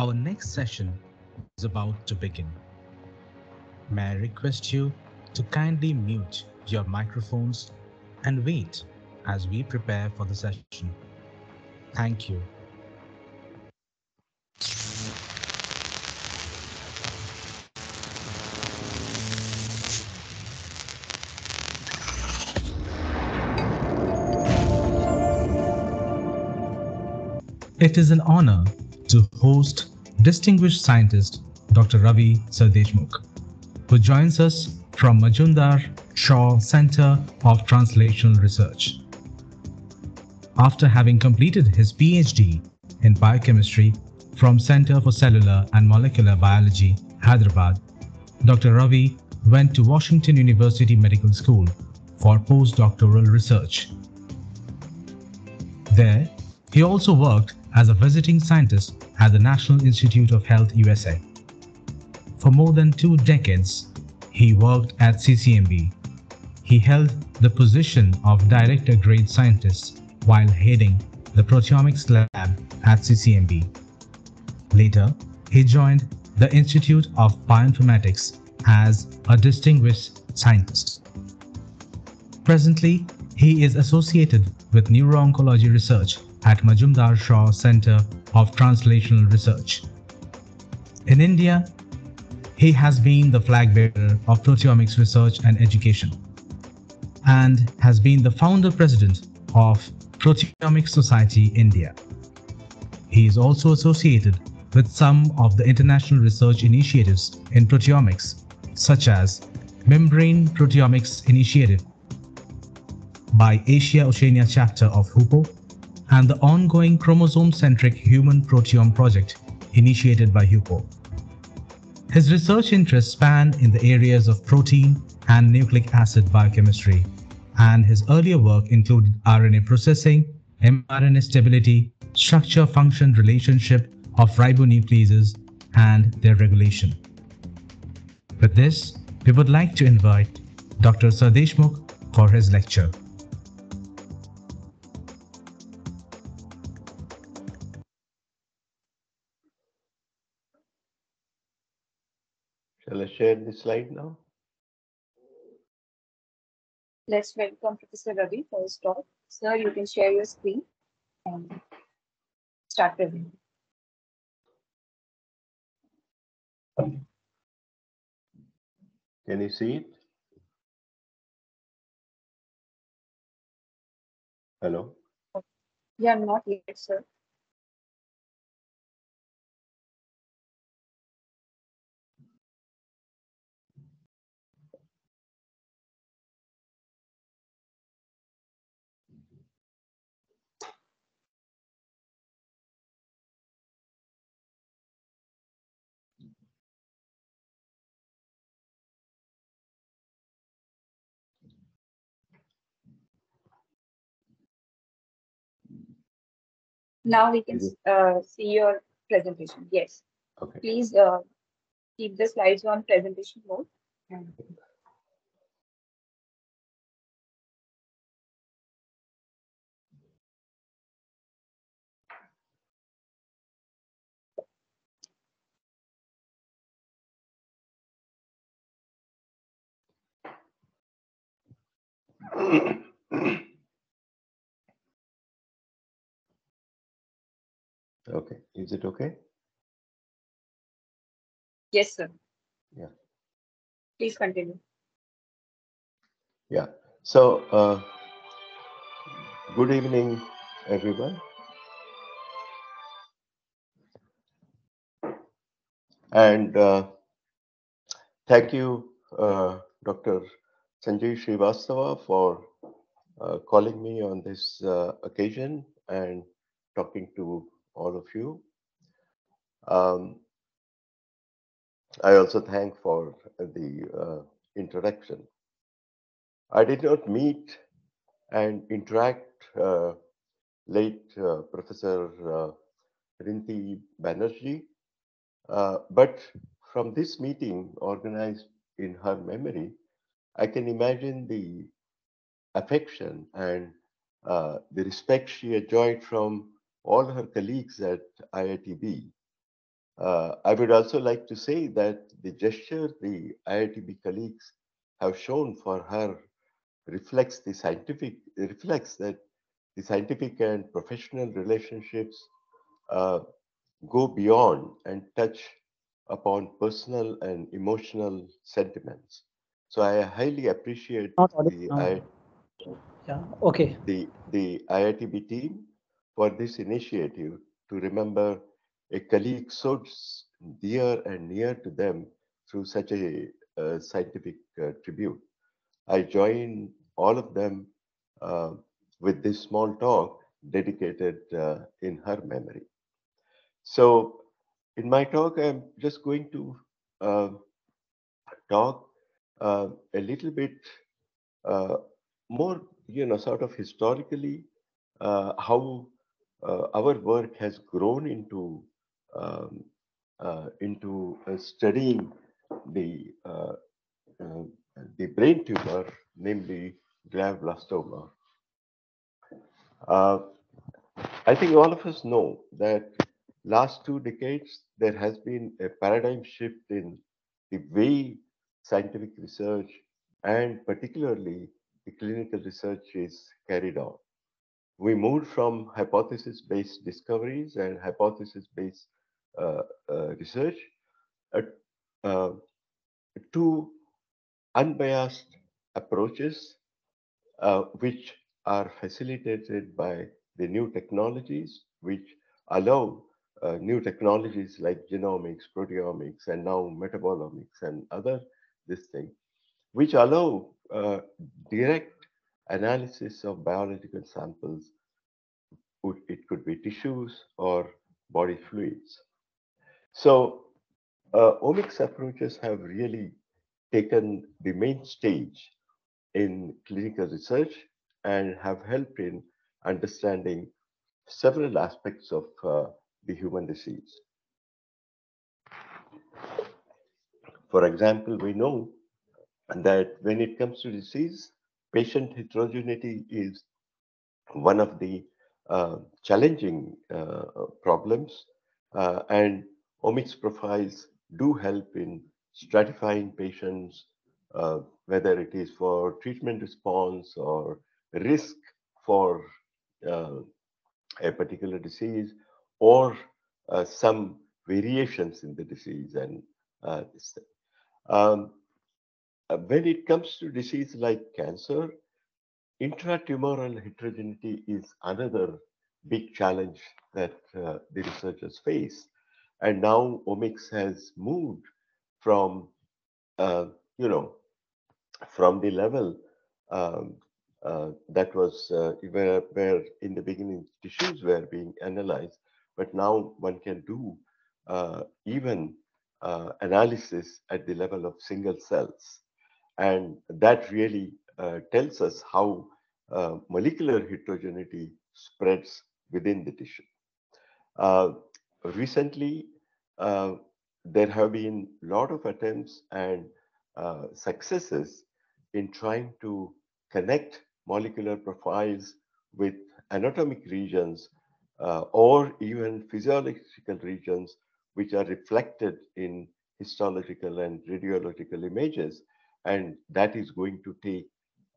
Our next session is about to begin. May I request you to kindly mute your microphones and wait as we prepare for the session. Thank you. It is an honor to host distinguished scientist Dr. Ravi Sirdeshmukh, who joins us from Mazumdar Shaw Center of Translational Research. After having completed his PhD in biochemistry from Center for Cellular and Molecular Biology, Hyderabad, Dr. Ravi went to Washington University Medical School for postdoctoral research. There, he also worked as a visiting scientist at the National Institute of Health USA. For more than two decades, he worked at CCMB. He held the position of director grade scientist while heading the proteomics lab at CCMB. Later, he joined the Institute of Bioinformatics as a distinguished scientist. Presently, he is associated with neuro-oncology research at Mazumdar Shaw Center of Translational Research. In India, he has been the flag bearer of proteomics research and education and has been the founder president of Proteomics Society India. He is also associated with some of the international research initiatives in proteomics, such as Membrane Proteomics Initiative by Asia Oceania chapter of HUPO and the ongoing chromosome-centric human proteome project initiated by HUPO. His research interests span in the areas of protein and nucleic acid biochemistry, and his earlier work included RNA processing, mRNA stability, structure-function relationship of ribonucleases, and their regulation. With this, we would like to invite Dr. Sirdeshmukh for his lecture. Shall I share the slide now? Let's welcome Professor Ravi for his talk. Sir, you can share your screen and start presenting. Can you see it? Hello? Yeah, not yet, sir. Now we can uh, see your presentation. Yes. Okay. Please uh, keep the slides on presentation mode. Okay. Is it okay? yes, sir. Yeah. Please continue. Yeah. So, uh, good evening, everyone. And uh, thank you, uh, Dr. Sanjay Srivastava, for uh, calling me on this uh, occasion and talking to all of you. Um, I also thank for the uh, introduction. I did not meet and interact uh, late uh, Professor uh, Rinti Banerjee, uh, but from this meeting organized in her memory, I can imagine the affection and uh, the respect she enjoyed from all her colleagues at IITB. Uh, I would also like to say that the gesture the IITB colleagues have shown for her reflects the scientific reflects that the scientific and professional relationships uh, go beyond and touch upon personal and emotional sentiments. So I highly appreciate Not the. I, Yeah, okay. the, the IITB team for this initiative to remember a colleague so dear and near to them through such a scientific uh, tribute. I join all of them uh, with this small talk dedicated uh, in her memory. So, in my talk, I'm just going to uh, talk uh, a little bit more, you know, sort of historically, how our work has grown into um, uh, into uh, studying the uh, uh, the brain tumor, namely glioblastoma. Uh, I think all of us know that last two decades there has been a paradigm shift in the way scientific research and particularly the clinical research is carried out. We moved from hypothesis-based discoveries and hypothesis-based uh, uh, research uh, uh, to unbiased approaches uh, which are facilitated by the new technologies which allow uh, new technologies like genomics, proteomics, and now metabolomics and other this thing, which allow direct analysis of biological samples. It could be tissues or body fluids. So uh, omics approaches have really taken the main stage in clinical research and have helped in understanding several aspects of uh, the human disease. For example, we know that when it comes to disease, patient heterogeneity is one of the uh, challenging uh, problems, uh, and omics profiles do help in stratifying patients, uh, whether it is for treatment response or risk for uh, a particular disease or uh, some variations in the disease and. Um, when it comes to disease like cancer, intratumoral heterogeneity is another big challenge that uh, the researchers face. And now omics has moved from, uh, you know, from the level um, uh, that was uh, where, where in the beginning tissues were being analyzed, but now one can do uh, even uh, analysis at the level of single cells. And that really uh, tells us how uh, molecular heterogeneity spreads within the tissue. Uh, recently, there have been a lot of attempts and uh, successes in trying to connect molecular profiles with anatomic regions uh, or even physiological regions which are reflected in histological and radiological images. And that is going to take,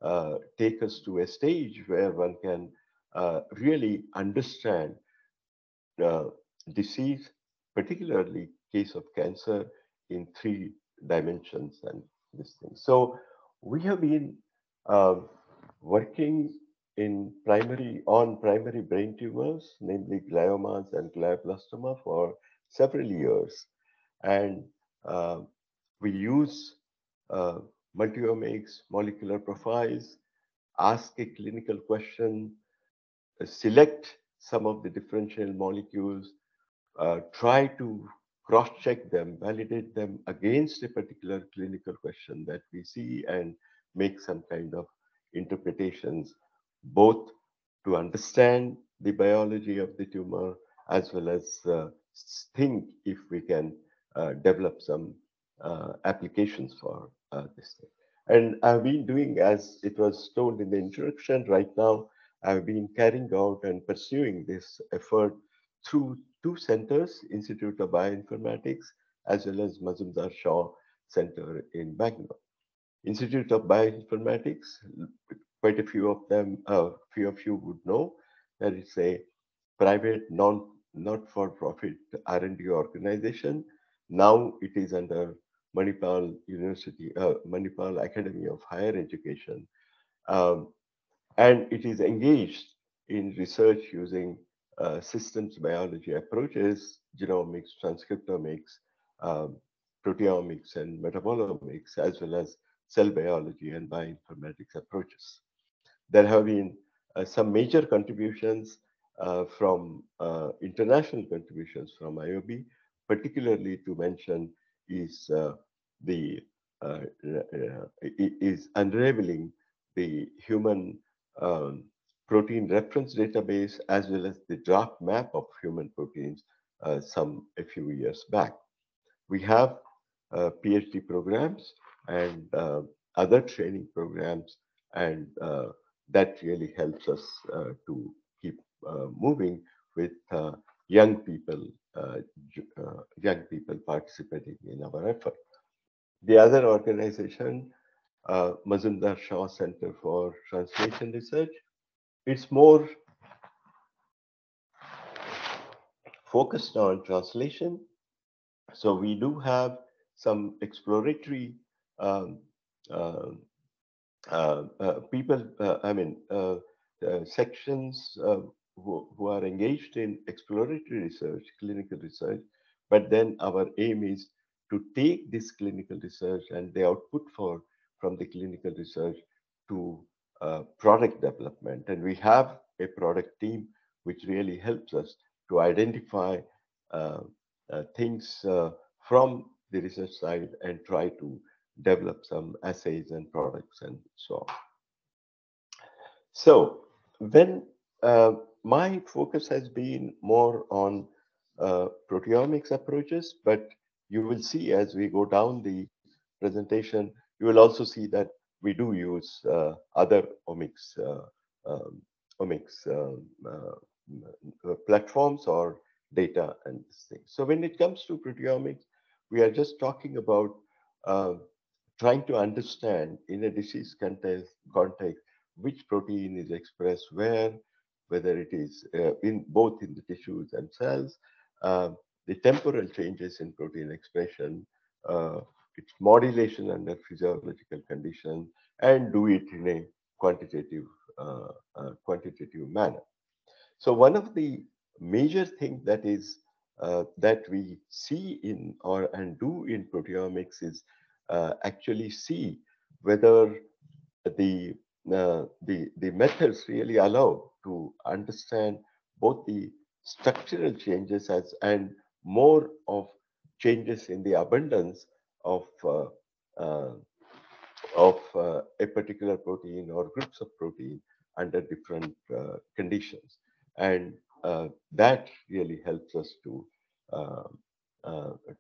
uh, take us to a stage where one can uh, really understand uh, disease, particularly case of cancer in three dimensions and this thing. So we have been uh, working in primary on primary brain tumors, namely gliomas and glioblastoma for several years. And uh, we use uh, multiomics, molecular profiles, ask a clinical question, uh, select some of the differential molecules, uh, try to cross-check them, validate them against a particular clinical question that we see and make some kind of interpretations, both to understand the biology of the tumor as well as uh, think if we can uh, develop some uh, applications for uh, this thing. And I've been doing, as it was told in the introduction, right now, I've been carrying out and pursuing this effort through two centers, Institute of Bioinformatics, as well as Mazumdar Shaw Center in Bangalore. Institute of Bioinformatics, quite a few of them, a uh, few of you would know that it's a private, non not-for-profit R&D organization. Now it is under Manipal University, uh, Manipal Academy of Higher Education, um, and it is engaged in research using uh, systems biology approaches, genomics, transcriptomics, um, proteomics, and metabolomics, as well as cell biology and bioinformatics approaches. There have been uh, some major contributions uh, from uh, international contributions from IOB, particularly to mention is uh, the uh, uh, is unraveling the human um, protein reference database as well as the draft map of human proteins some a few years back. We have PhD programs and other training programs and that really helps us to keep uh, moving with uh, young people, uh, young people participating in our effort. The other organization, Mazumdar Shaw Center for Translation Research, it's more focused on translation. So we do have some exploratory um, uh, uh, uh, people, I mean, sections who, who are engaged in exploratory research, clinical research, but then our aim is to take this clinical research and the output for from the clinical research to uh, product development. And we have a product team which really helps us to identify uh, uh, things uh, from the research side and try to develop some assays and products and so on. So when uh, my focus has been more on uh, proteomics approaches, but you will see as we go down the presentation, you will also see that we do use uh, other omics, uh, um, omics um, uh, uh, platforms or data and things. So when it comes to proteomics, we are just talking about trying to understand in a disease context, context which protein is expressed where, whether it is uh, in both in the tissues and cells, uh, the temporal changes in protein expression, uh, its modulation under physiological conditions, and do it in a quantitative uh, uh, quantitative manner. So one of the major things that is uh, that we see in or and do in proteomics is actually see whether the uh, the, the methods really allow to understand both the structural changes as and more of changes in the abundance of uh, uh, of uh, a particular protein or groups of protein under different uh, conditions and uh, that really helps us to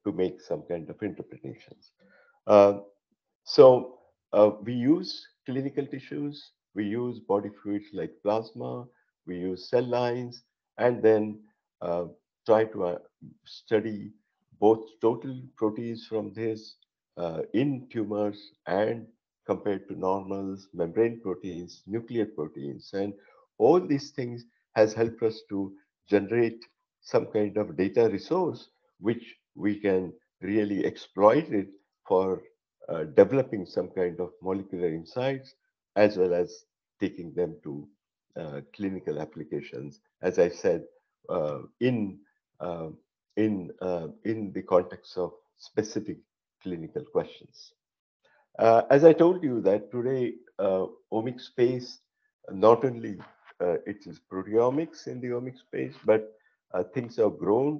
to make some kind of interpretations so we use clinical tissues. We use body fluids like plasma, we use cell lines, and then uh, try to uh, study both total proteins from this uh, in tumors and compared to normals, membrane proteins, nuclear proteins, and all these things has helped us to generate some kind of data resource which we can really exploit it for uh, developing some kind of molecular insights as well as taking them to uh, clinical applications. As I said, uh, in uh, in uh, in the context of specific clinical questions. as I told you that today, omics space not only it is proteomics in the omics space, but things have grown.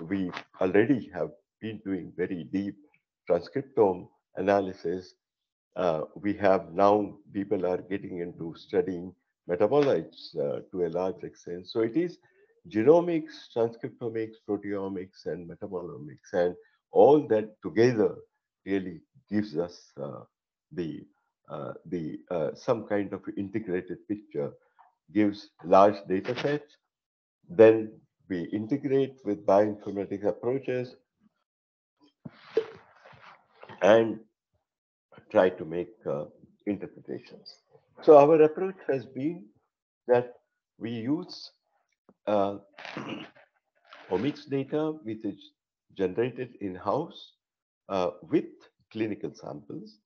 we already have been doing very deep transcriptome analysis, uh, we have now people are getting into studying metabolites uh, to a large extent. So it is genomics, transcriptomics, proteomics, and metabolomics, and all that together really gives us uh, the uh, the uh, some kind of integrated picture, gives large data sets, then we integrate with bioinformatics approaches and try to make uh, interpretations. So our approach has been that we use uh, omics data which is generated in-house uh, with clinical samples.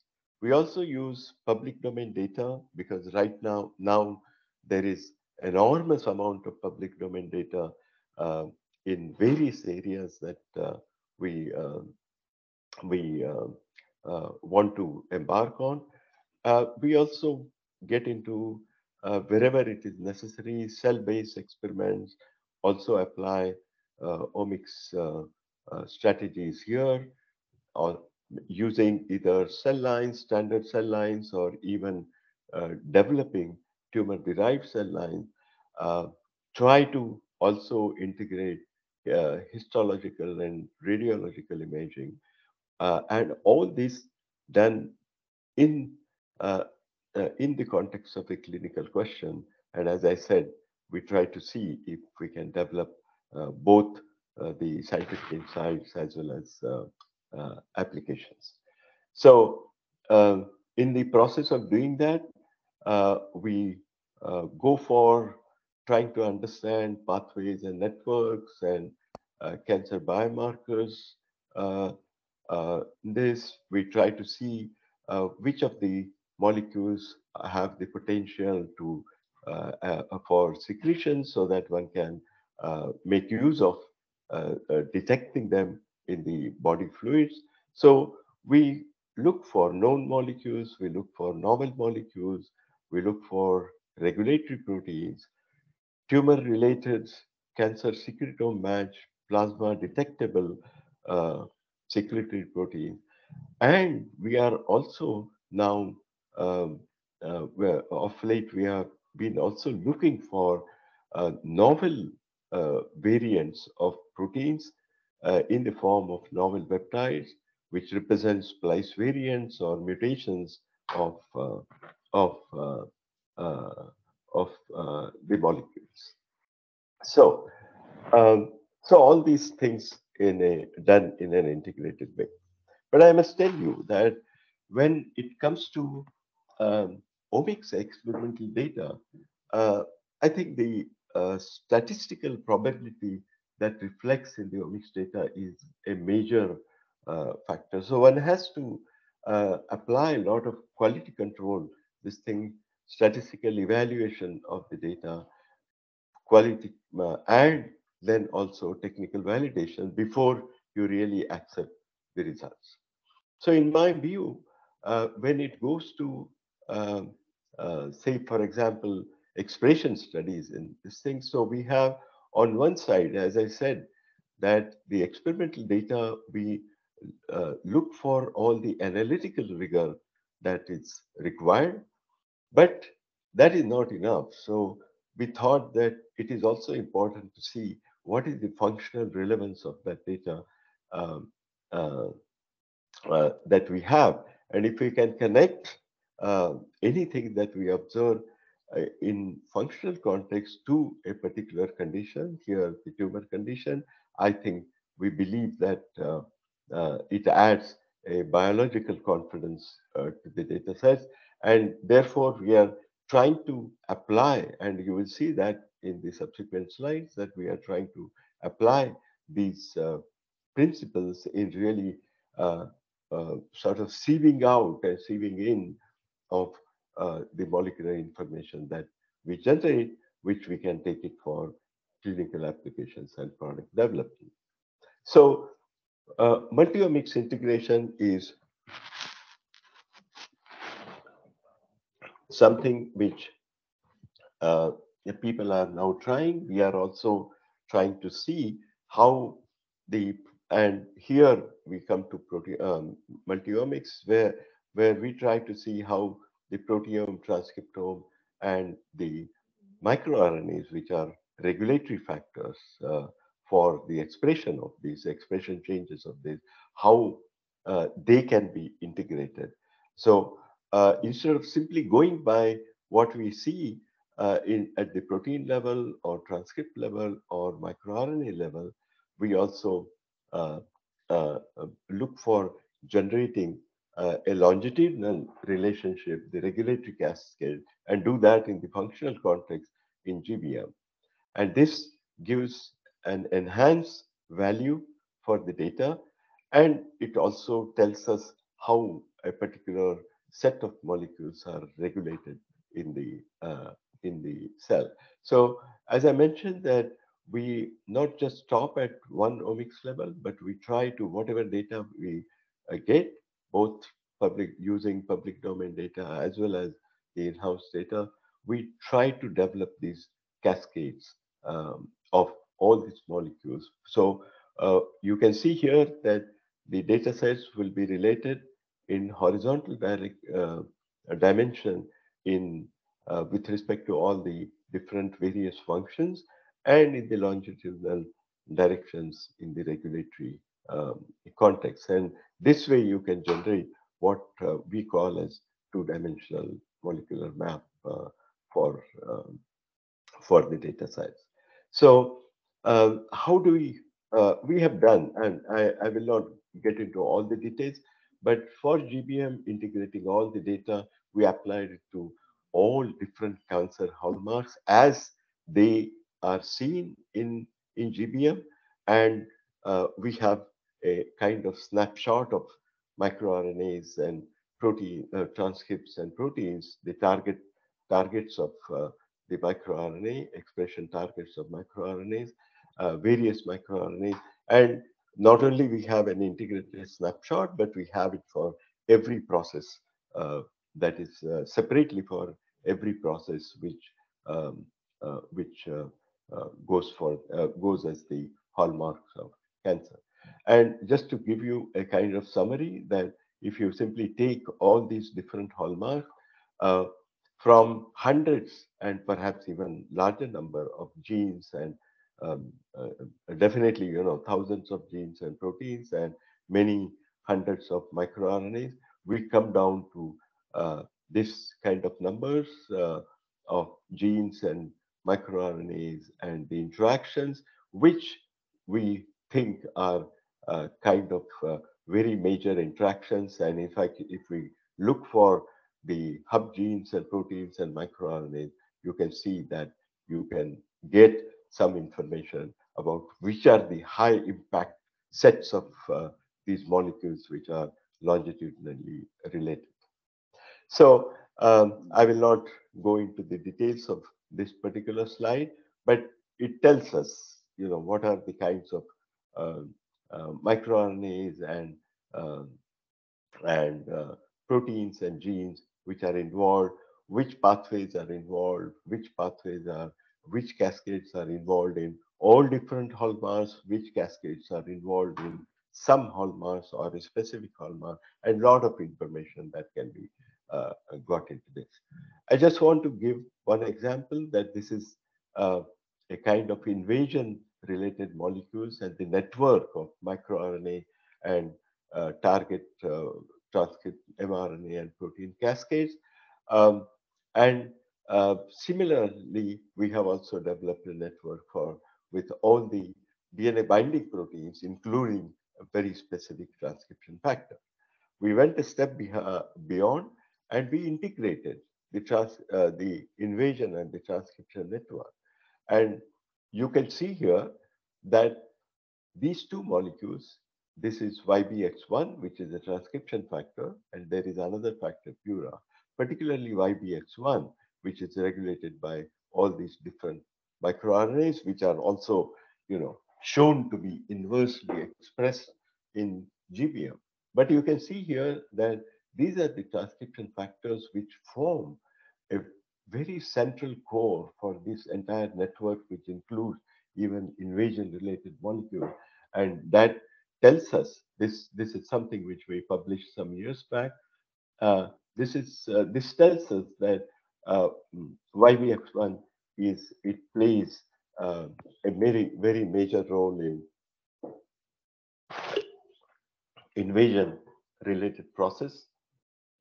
We also use public domain data because right now, now there is enormous amount of public domain data uh, in various areas that uh, we uh, we uh, want to embark on. we also get into wherever it is necessary, cell-based experiments, also apply omics strategies here or using either cell lines, standard cell lines, or even uh, developing tumor-derived cell lines, uh, try to also integrate uh, histological and radiological imaging. Uh, and all this done in, uh, uh, in the context of a clinical question. And as I said, we try to see if we can develop both the scientific insights as well as uh, applications. So um, in the process of doing that, uh, we uh, go for trying to understand pathways and networks and cancer biomarkers. This, we try to see which of the molecules have the potential to uh, uh, for secretion so that one can uh, make use of detecting them in the body fluids. So we look for known molecules, we look for novel molecules, we look for regulatory proteins, tumor-related cancer secretome match, plasma detectable uh, secretory protein. And we are also now, um, uh, of late, we have been also looking for uh, novel uh, variants of proteins uh, in the form of novel peptides, which represents splice variants or mutations of uh, of uh, uh of uh, the molecules. So, um, so all these things in a done in an integrated way. But I must tell you that when it comes to um, omics experimental data, uh, I think the statistical probability that reflects in the omics data is a major uh, factor. So one has to uh, apply a lot of quality control, this thing, statistical evaluation of the data, quality, uh, and then also technical validation before you really accept the results. So in my view, uh, when it goes to, um, uh, say, for example, expression studies in this thing, so we have on one side, as I said, that the experimental data, we uh, look for all the analytical rigor that is required, but that is not enough. So we thought that it is also important to see what is the functional relevance of that data um, uh, uh, that we have. And if we can connect uh, anything that we observe uh, in functional context to a particular condition, here the tumor condition, I think we believe that uh, uh, it adds a biological confidence to the data sets. And therefore, we are trying to apply, and you will see that in the subsequent slides, that we are trying to apply these uh, principles in really uh, sort of sieving out and sieving in of uh, the molecular information that we generate, which we can take it for clinical applications and product development. So uh, multiomics integration is something which uh, people are now trying. We are also trying to see how the and here we come to prote um, multiomics where where we try to see how the proteome, transcriptome, and the microRNAs, which are regulatory factors uh, for the expression of these expression changes of this, how uh, they can be integrated. So uh, instead of simply going by what we see uh, in at the protein level or transcript level or microRNA level, we also uh, uh, uh look for generating uh, a longitudinal relationship, the regulatory cascade, and do that in the functional context in GBM. And this gives an enhanced value for the data, and it also tells us how a particular set of molecules are regulated in the uh, in the cell. So as I mentioned that we not just stop at one omics level, but we try to whatever data we uh, get, both public using public domain data as well as the in-house data, we try to develop these cascades um, of all these molecules. So uh, you can see here that the data sets will be related in horizontal direct, uh, dimension in uh, with respect to all the different various functions and in the longitudinal directions in the regulatory um, context. And this way you can generate what uh, we call as two-dimensional molecular map uh, for um, for the data sets. So um, how do we uh, we have done, and I, I will not get into all the details, but for GBM integrating all the data, we applied it to all different cancer hallmarks as they are seen in, in GBM. And uh, we have a kind of snapshot of microRNAs and protein uh, transcripts and proteins, the target targets of uh, the microRNA, expression targets of microRNAs, uh, various microRNAs. And not only we have an integrated snapshot, but we have it for every process uh, that is uh, separately for every process which um, uh, which uh, uh, goes for goes as the hallmarks of cancer. And just to give you a kind of summary that if you simply take all these different hallmarks from hundreds and perhaps even larger number of genes and um, uh, definitely you know thousands of genes and proteins and many hundreds of microRNAs, we come down to uh, this kind of numbers uh, of genes and microRNAs and the interactions, which we think are uh, kind of uh, very major interactions. And in fact, if we look for the hub genes and proteins and microRNAs, you can see that you can get some information about which are the high impact sets of uh, these molecules which are longitudinally related. So um, I will not go into the details of this particular slide, but it tells us, you know, what are the kinds of uh, uh, microRNAs and uh, and proteins and genes which are involved, which pathways are involved, which pathways are, which cascades are involved in all different hallmarks, which cascades are involved in some hallmarks or a specific hallmark, and a lot of information that can be uh, got into this. I just want to give one example that this is uh, a kind of invasion related molecules and the network of microRNA and uh, target uh, transcript mRNA and protein cascades. Um, and uh, similarly, we have also developed a network for with all the DNA binding proteins, including a very specific transcription factor. We went a step beyond and we integrated the, trans, uh, the invasion and the transcription network. And you can see here that these two molecules, this is YBX1, which is a transcription factor, and there is another factor, Pura, particularly YBX1, which is regulated by all these different microRNAs, which are also, you know, shown to be inversely expressed in GBM. But you can see here that these are the transcription factors which form a very central core for this entire network, which includes even invasion-related molecules. And that tells us this. This is something which we published some years back. Uh, this is uh, this tells us that uh, YBX1 is it plays uh, a very very major role in invasion related process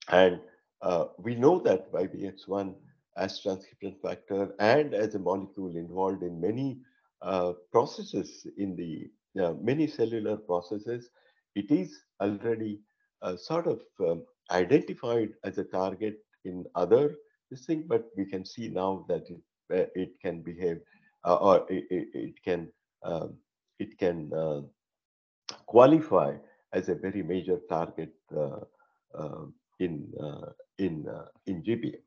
and uh, we know that YBX1 as transcription factor and as a molecule involved in many uh, processes in the uh, many cellular processes, it is already uh, sort of um, identified as a target in other this thing, but we can see now that it, it can behave uh, or it, it, can um, it can uh, qualify as a very major target in in in GBM.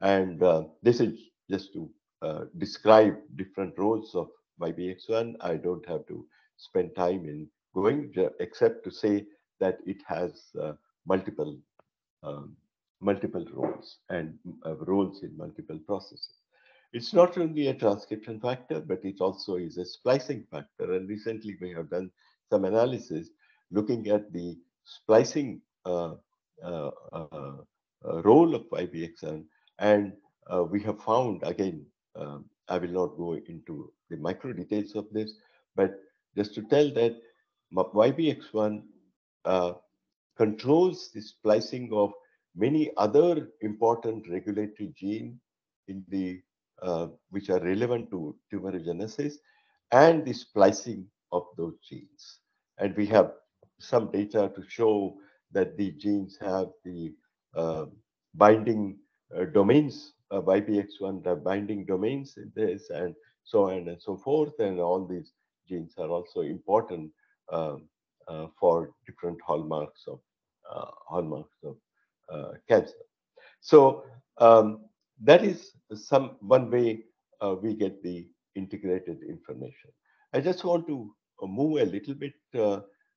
And this is just to uh, describe different roles of YBX1. I don't have to spend time in going, except to say that it has uh, multiple um, multiple roles and uh, roles in multiple processes. It's not only a transcription factor, but it also is a splicing factor. And recently we have done some analysis looking at the splicing uh, uh, uh, uh Uh, uh, uh, role of YBX1. And uh, we have found, again, I will not go into the micro details of this, but just to tell that YBX1 controls the splicing of many other important regulatory genes in the uh, which are relevant to tumorigenesis and the splicing of those genes. And we have some data to show that the genes have the uh, binding uh, domains, uh, YBX1 the binding domains in this, and so on and so forth. And all these genes are also important um, uh, for different hallmarks of uh, hallmarks of uh, cancer. So um, that is some one way we get the integrated information. I just want to move a little bit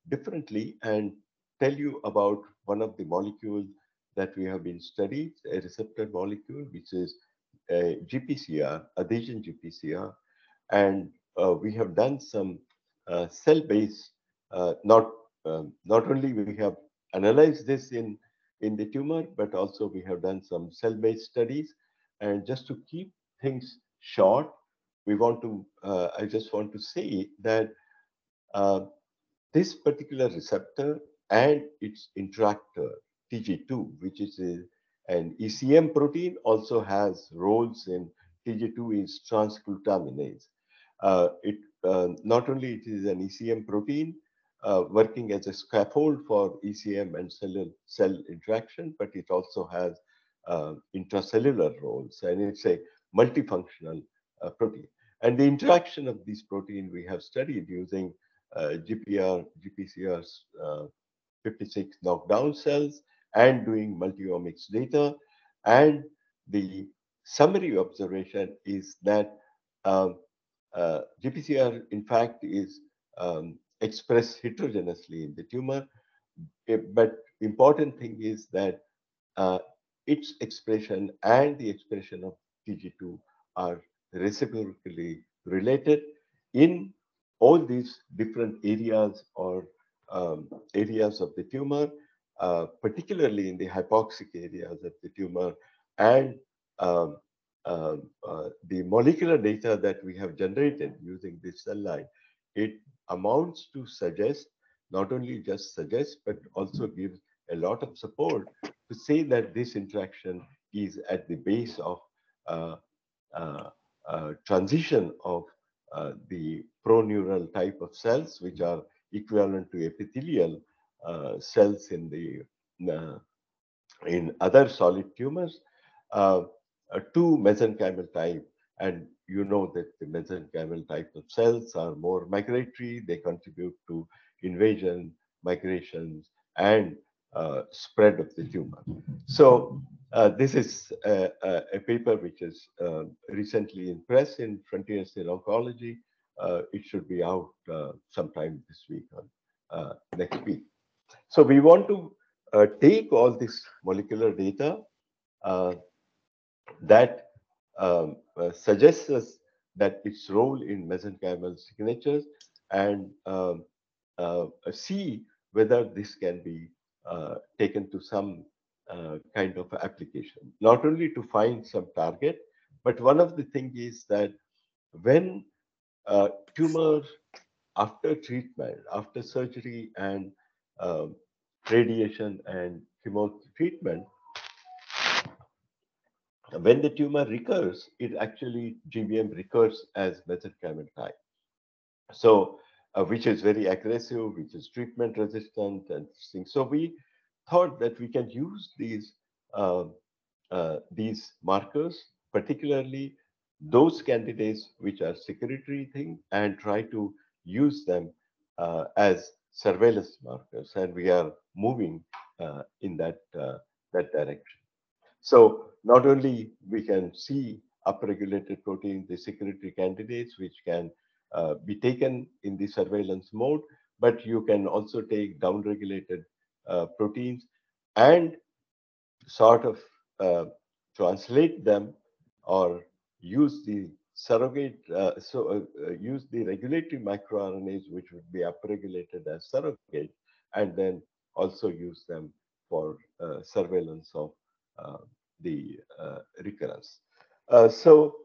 differently and tell you about one of the molecules that we have been studied, a receptor molecule, which is a GPCR, adhesion GPCR. And uh, we have done some uh, cell-based, uh, not, um, not only we have analyzed this in, in the tumor, but also we have done some cell-based studies and just to keep things short, we want to, uh, I just want to say that uh, this particular receptor and its interactor, TG2, which is a, an ECM protein, also has roles in TG2 is transglutaminase. Uh, it uh, not only it is an ECM protein uh, working as a scaffold for ECM and cell, cell interaction, but it also has uh, intracellular roles, and it's a multifunctional uh, protein. And the interaction of these protein we have studied using uh, GPR, GPCR's 56 knockdown cells and doing multiomics data. And the summary observation is that um, uh, GPCR, in fact, is um, expressed heterogeneously in the tumor. Eh, but important thing is that uh, its expression and the expression of TG2 are reciprocally related in all these different areas or um, areas of the tumor, uh, particularly in the hypoxic areas of the tumor and um, uh, uh, the molecular data that we have generated using this cell line, it amounts to suggest, not only just suggest, but also gives a lot of support to say that this interaction is at the base of uh, uh, uh, transition of the proneural type of cells, which are equivalent to epithelial uh, cells in the uh, in other solid tumors, to mesenchymal type. And you know that the mesenchymal type of cells are more migratory. They contribute to invasion, migrations, and uh, spread of the tumor. So uh, this is a, a, paper which is uh, recently in press in Frontiers in Oncology. Uh, it should be out uh, sometime this week or uh, next week. So we want to take all this molecular data that um, suggests us that its role in mesenchymal signatures and um, see whether this can be uh, taken to some uh, kind of application, not only to find some target, but one of the things is that when uh, tumor after treatment, after surgery and um, radiation and chemo treatment when the tumor recurs, it actually GBM recurs as mesenchymal type. So, uh, which is very aggressive, which is treatment resistant and things. So we thought that we can use these uh, uh, these markers, particularly those candidates which are secretory thing, and try to use them uh, as surveillance markers, and we are moving uh, in that uh, that direction. So not only we can see upregulated protein, the secretory candidates, which can uh, be taken in the surveillance mode, but you can also take downregulated uh, proteins and sort of uh, translate them or use the surrogate, uh, so uh, uh, use the regulatory microRNAs, which would be upregulated as surrogate, and then also use them for uh, surveillance of uh, the uh, recurrence. so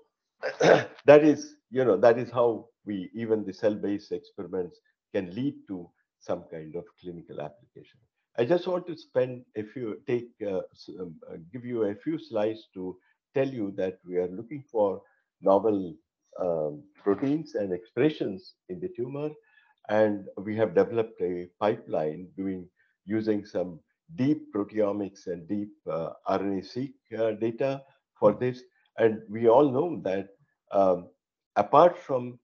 that is, you know, that is how we even the cell-based experiments can lead to some kind of clinical application. I just want to spend a few, take, um, give you a few slides to tell you that we are looking for novel um, proteins and expressions in the tumor. And we have developed a pipeline doing using some deep proteomics and deep uh, RNA-seq uh, data for this. And we all know that um, apart from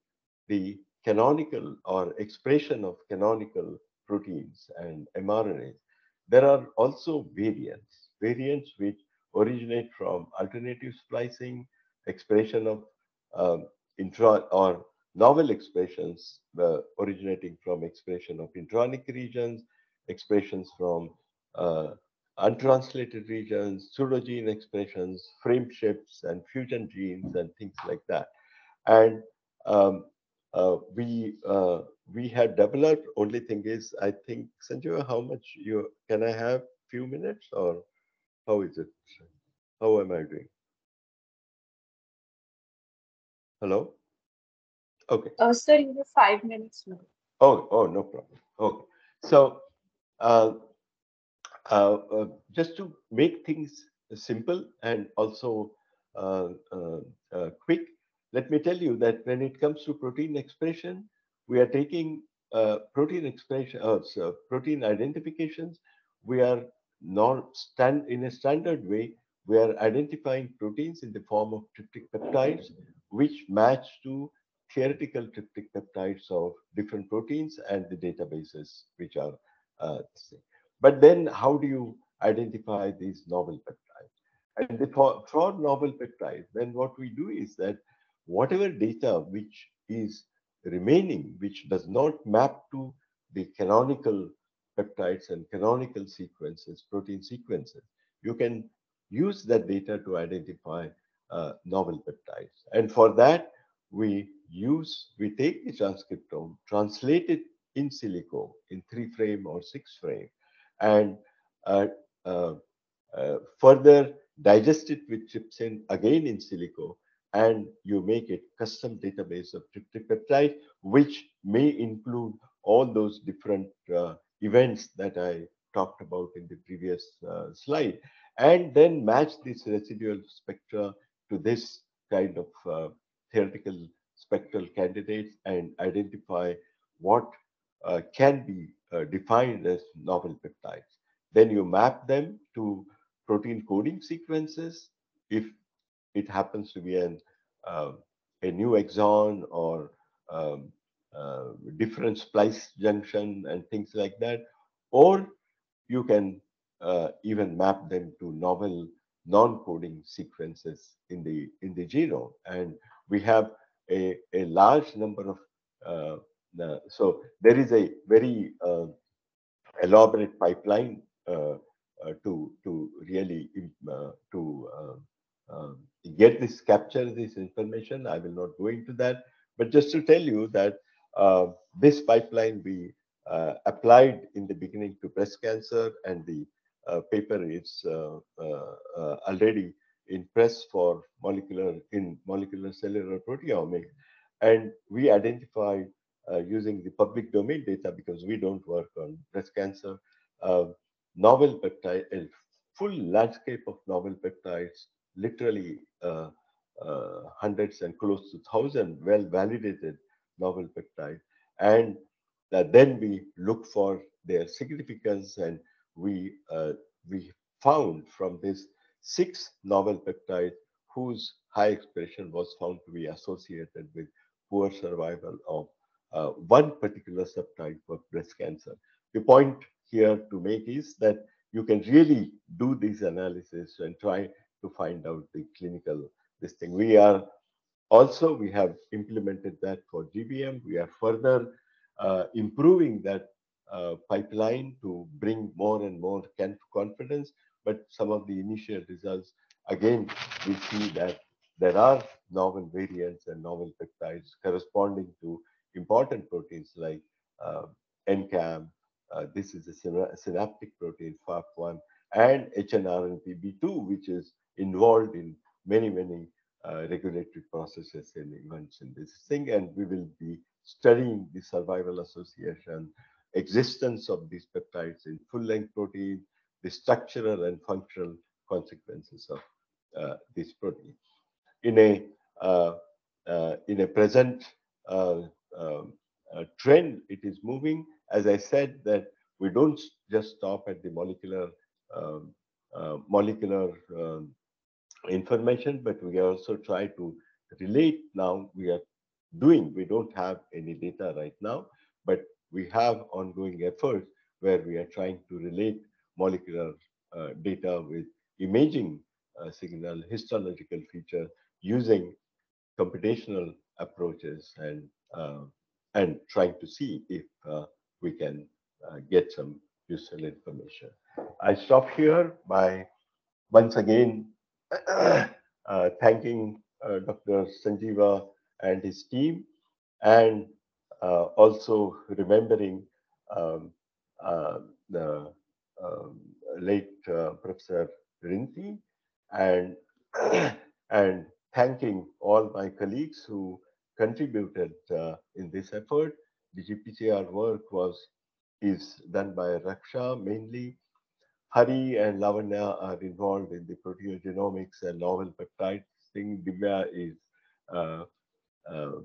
the canonical or expression of canonical proteins and mRNAs, there are also variants, variants which originate from alternative splicing, expression of um, intra or novel expressions uh, originating from expression of intronic regions, expressions from uh, untranslated regions, pseudogene expressions, frame shifts, and fusion genes, and things like that. And um, uh, we uh, we had developed. Only thing is, I think Sanjay, how much you can I have? A few minutes or how is it? How am I doing? Hello. Okay. Uh, sir, you have five minutes more. Oh, oh, no problem. Okay. So, uh, uh, uh, just to make things simple and also uh, uh, uh, quick, let me tell you that when it comes to protein expression, we are taking protein expression, so protein identifications. We are not stand in a standard way. We are identifying proteins in the form of tryptic peptides, which match to theoretical tryptic peptides of different proteins and the databases which are uh, but then how do you identify these novel peptides? And the, for, for novel peptides, then what we do is that whatever data which is remaining, which does not map to the canonical peptides and canonical sequences, protein sequences, you can use that data to identify uh, novel peptides. And for that, we use, we take the transcriptome, translate it in silico in three frame or six frame, and uh, uh, uh, further digest it with trypsin again in silico and you make a custom database of tryptic peptide which may include all those different uh, events that I talked about in the previous uh, slide and then match this residual spectra to this kind of uh, theoretical spectral candidates and identify what uh, can be uh, defined as novel peptides. Then you map them to protein coding sequences if it happens to be an, uh, a new exon or um, uh, different splice junction and things like that. Or you can uh, even map them to novel non-coding sequences in the in the genome. And we have a, a large number of uh, uh, so there is a very uh, elaborate pipeline uh, to to really to get this capture this information. I will not go into that, but just to tell you that this pipeline we applied in the beginning to breast cancer, and the paper is already in press for molecular in molecular cellular proteomics, and we identified uh, using the public domain data because we don't work on breast cancer. Uh, novel peptide, a full landscape of novel peptides literally uh, uh, hundreds and close to thousand well-validated novel peptide. and then we look for their significance, and we uh, we found from this six novel peptides whose high expression was found to be associated with poor survival of uh, one particular subtype of breast cancer. The point here to make is that you can really do these analysis and try to find out the clinical this thing. We are also, we have implemented that for GBM. We are further uh, improving that uh, pipeline to bring more and more confidence. But some of the initial results, again, we see that there are novel variants and novel peptides corresponding to important proteins like uh, NCAM. Uh, this is a synaptic protein, FAP1, and HNRNPB2, which is involved in many, many regulatory processes and events in this thing. And we will be studying the survival association, existence of these peptides in full-length protein, the structural and functional consequences of uh, this protein. In a uh, uh, in a present uh, um, uh, trend, it is moving. As I said, that we don't just stop at the molecular um, molecular um, information, but we also try to relate now. We are doing, we don't have any data right now, but we have ongoing efforts where we are trying to relate molecular uh, data with imaging uh, signal histological feature using computational approaches and uh, and trying to see if uh, we can uh, get some useful information. I stop here by once again thanking uh, Dr. Sanjeeva and his team, and uh, also remembering um, the um, late Professor Rinti and and thanking all my colleagues who contributed uh, in this effort. The GPCR work was is done by Raksha mainly, Hari and Lavanya are involved in the proteogenomics and novel peptides thing. Divya is uh, uh,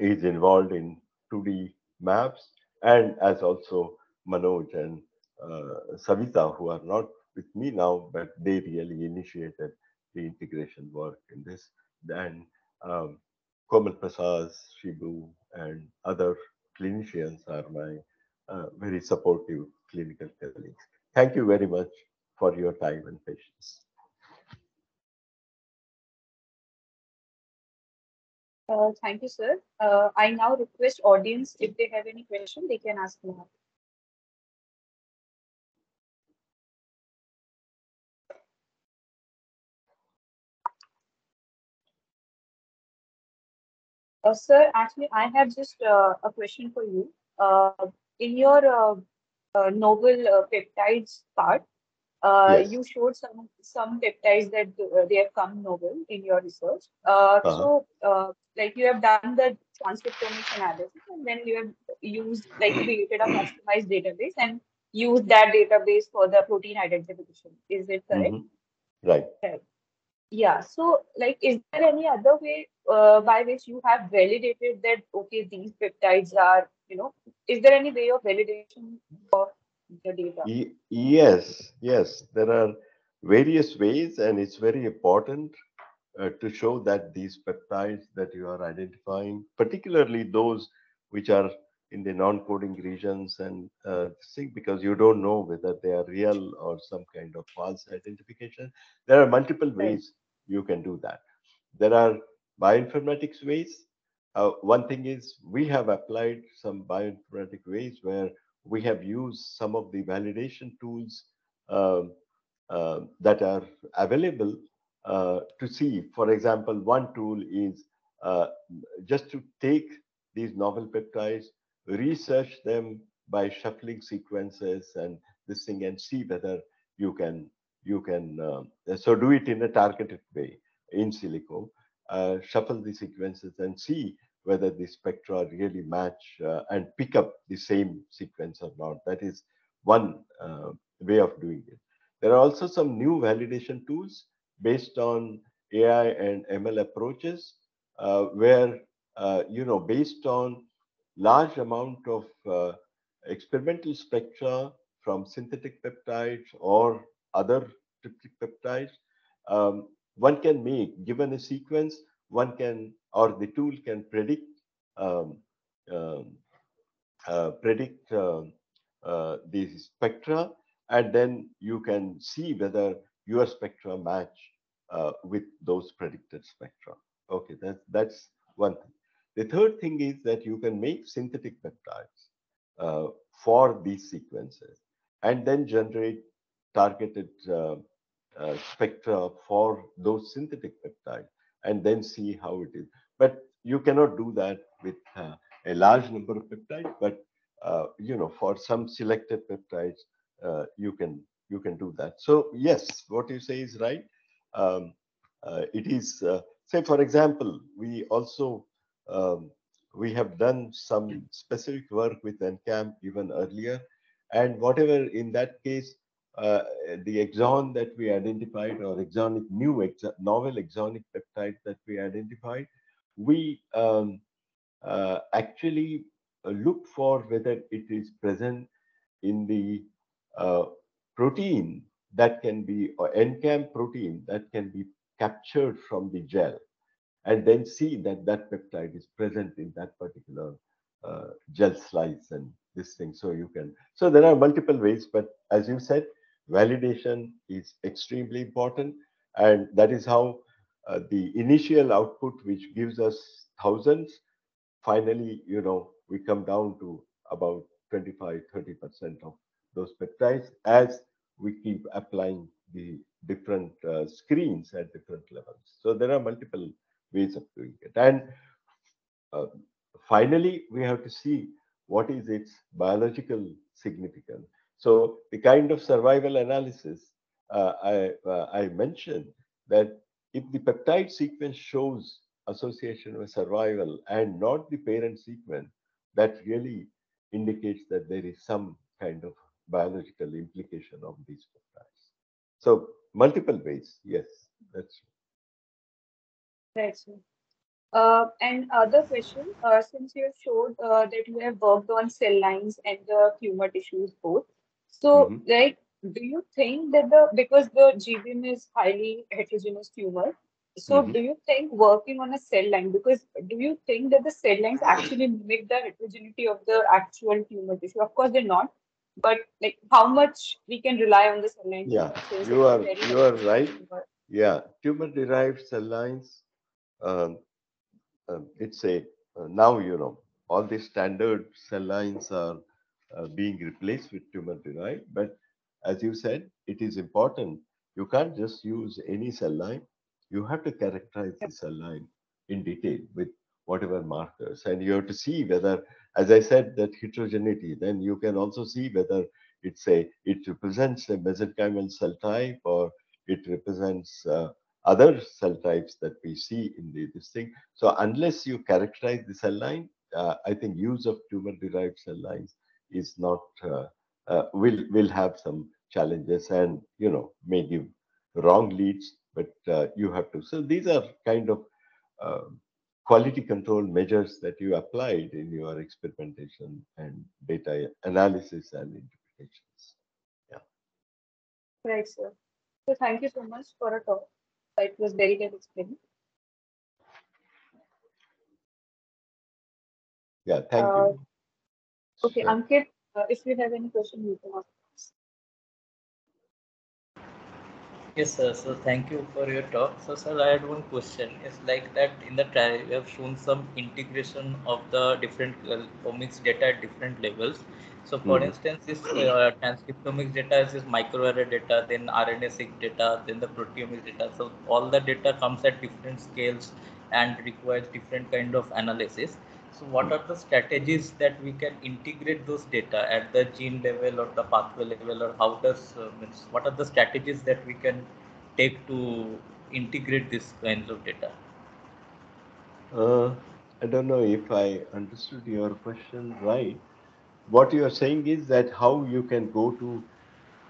is involved in 2D maps, and as also Manoj and uh, Savita, who are not with me now, but they really initiated the integration work in this. Then um, Komal Prasad, Shibu, and other clinicians are my uh, very supportive clinical colleagues. Thank you very much for your time and patience. Uh, thank you, sir. Uh, I now request audience, if they have any question, they can ask now. Uh, sir, actually, I have just uh, a question for you. Uh, in your uh, novel uh, peptides part, uh, yes. you showed some some peptides that uh, they have come novel in your research. Uh, -huh. So, uh, like you have done the transcriptomics analysis, and then you have used like created a customized database and used that database for the protein identification. Is it correct? Mm -hmm. Right. Right. Yeah. So, like, is there any other way uh, by which you have validated that okay, these peptides are, you know, is there any way of validation of the data? yes, yes. There are various ways, and it's very important uh, to show that these peptides that you are identifying, particularly those which are in the non-coding regions and uh, because you don't know whether they are real or some kind of false identification. There are multiple ways you can do that. There are bioinformatics ways. Uh, one thing is we have applied some bioinformatic ways where we have used some of the validation tools uh, uh, that are available uh, to see. For example, one tool is uh, just to take these novel peptides, research them by shuffling sequences and this thing and see whether you can you can uh, so do it in a targeted way in silico uh, shuffle the sequences and see whether the spectra really match uh, and pick up the same sequence or not. That is one uh, way of doing it. There are also some new validation tools based on AI and ML approaches, uh, where uh, you know based on large amount of uh, experimental spectra from synthetic peptides or other tryptic peptides, um, one can make, given a sequence, one can, or the tool can predict, um, um uh, predict uh, uh, the spectra, and then you can see whether your spectra match uh, with those predicted spectra. Okay, that's, that's one thing. The third thing is that you can make synthetic peptides uh, for these sequences and then generate targeted uh, uh, spectra for those synthetic peptides and then see how it is. But you cannot do that with uh, a large number of peptides, but uh, you know, for some selected peptides, uh, you can you can do that. So yes, what you say is right. Um, uh, it is say, for example, we also um, we have done some specific work with NCAM even earlier, and whatever in that case, uh, the exon that we identified or exonic new exo novel exonic peptide that we identified, we um, uh, actually uh, look for whether it is present in the uh, protein that can be or NCAM protein that can be captured from the gel and then see that that peptide is present in that particular uh, gel slice and this thing. So you can, so there are multiple ways, but as you said, validation is extremely important. And that is how uh, the initial output, which gives us thousands, finally, you know, we come down to about 25, 30% of those peptides as we keep applying the different uh, screens at different levels. So there are multiple ways of doing it. And uh, finally, we have to see what is its biological significance. So the kind of survival analysis uh, I, uh, I mentioned that if the peptide sequence shows association with survival and not the parent sequence, that really indicates that there is some kind of biological implication of these peptides. So multiple ways, yes, that's Right, sir. Uh, and other question, uh, since you have showed uh, that you have worked on cell lines and the tumor tissues both, so mm-hmm. like, do you think that the because the GBM is highly heterogeneous tumor, so mm-hmm. do you think working on a cell line because do you think that the cell lines actually mimic the heterogeneity of the actual tumor tissue? Of course, they're not, but like how much we can rely on the cell lines? Yeah, you are you are right. Tumor. Yeah, tumor-derived cell lines um, um, it's a uh, now you know all the standard cell lines are uh, being replaced with tumor derived but as you said it is important. You can't just use any cell line. You have to characterize the cell line in detail with whatever markers. And you have to see whether as i said that heterogeneity. Then you can also see whether it's a it represents a mesenchymal cell type or it represents uh, other cell types that we see in the, this thing. So unless you characterize the cell line, uh, I think use of tumor-derived cell lines is not uh, uh, will will have some challenges and you know may give wrong leads. But uh, you have to. So these are kind of um, quality control measures that you applied in your experimentation and data analysis and interpretations. Yeah. Right, sir. So thank you so much for a talk. It was very well explained. Yeah, thank uh, you. Okay, sure. Ankit, uh, if you have any question, you can ask. Yes, sir. So thank you for your talk. So, sir, I had one question. It's like that in the trial, you have shown some integration of the different omics data at different levels. So, for mm. instance, this uh, transcriptomics data is this microarray data, then RNA-seq data, then the proteomics data. So, all the data comes at different scales and requires different kind of analysis. So what are the strategies that we can integrate those data at the gene level or the pathway level or how does, uh, what are the strategies that we can take to integrate these kinds of data? Uh, I don't know if I understood your question right. What you are saying is that how you can go to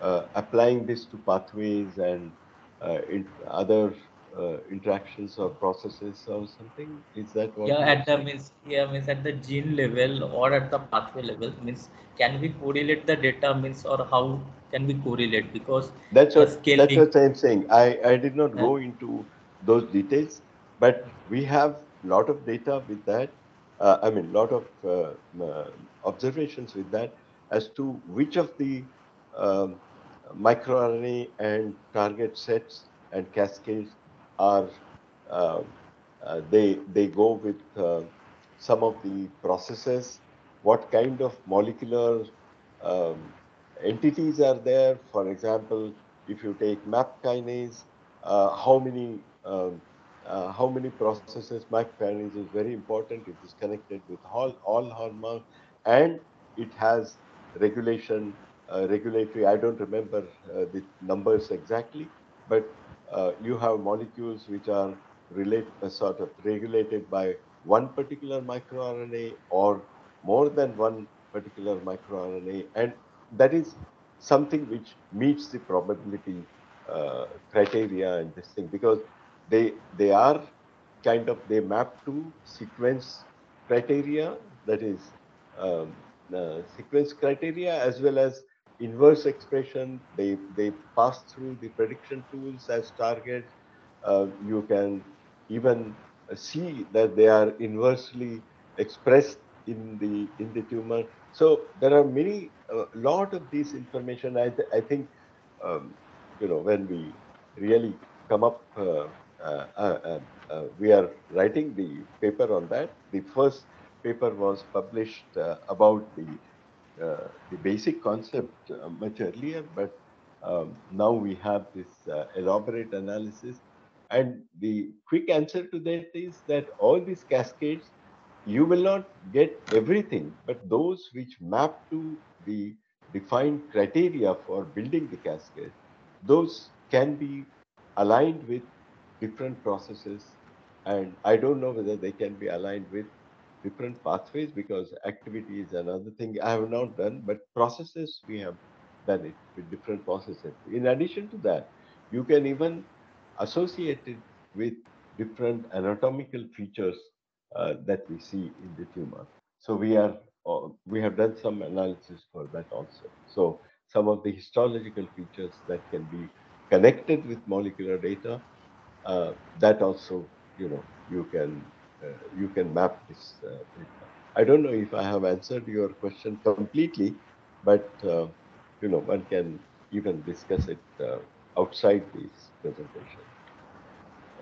uh, applying this to pathways and uh, other uh, interactions or processes or something? Is that what? Yeah, at the means yeah means at the gene level or at the pathway level means can we correlate the data means or how can we correlate because that's what that's what I'm saying. I I did not yeah. go into those details, but we have a lot of data with that. Uh, I mean, a lot of uh, uh, observations with that as to which of the um, microRNA and target sets and cascades are uh, uh, they they go with uh, some of the processes. What kind of molecular um, entities are there? For example if you take map kinase uh, how many um, uh, how many processes map kinase is very important. It is connected with all all hormones and it has regulation uh, regulatory. I don't remember the numbers exactly but uh, you have molecules which are relate, uh, sort of regulated by one particular microRNA or more than one particular microRNA, and that is something which meets the probability uh, criteria and this thing because they they are kind of they map to sequence criteria that is um, uh, sequence criteria as well as inverse expression. They, they pass through the prediction tools as targets. Uh, you can even see that they are inversely expressed in the in the tumor. So there are many, a uh, lot of this information. I, th I think, um, you know, when we really come up, uh, uh, uh, uh we are writing the paper on that. The first paper was published about the uh, the basic concept uh, much earlier, but um, now we have this uh, elaborate analysis. And the quick answer to that is that all these cascades, you will not get everything, but those which map to the defined criteria for building the cascade, those can be aligned with different processes. And I don't know whether they can be aligned with different pathways because activity is another thing I have not done, but processes we have done it with different processes. In addition to that, you can even associate it with different anatomical features uh, that we see in the tumor. So we are uh, we have done some analysis for that also. So some of the histological features that can be connected with molecular data, uh, that also you know you can you can map this uh. I don't know if I have answered your question completely, but uh, you know one can even discuss it outside this presentation.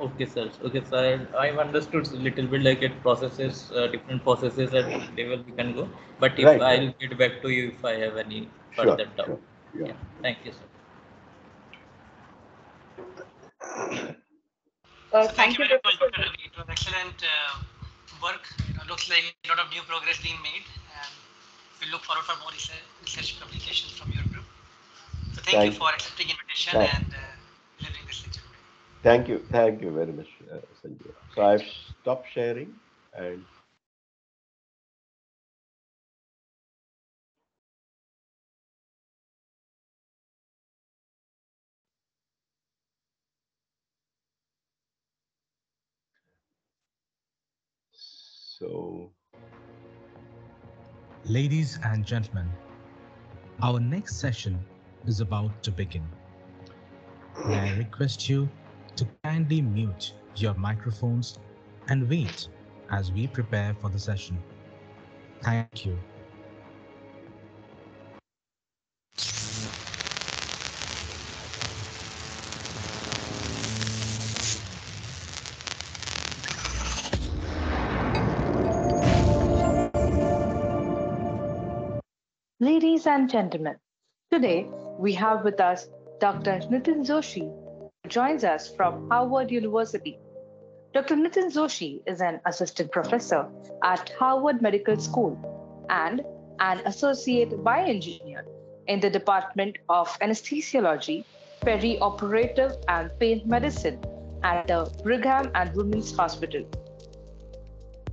Okay, sir. Okay, sir. I've understood a little bit like it processes, uh, different processes at level we can go. But if right. I'll get back to you if I have any further sure, doubt. Sure. Yeah. yeah. Thank you, sir. Uh, thank, thank, you, very much, It was excellent uh, work. You know, looks like a lot of new progress being made, and we look forward for more research, research publications from your group. So thank, thank you for accepting invitation thank and uh, delivering this lecture. Thank you, thank you very much, uh, Sanjay. So I've stopped sharing and So, ladies and gentlemen, our next session is about to begin. May I request you to kindly mute your microphones and wait as we prepare for the session. Thank you. And gentlemen, today we have with us Dr. Nitin Joshi, who joins us from Harvard University. Dr. Nitin Joshi is an assistant professor at Harvard Medical School and an associate bioengineer in the Department of Anesthesiology, Perioperative and Pain Medicine at the Brigham and Women's Hospital.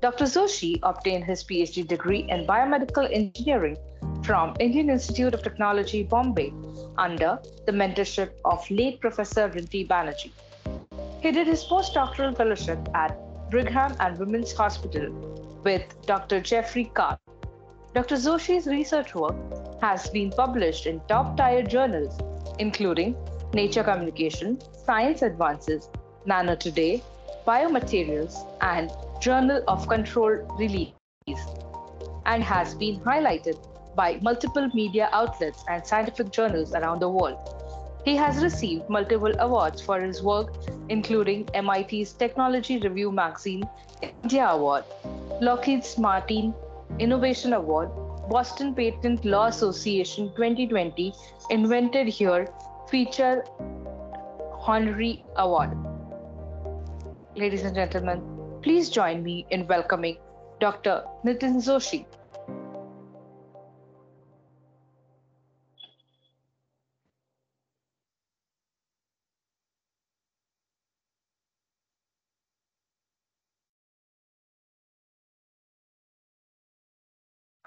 Dr. Joshi obtained his PhD degree in biomedical engineering from Indian Institute of Technology, Bombay, under the mentorship of late Professor Rinti Banerjee. He did his postdoctoral fellowship at Brigham and Women's Hospital with Dr. Jeffrey Karp. Dr. Joshi's research work has been published in top tier journals, including Nature Communication, Science Advances, Nano Today, Biomaterials, and Journal of Controlled Release, and has been highlighted by multiple media outlets and scientific journals around the world. He has received multiple awards for his work, including MIT's Technology Review Magazine India Award, Lockheed Martin Innovation Award, Boston Patent Law Association 2020 Invented Here Feature Honorary Award. Ladies and gentlemen, please join me in welcoming Dr. Nitin Joshi.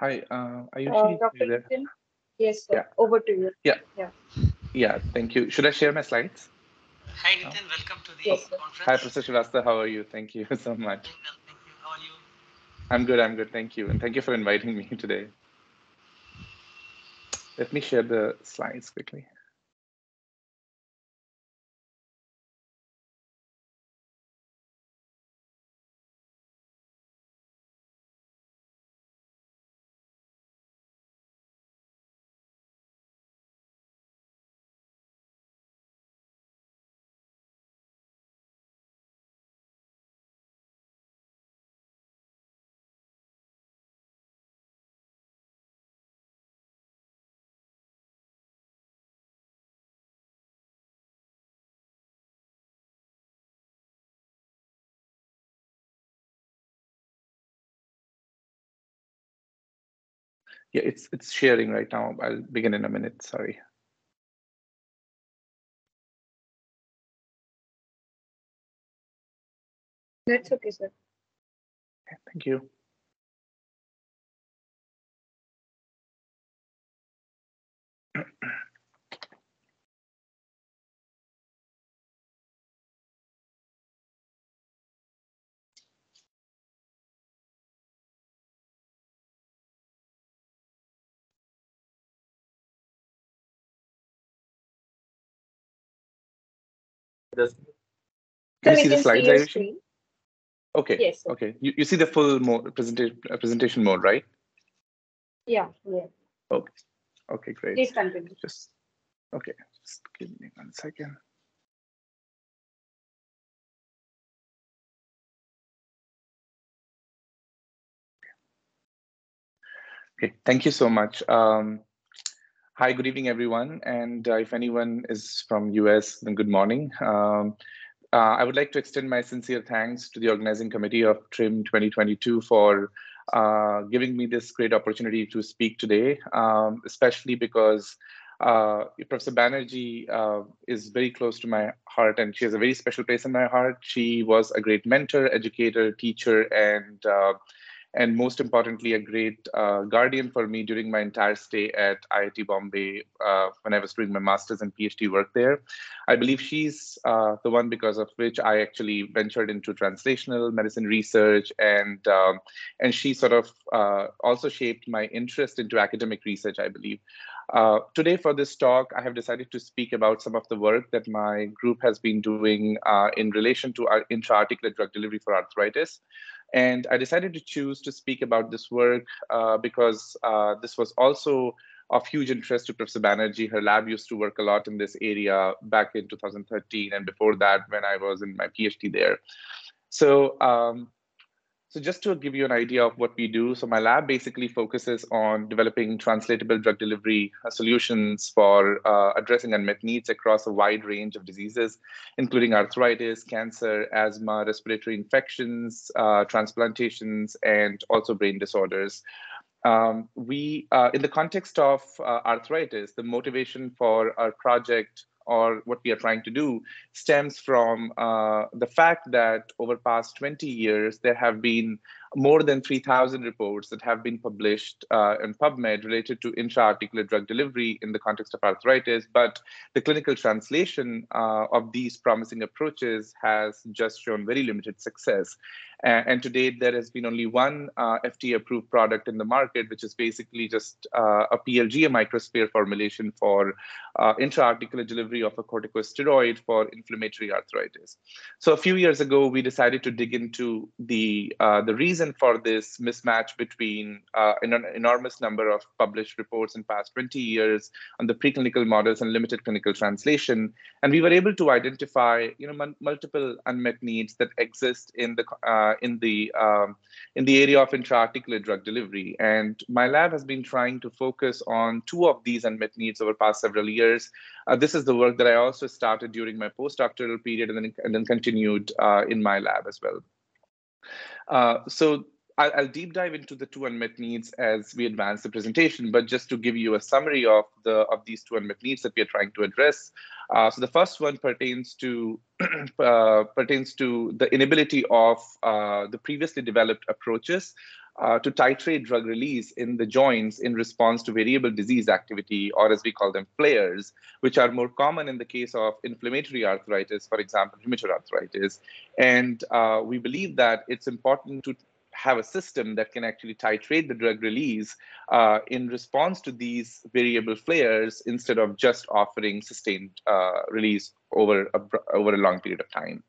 Hi, uh, are you uh, Dr. there? Nitin? Yes, sir. Yeah. Over to you. Yeah. Yeah. Yeah, thank you. Should I share my slides? Hi, Nitin. Welcome to the yes, conference. Hi, Professor Srivastava. How are you? Thank you so much. Well, thank you. How are you? I'm good. I'm good. Thank you. And thank you for inviting me today. Let me share the slides quickly. Yeah, it's it's sharing right now. I'll begin in a minute. Sorry. That's okay, sir. Okay, thank you. Does Can you see the slides, Ayushi? Okay. Yes. Sir. Okay. You, you see the full mode, presentation uh, presentation mode, right? Yeah. Yeah. Okay. Okay. Great. Please continue. Just okay. Just give me one second. Okay. Thank you so much. Um, Hi, good evening, everyone. And uh, if anyone is from US, then good morning. Um, uh, I would like to extend my sincere thanks to the organizing committee of TRIM 2022 for uh, giving me this great opportunity to speak today, um, especially because uh, Professor Banerjee uh, is very close to my heart and she has a very special place in my heart. She was a great mentor, educator, teacher, and uh, and most importantly, a great uh, guardian for me during my entire stay at IIT Bombay uh, when I was doing my master's and PhD work there. I believe she's uh, the one because of which I actually ventured into translational medicine research, and um, and she sort of uh, also shaped my interest into academic research. I believe. Uh, today, for this talk, I have decided to speak about some of the work that my group has been doing uh, in relation to intra-articular drug delivery for arthritis. And I decided to choose to speak about this work uh, because uh, this was also of huge interest to Professor Banerjee. Her lab used to work a lot in this area back in 2013 and before that when I was in my PhD there. So um, so just to give you an idea of what we do, so my lab basically focuses on developing translatable drug delivery uh, solutions for uh, addressing unmet needs across a wide range of diseases, including arthritis, cancer, asthma, respiratory infections, uh, transplantations, and also brain disorders. Um, we, uh, in the context of uh, arthritis, the motivation for our project or what we are trying to do stems from uh, the fact that over past 20 years there have been more than 3,000 reports that have been published uh, in PubMed related to intra-articular drug delivery in the context of arthritis, but the clinical translation uh, of these promising approaches has just shown very limited success. Uh, and to date, there has been only one uh, FDA-approved product in the market, which is basically just uh, a PLGA microsphere formulation for uh, intra-articular delivery of a corticosteroid for inflammatory arthritis. So a few years ago, we decided to dig into the uh, the reason for this mismatch between uh, an enormous number of published reports in past 20 years on the preclinical models and limited clinical translation, and we were able to identify, you know, multiple unmet needs that exist in the uh, in the um, in the area of intra-articular drug delivery. And my lab has been trying to focus on two of these unmet needs over past several years. Uh, this is the work that I also started during my postdoctoral period and then, and then continued uh, in my lab as well. Uh, so I'll, I'll, deep dive into the two unmet needs as we advance the presentation, but just to give you a summary of the of these two unmet needs that we are trying to address. Uh, so the first one pertains to uh, pertains to the inability of uh, the previously developed approaches uh, to titrate drug release in the joints in response to variable disease activity, or as we call them, flares, which are more common in the case of inflammatory arthritis, for example, rheumatoid arthritis. And uh, we believe that it's important to have a system that can actually titrate the drug release uh, in response to these variable flares instead of just offering sustained uh, release over a, over a long period of time.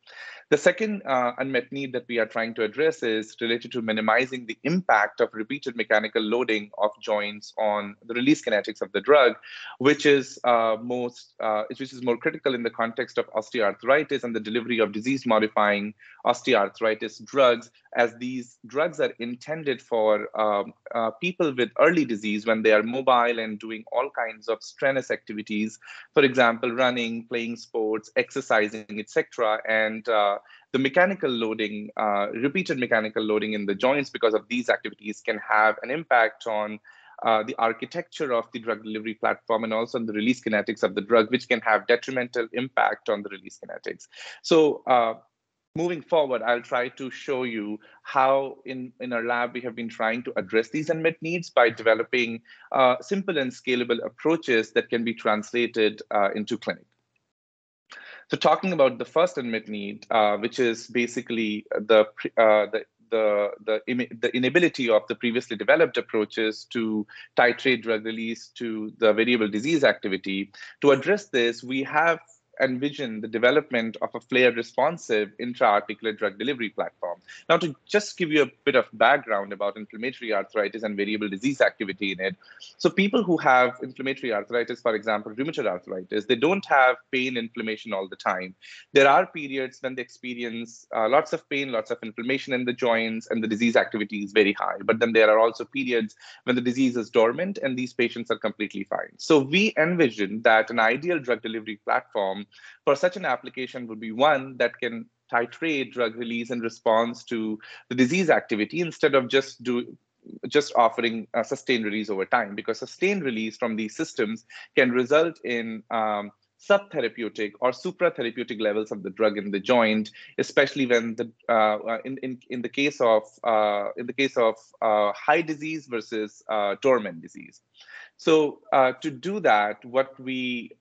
The second uh, unmet need that we are trying to address is related to minimizing the impact of repeated mechanical loading of joints on the release kinetics of the drug, which is uh, most, uh, which is more critical in the context of osteoarthritis and the delivery of disease-modifying osteoarthritis drugs, as these drugs are intended for um, uh, people with early disease when they are mobile and doing all kinds of strenuous activities, for example, running, playing sports, exercising, etc., and uh, the mechanical loading, uh, repeated mechanical loading in the joints because of these activities can have an impact on uh, the architecture of the drug delivery platform and also on the release kinetics of the drug, which can have detrimental impact on the release kinetics. So uh, moving forward, I'll try to show you how in, in our lab we have been trying to address these unmet needs by developing uh, simple and scalable approaches that can be translated uh, into clinic. So talking about the first unmet need, uh, which is basically the, uh, the the, the, the inability of the previously developed approaches to titrate drug release to the variable disease activity. To address this, we have envision the development of a flare responsive intra-articular drug delivery platform. Now, to just give you a bit of background about inflammatory arthritis and variable disease activity in it. So people who have inflammatory arthritis, for example, rheumatoid arthritis, they don't have pain, inflammation all the time. There are periods when they experience uh, lots of pain, lots of inflammation in the joints, and the disease activity is very high. But then there are also periods when the disease is dormant and these patients are completely fine. So we envision that an ideal drug delivery platform for such an application would be one that can titrate drug release in response to the disease activity instead of just do just offering a sustained release over time because sustained release from these systems can result in um, subtherapeutic or supratherapeutic levels of the drug in the joint, especially when the uh, uh in, in in the case of uh, in the case of uh, high disease versus uh, dormant disease. So uh, to do that, what we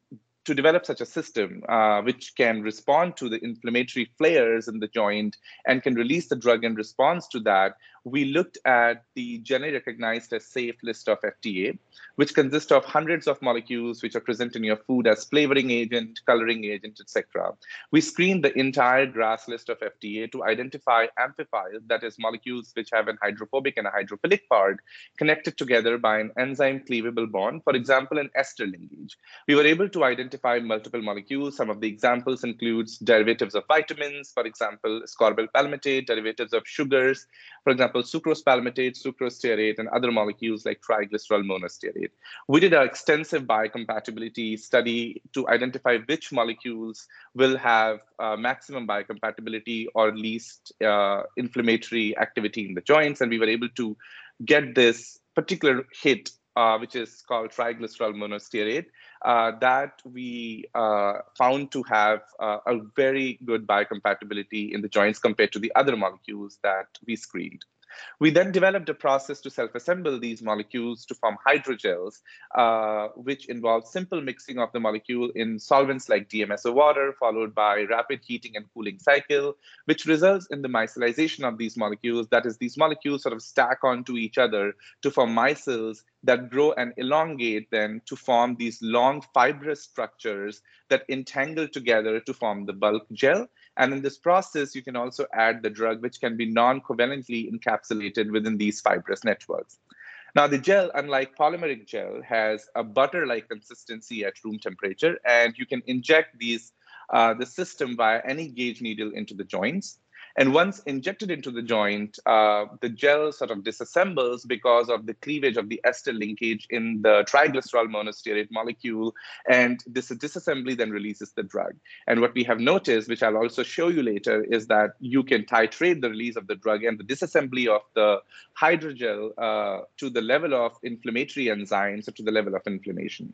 to develop such a system uh, which can respond to the inflammatory flares in the joint and can release the drug in response to that, we looked at the generally recognized as safe list of FDA, which consists of hundreds of molecules which are present in your food as flavoring agent, coloring agent, etc. We screened the entire GRAS list of FDA to identify amphiphiles, that is molecules which have an hydrophobic and a hydrophilic part connected together by an enzyme cleavable bond, for example, an ester linkage. We were able to identify multiple molecules. Some of the examples includes derivatives of vitamins, for example, ascorbyl palmitate, derivatives of sugars, for example, example, sucrose palmitate, sucrose stearate, and other molecules like triglycerol monostearate. We did an extensive biocompatibility study to identify which molecules will have uh, maximum biocompatibility or least uh, inflammatory activity in the joints. And we were able to get this particular hit uh, which is called triglycerol monostearate, uh, that we uh, found to have uh, a very good biocompatibility in the joints compared to the other molecules that we screened. We then developed a process to self-assemble these molecules to form hydrogels, uh, which involves simple mixing of the molecule in solvents like DMSO or water, followed by rapid heating and cooling cycle, which results in the micellization of these molecules. That is, these molecules sort of stack onto each other to form micelles that grow and elongate then to form these long fibrous structures that entangle together to form the bulk gel. And in this process, you can also add the drug, which can be non-covalently encapsulated within these fibrous networks. Now, the gel, unlike polymeric gel, has a butter-like consistency at room temperature, and you can inject these uh, the system via any gauge needle into the joints. And once injected into the joint, uh, the gel sort of disassembles because of the cleavage of the ester linkage in the triglycerol monostearate molecule. And this disassembly then releases the drug. And what we have noticed, which I'll also show you later, is that you can titrate the release of the drug and the disassembly of the hydrogel uh, to the level of inflammatory enzymes or to the level of inflammation.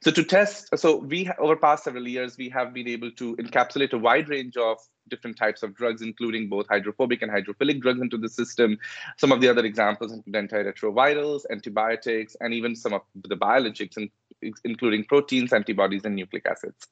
So to test, so we over past several years, we have been able to encapsulate a wide range of different types of drugs, including both hydrophobic and hydrophilic drugs into the system. Some of the other examples include antiretrovirals, antibiotics, and even some of the biologics, including proteins, antibodies, and nucleic acids.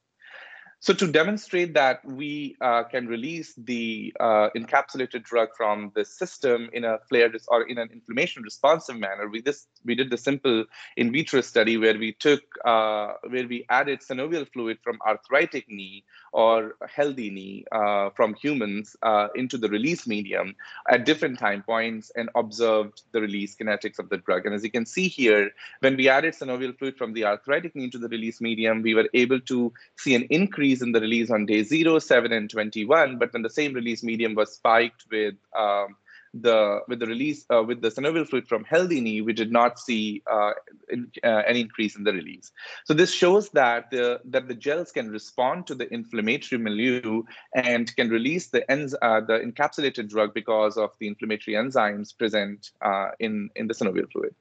So to demonstrate that we uh, can release the uh, encapsulated drug from the system in a flare or in an inflammation responsive manner, we this we did the simple in vitro study where we took uh, where we added synovial fluid from arthritic knee or healthy knee uh, from humans uh, into the release medium at different time points and observed the release kinetics of the drug. And as you can see here, when we added synovial fluid from the arthritic knee to the release medium, we were able to see an increase increase in the release on day 0, 7, and 21, but when the same release medium was spiked with um, the with the release uh, with the synovial fluid from healthy knee, we did not see uh, in, uh, any increase in the release. So this shows that the that the gels can respond to the inflammatory milieu and can release the enz uh, the encapsulated drug because of the inflammatory enzymes present uh, in in the synovial fluid.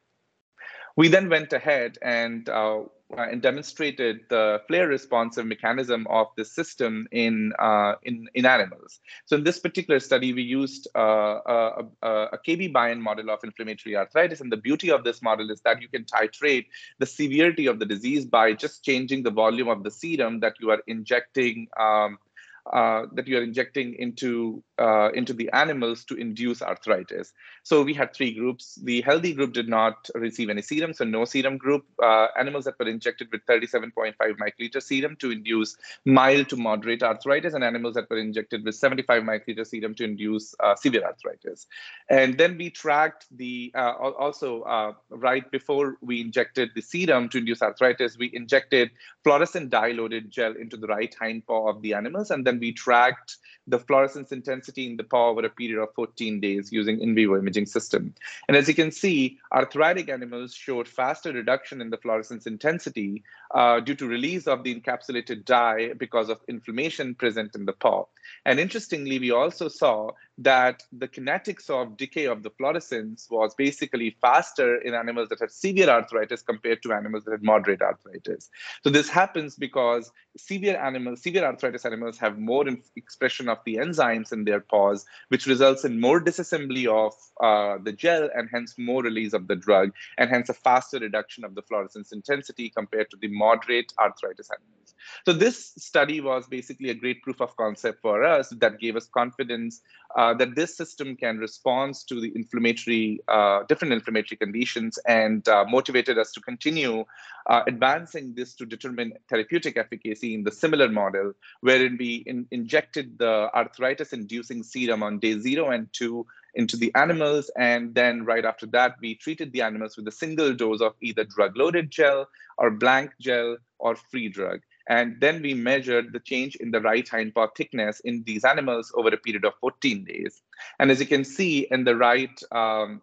We then went ahead and uh, and demonstrated the flare responsive mechanism of the system in, uh, in, in animals. So in this particular study, we used uh, a, a, a KB-Bion model of inflammatory arthritis. And the beauty of this model is that you can titrate the severity of the disease by just changing the volume of the serum that you are injecting um, uh, that you are injecting into uh, into the animals to induce arthritis. So we had three groups. The healthy group did not receive any serum, so no serum group. Uh, animals that were injected with 37.5 microliter serum to induce mild to moderate arthritis, and animals that were injected with 75 microliter serum to induce uh, severe arthritis. And then we tracked the uh, also right before we injected the serum to induce arthritis, we injected fluorescent dye-loaded gel into the right hind paw of the animals, and then we tracked the fluorescence intensity in the paw over a period of 14 days using in vivo imaging system. And as you can see, arthritic animals showed faster reduction in the fluorescence intensity uh, due to release of the encapsulated dye because of inflammation present in the paw. And interestingly, we also saw that the kinetics of decay of the fluorescence was basically faster in animals that have severe arthritis compared to animals that have moderate arthritis. So this happens because severe animals, severe arthritis animals have more expression of the enzymes in their paws, which results in more disassembly of uh, the gel and hence more release of the drug, and hence a faster reduction of the fluorescence intensity compared to the moderate arthritis animals. So this study was basically a great proof of concept for us that gave us confidence uh, that this system can respond to the inflammatory, uh, different inflammatory conditions and uh, motivated us to continue uh, advancing this to determine therapeutic efficacy in the similar model, wherein we in, injected the arthritis-inducing serum on day zero and two into the animals. And then right after that, we treated the animals with a single dose of either drug-loaded gel or blank gel or free drug. And then we measured the change in the right hind paw thickness in these animals over a period of 14 days. And as you can see in the right um,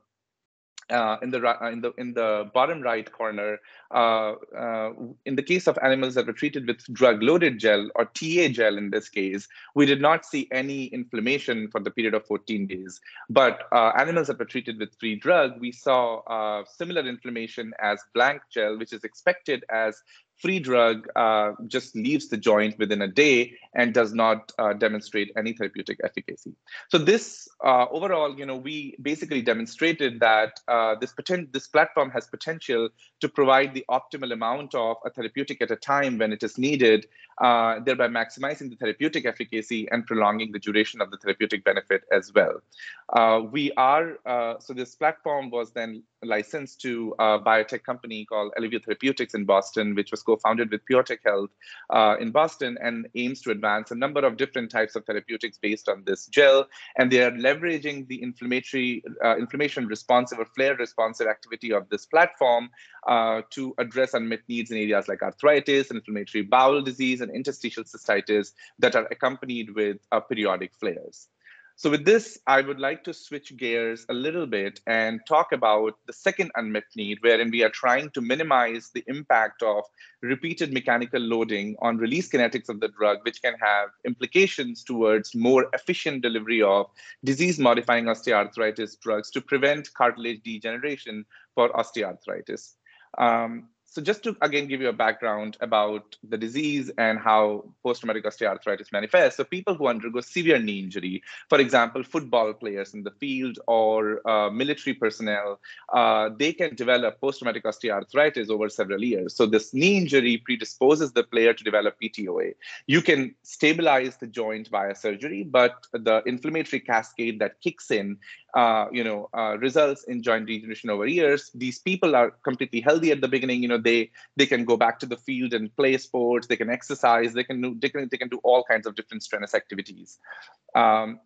uh, in the uh, in the in the bottom right corner, uh, uh, in the case of animals that were treated with drug-loaded gel or TA gel in this case, we did not see any inflammation for the period of 14 days. But animals that were treated with free drug, we saw similar inflammation as blank gel, which is expected as free drug uh, just leaves the joint within a day and does not uh, demonstrate any therapeutic efficacy. So this uh, overall, you know, we basically demonstrated that uh, this poten- this platform has potential to provide the optimal amount of a therapeutic at a time when it is needed, uh, thereby maximizing the therapeutic efficacy and prolonging the duration of the therapeutic benefit as well. Uh, we are so this platform was then licensed to a biotech company called Alivio Therapeutics in Boston, which was co-founded with PureTech Health uh, in Boston and aims to advance a number of different types of therapeutics based on this gel. And they are leveraging the inflammatory, uh, inflammation responsive or flare responsive activity of this platform uh, to address unmet needs in areas like arthritis, inflammatory bowel disease, and interstitial cystitis that are accompanied with uh, periodic flares. So with this, I would like to switch gears a little bit and talk about the second unmet need, wherein we are trying to minimize the impact of repeated mechanical loading on release kinetics of the drug, which can have implications towards more efficient delivery of disease-modifying osteoarthritis drugs to prevent cartilage degeneration for osteoarthritis. Um, so just to again give you a background about the disease and how post-traumatic osteoarthritis manifests. So people who undergo severe knee injury, for example, football players in the field or uh, military personnel, uh, they can develop post-traumatic osteoarthritis over several years. So this knee injury predisposes the player to develop PTOA. You can stabilize the joint via surgery, but the inflammatory cascade that kicks in uh, you know, uh, results in joint degeneration over years. These people are completely healthy at the beginning. You know, they they can go back to the field and play sports. They can exercise. They can do they can, they can do all kinds of different strenuous activities. Um,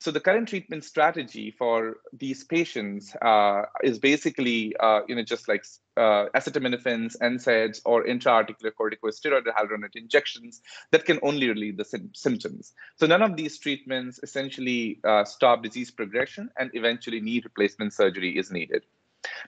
so the current treatment strategy for these patients uh, is basically, uh, you know, just like uh, acetaminophen, NSAIDs, or intra-articular corticosteroid or hyaluronate injections that can only relieve the symptoms. So none of these treatments essentially uh, stop disease progression, and eventually knee replacement surgery is needed.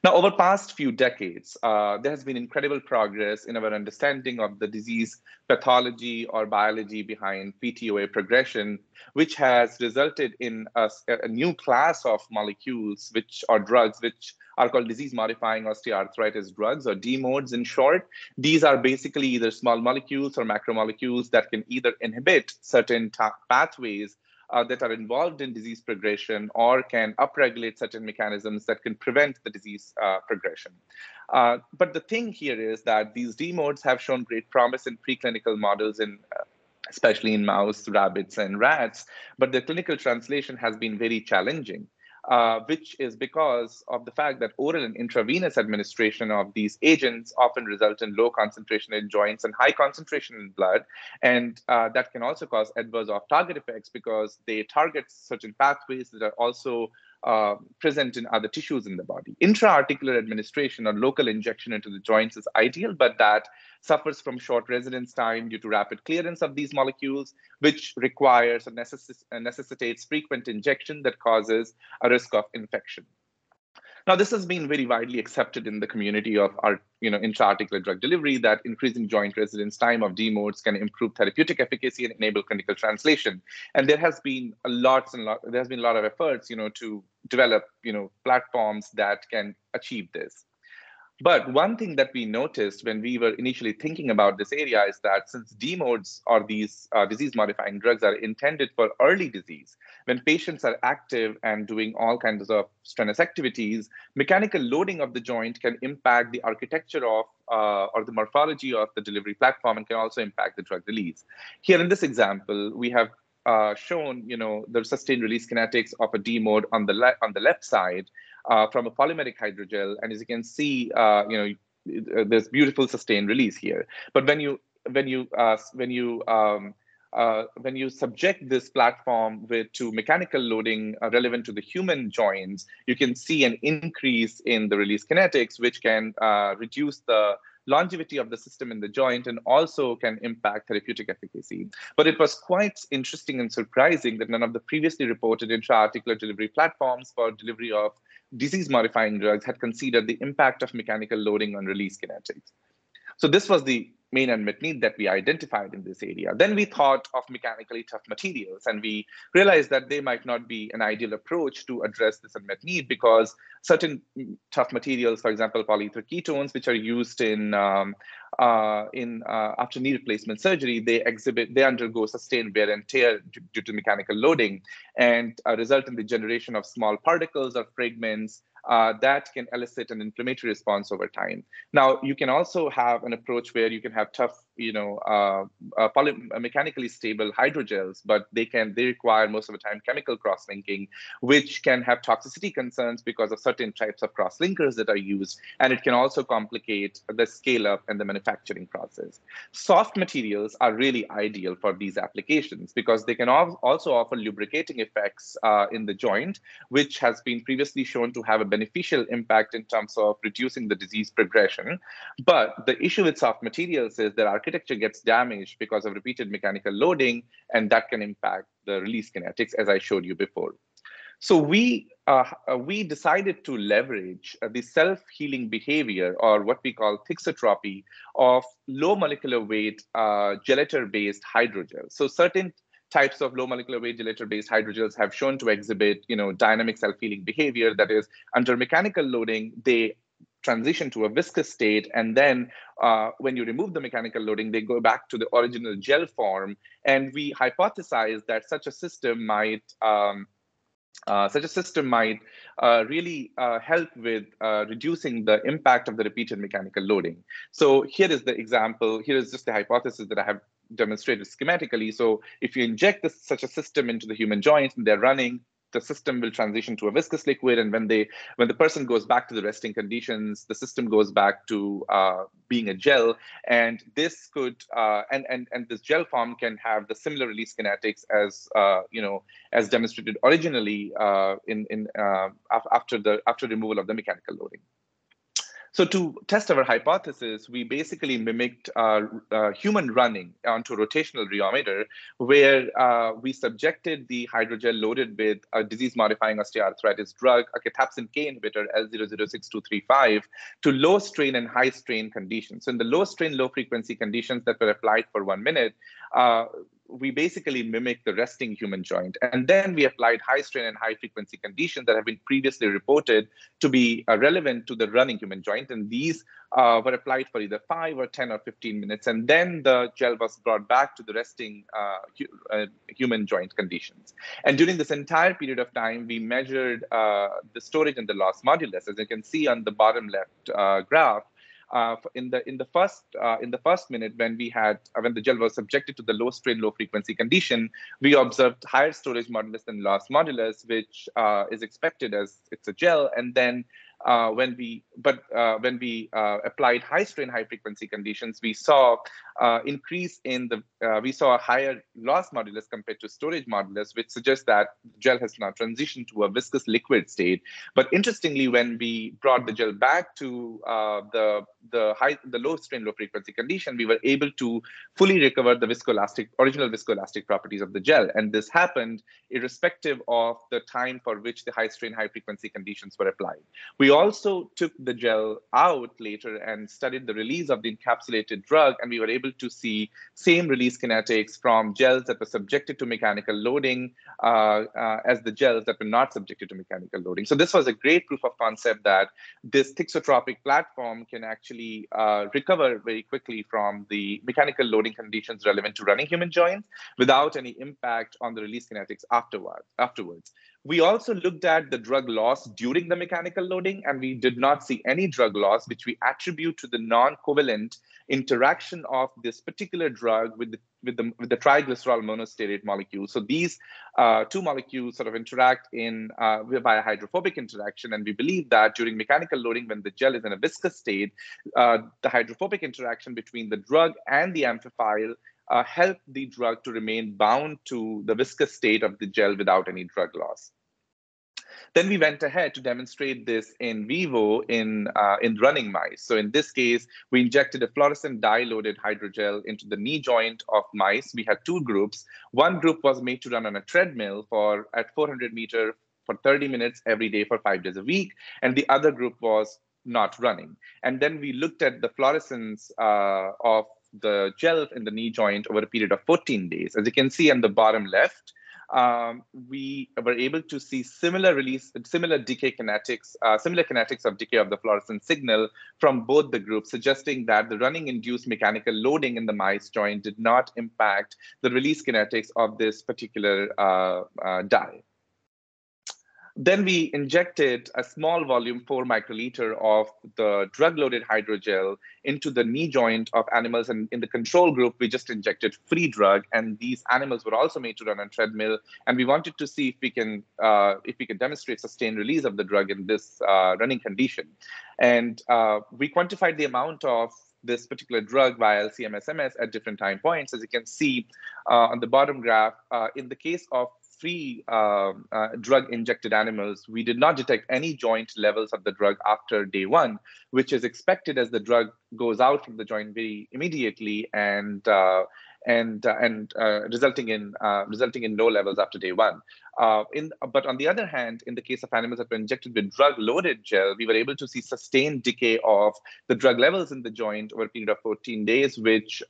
Now, over past few decades, uh, there has been incredible progress in our understanding of the disease pathology or biology behind PTOA progression, which has resulted in a, a new class of molecules, which are drugs, which are called disease-modifying osteoarthritis drugs, or DMODs in short. These are basically either small molecules or macromolecules that can either inhibit certain pathways uh, that are involved in disease progression or can upregulate certain mechanisms that can prevent the disease uh, progression. Uh, but the thing here is that these DMODs have shown great promise in preclinical models in uh, especially in mouse, rabbits, and rats, but the clinical translation has been very challenging uh, which is because of the fact that oral and intravenous administration of these agents often result in low concentration in joints and high concentration in blood. And uh, that can also cause adverse off target effects because they target certain pathways that are also uh, present in other tissues in the body. Intra-articular administration or local injection into the joints is ideal, but that suffers from short residence time due to rapid clearance of these molecules, which requires or necess necessitates frequent injection that causes a risk of infection. Now, this has been very widely accepted in the community of our, you know, intra-articular drug delivery that increasing joint residence time of DMODs can improve therapeutic efficacy and enable clinical translation. And there has been a lots and lot, there has been a lot of efforts, you know, to develop, you know, platforms that can achieve this. But one thing that we noticed when we were initially thinking about this area is that since DMODs or these uh, disease modifying drugs are intended for early disease, when patients are active and doing all kinds of strenuous activities, mechanical loading of the joint can impact the architecture of uh, or the morphology of the delivery platform and can also impact the drug release. Here in this example, we have uh, shown, you know, the sustained release kinetics of a D mode on the on the left side uh, from a polymeric hydrogel, and as you can see, uh, you know, there's beautiful sustained release here. But when you when you uh, when you um, uh, when you subject this platform with to mechanical loading uh, relevant to the human joints, you can see an increase in the release kinetics, which can uh, reduce the longevity of the system in the joint and also can impact therapeutic efficacy. But it was quite interesting and surprising that none of the previously reported intra-articular delivery platforms for delivery of disease-modifying drugs had considered the impact of mechanical loading on release kinetics. So this was the main unmet need that we identified in this area. Then we thought of mechanically tough materials, and we realized that they might not be an ideal approach to address this unmet need because certain tough materials, for example, polyether ketones, which are used in um, uh, in uh, after knee replacement surgery, they exhibit they undergo sustained wear and tear due to mechanical loading, and uh, result in the generation of small particles or fragments uh, that can elicit an inflammatory response over time. Now, you can also have an approach where you can have tough, you know, uh, uh, poly- uh, mechanically stable hydrogels, but they can they require most of the time chemical cross-linking, which can have toxicity concerns because of certain types of cross-linkers that are used, and it can also complicate the scale-up and the manufacturing process. Soft materials are really ideal for these applications because they can also offer lubricating effects uh, in the joint, which has been previously shown to have a beneficial impact in terms of reducing the disease progression. But the issue with soft materials is that architecture gets damaged because of repeated mechanical loading, and that can impact the release kinetics, as I showed you before. So we uh, uh we decided to leverage uh, the self-healing behavior, or what we call thixotropy, of low molecular weight uh, gelator-based hydrogels. So certain types of low molecular weight gelator-based hydrogels have shown to exhibit, you know, dynamic self-healing behavior. That is, under mechanical loading, they transition to a viscous state, and then uh, when you remove the mechanical loading, they go back to the original gel form. And we hypothesize that such a system might um, uh, such a system might uh, really uh, help with uh, reducing the impact of the repeated mechanical loading. So here is the example. Here is just the hypothesis that I have demonstrated schematically. So if you inject this, such a system into the human joints and they're running, the system will transition to a viscous liquid and when they when the person goes back to the resting conditions the system goes back to uh, being a gel. And this could uh, and and and this gel form can have the similar release kinetics as uh, you know as demonstrated originally uh, in in uh, after the after removal of the mechanical loading so to test our hypothesis, we basically mimicked uh, uh, human running onto a rotational rheometer, where uh, we subjected the hydrogel loaded with a disease-modifying osteoarthritis drug, a cathepsin K inhibitor, L006235, to low strain and high strain conditions. So in the low strain, low frequency conditions that were applied for one minute, uh, we basically mimic the resting human joint. And then we applied high strain and high frequency conditions that have been previously reported to be uh, relevant to the running human joint. And these uh, were applied for either 5 or 10 or 15 minutes. And then the gel was brought back to the resting uh, hu uh, human joint conditions. And during this entire period of time, we measured uh, the storage and the loss modulus. As you can see on the bottom left graph, uh, in the in the first uh, in the first minute when we had uh, when the gel was subjected to the low strain low frequency condition we observed higher storage modulus than loss modulus which uh, is expected as it's a gel. And then uh, when we but when we applied high strain high frequency conditions we saw uh, increase in the uh, we saw a higher loss modulus compared to storage modulus which suggests that gel has now transitioned to a viscous liquid state. But interestingly when we brought the gel back to uh, the the high the low strain low frequency condition we were able to fully recover the viscoelastic original viscoelastic properties of the gel. And this happened irrespective of the time for which the high strain high frequency conditions were applied. We also took the gel out later and studied the release of the encapsulated drug, and we were able to see same release kinetics from gels that were subjected to mechanical loading uh, uh, as the gels that were not subjected to mechanical loading. So this was a great proof of concept that this thixotropic platform can actually uh, recover very quickly from the mechanical loading conditions relevant to running human joints without any impact on the release kinetics afterward, afterwards. We also looked at the drug loss during the mechanical loading, and we did not see any drug loss, which we attribute to the non-covalent interaction of this particular drug with the with the, with the triglycerol monostearate molecule. So these uh, two molecules sort of interact in uh, via hydrophobic interaction, and we believe that during mechanical loading, when the gel is in a viscous state, uh, the hydrophobic interaction between the drug and the amphiphile uh, help the drug to remain bound to the viscous state of the gel without any drug loss. Then we went ahead to demonstrate this in vivo in, uh, in running mice. So in this case, we injected a fluorescent dye-loaded hydrogel into the knee joint of mice. We had two groups. One group was made to run on a treadmill for at 400 meter for 30 minutes every day for five days a week. And the other group was not running. And then we looked at the fluorescence uh, of the gel in the knee joint over a period of 14 days. As you can see on the bottom left, um, we were able to see similar release, similar decay kinetics, uh, similar kinetics of decay of the fluorescent signal from both the groups, suggesting that the running induced mechanical loading in the mice joint did not impact the release kinetics of this particular uh, uh, dye. Then we injected a small volume, four microliter of the drug-loaded hydrogel into the knee joint of animals. And in the control group, we just injected free drug. And these animals were also made to run on treadmill. And we wanted to see if we can uh, if we can demonstrate sustained release of the drug in this uh, running condition. And uh, we quantified the amount of this particular drug via LCMSMS at different time points. As you can see uh, on the bottom graph, uh, in the case of free uh, uh, drug injected animals, we did not detect any joint levels of the drug after day one, which is expected as the drug goes out from the joint very immediately and uh, and uh, and uh, resulting in uh, resulting in low levels after day one. in but on the other hand, in the case of animals that were injected with drug-loaded gel, we were able to see sustained decay of the drug levels in the joint over a period of 14 days, which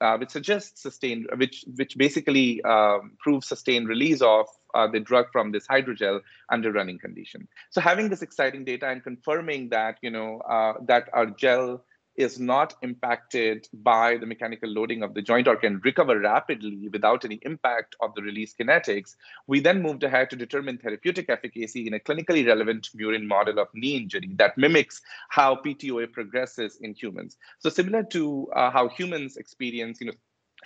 uh, which suggests sustained, which which basically um, proves sustained release of uh, the drug from this hydrogel under running condition. So having this exciting data and confirming that you know uh, that our gel is not impacted by the mechanical loading of the joint or can recover rapidly without any impact of the release kinetics, we then moved ahead to determine therapeutic efficacy in a clinically relevant murine model of knee injury that mimics how PTOA progresses in humans. So similar to uh, how humans experience, you know,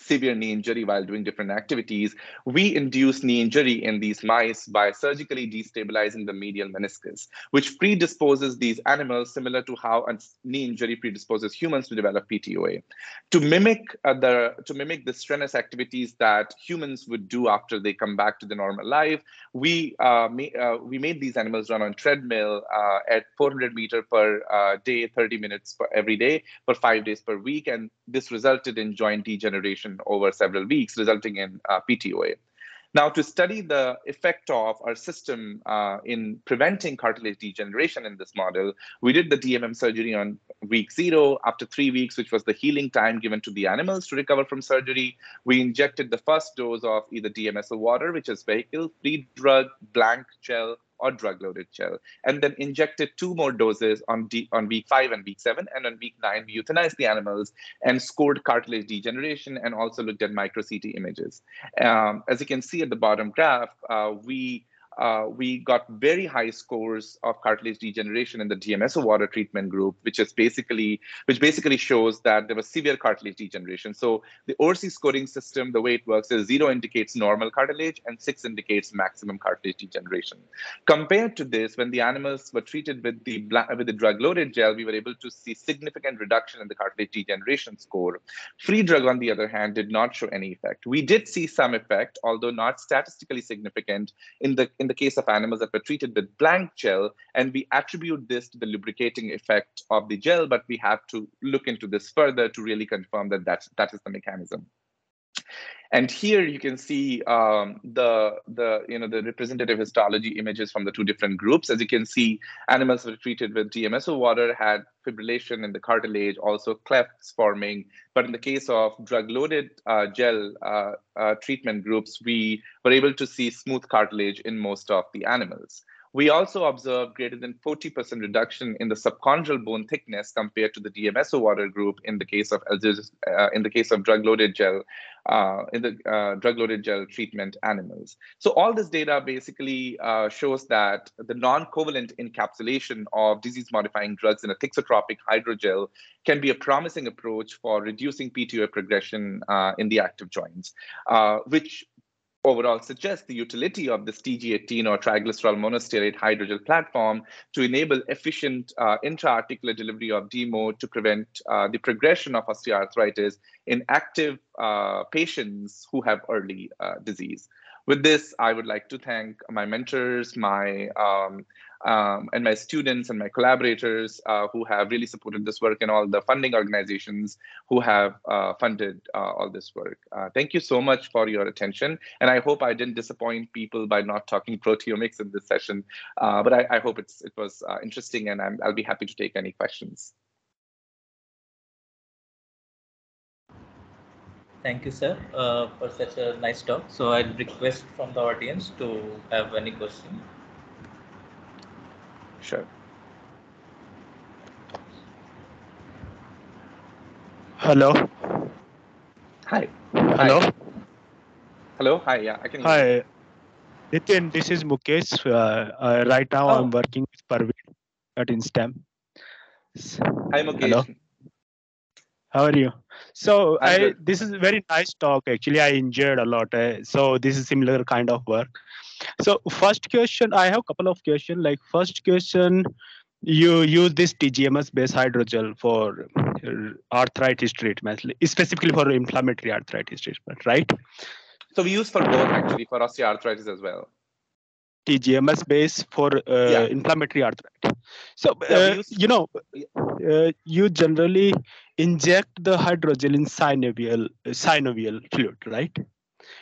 severe knee injury while doing different activities, we induce knee injury in these mice by surgically destabilizing the medial meniscus, which predisposes these animals similar to how a knee injury predisposes humans to develop PTOA. To mimic uh, the to mimic the strenuous activities that humans would do after they come back to the normal life, we uh, uh, we made these animals run on treadmill uh, at 400 meter per uh, day, 30 minutes per every day for five days per week, and this resulted in joint degeneration over several weeks, resulting in uh, PTOA. Now, to study the effect of our system uh, in preventing cartilage degeneration in this model, we did the DMM surgery on week zero. After three weeks, which was the healing time given to the animals to recover from surgery, we injected the first dose of either DMSO water, which is vehicle, free drug, blank gel, or drug-loaded gel, and then injected two more doses on, D, on week five and week seven. And on week nine, we euthanized the animals and scored cartilage degeneration and also looked at micro CT images. Um, as you can see at the bottom graph, uh, we uh, we got very high scores of cartilage degeneration in the DMSO water treatment group, which is basically which basically shows that there was severe cartilage degeneration. So the ORCE scoring system, the way it works is zero indicates normal cartilage and six indicates maximum cartilage degeneration. Compared to this, when the animals were treated with the with the drug-loaded gel, we were able to see significant reduction in the cartilage degeneration score. Free drug, on the other hand, did not show any effect. We did see some effect, although not statistically significant in the in the case of animals that were treated with blank gel, and we attribute this to the lubricating effect of the gel, but we have to look into this further to really confirm that that's, that is the mechanism. And here you can see um, the the you know the representative histology images from the two different groups. As you can see, animals were treated with DMSO water had fibrillation in the cartilage, also clefts forming. But in the case of drug-loaded uh, gel uh, uh, treatment groups, we were able to see smooth cartilage in most of the animals. We also observed greater than 40% reduction in the subchondral bone thickness compared to the DMSO water group in the case of uh, in the case of drug-loaded gel uh, in the uh, drug-loaded gel treatment animals. So all this data basically uh, shows that the non-covalent encapsulation of disease-modifying drugs in a thixotropic hydrogel can be a promising approach for reducing PTOA progression uh, in the active joints, uh, which overall suggests the utility of this TG18 or triglycerol monostearate hydrogel platform to enable efficient uh, intra-articular delivery of DMO to prevent uh, the progression of osteoarthritis in active uh, patients who have early uh, disease. With this, I would like to thank my mentors, my um, um, and my students and my collaborators uh, who have really supported this work and all the funding organizations who have uh, funded uh, all this work. Uh, thank you so much for your attention. And I hope I didn't disappoint people by not talking proteomics in this session, uh, but I, I, hope it's, it was uh, interesting and i will be happy to take any questions. Thank you, sir, for such a nice talk. So I'll request from the audience to have any question. Sure. Hello. Hi. Hello. Hi. Hello. Hi. Yeah, I can. Hi. Nitin, this is Mukesh. Uh, uh, right now, oh. I'm working with Parveen at Instem. Hi, Mukesh. Hello. How are you? So I this is very nice talk. Actually, I enjoyed a lot. Uh, so this is similar kind of work. So first question, I have a couple of questions. Like first question, you use this TGMS based hydrogel for uh, arthritis treatment, specifically for inflammatory arthritis treatment, right? So we use for both actually for osteoarthritis as well. TGMS base for uh, Yeah. inflammatory arthritis. So uh, use- you know, uh, you generally inject the hydrogel in synovial synovial fluid, right?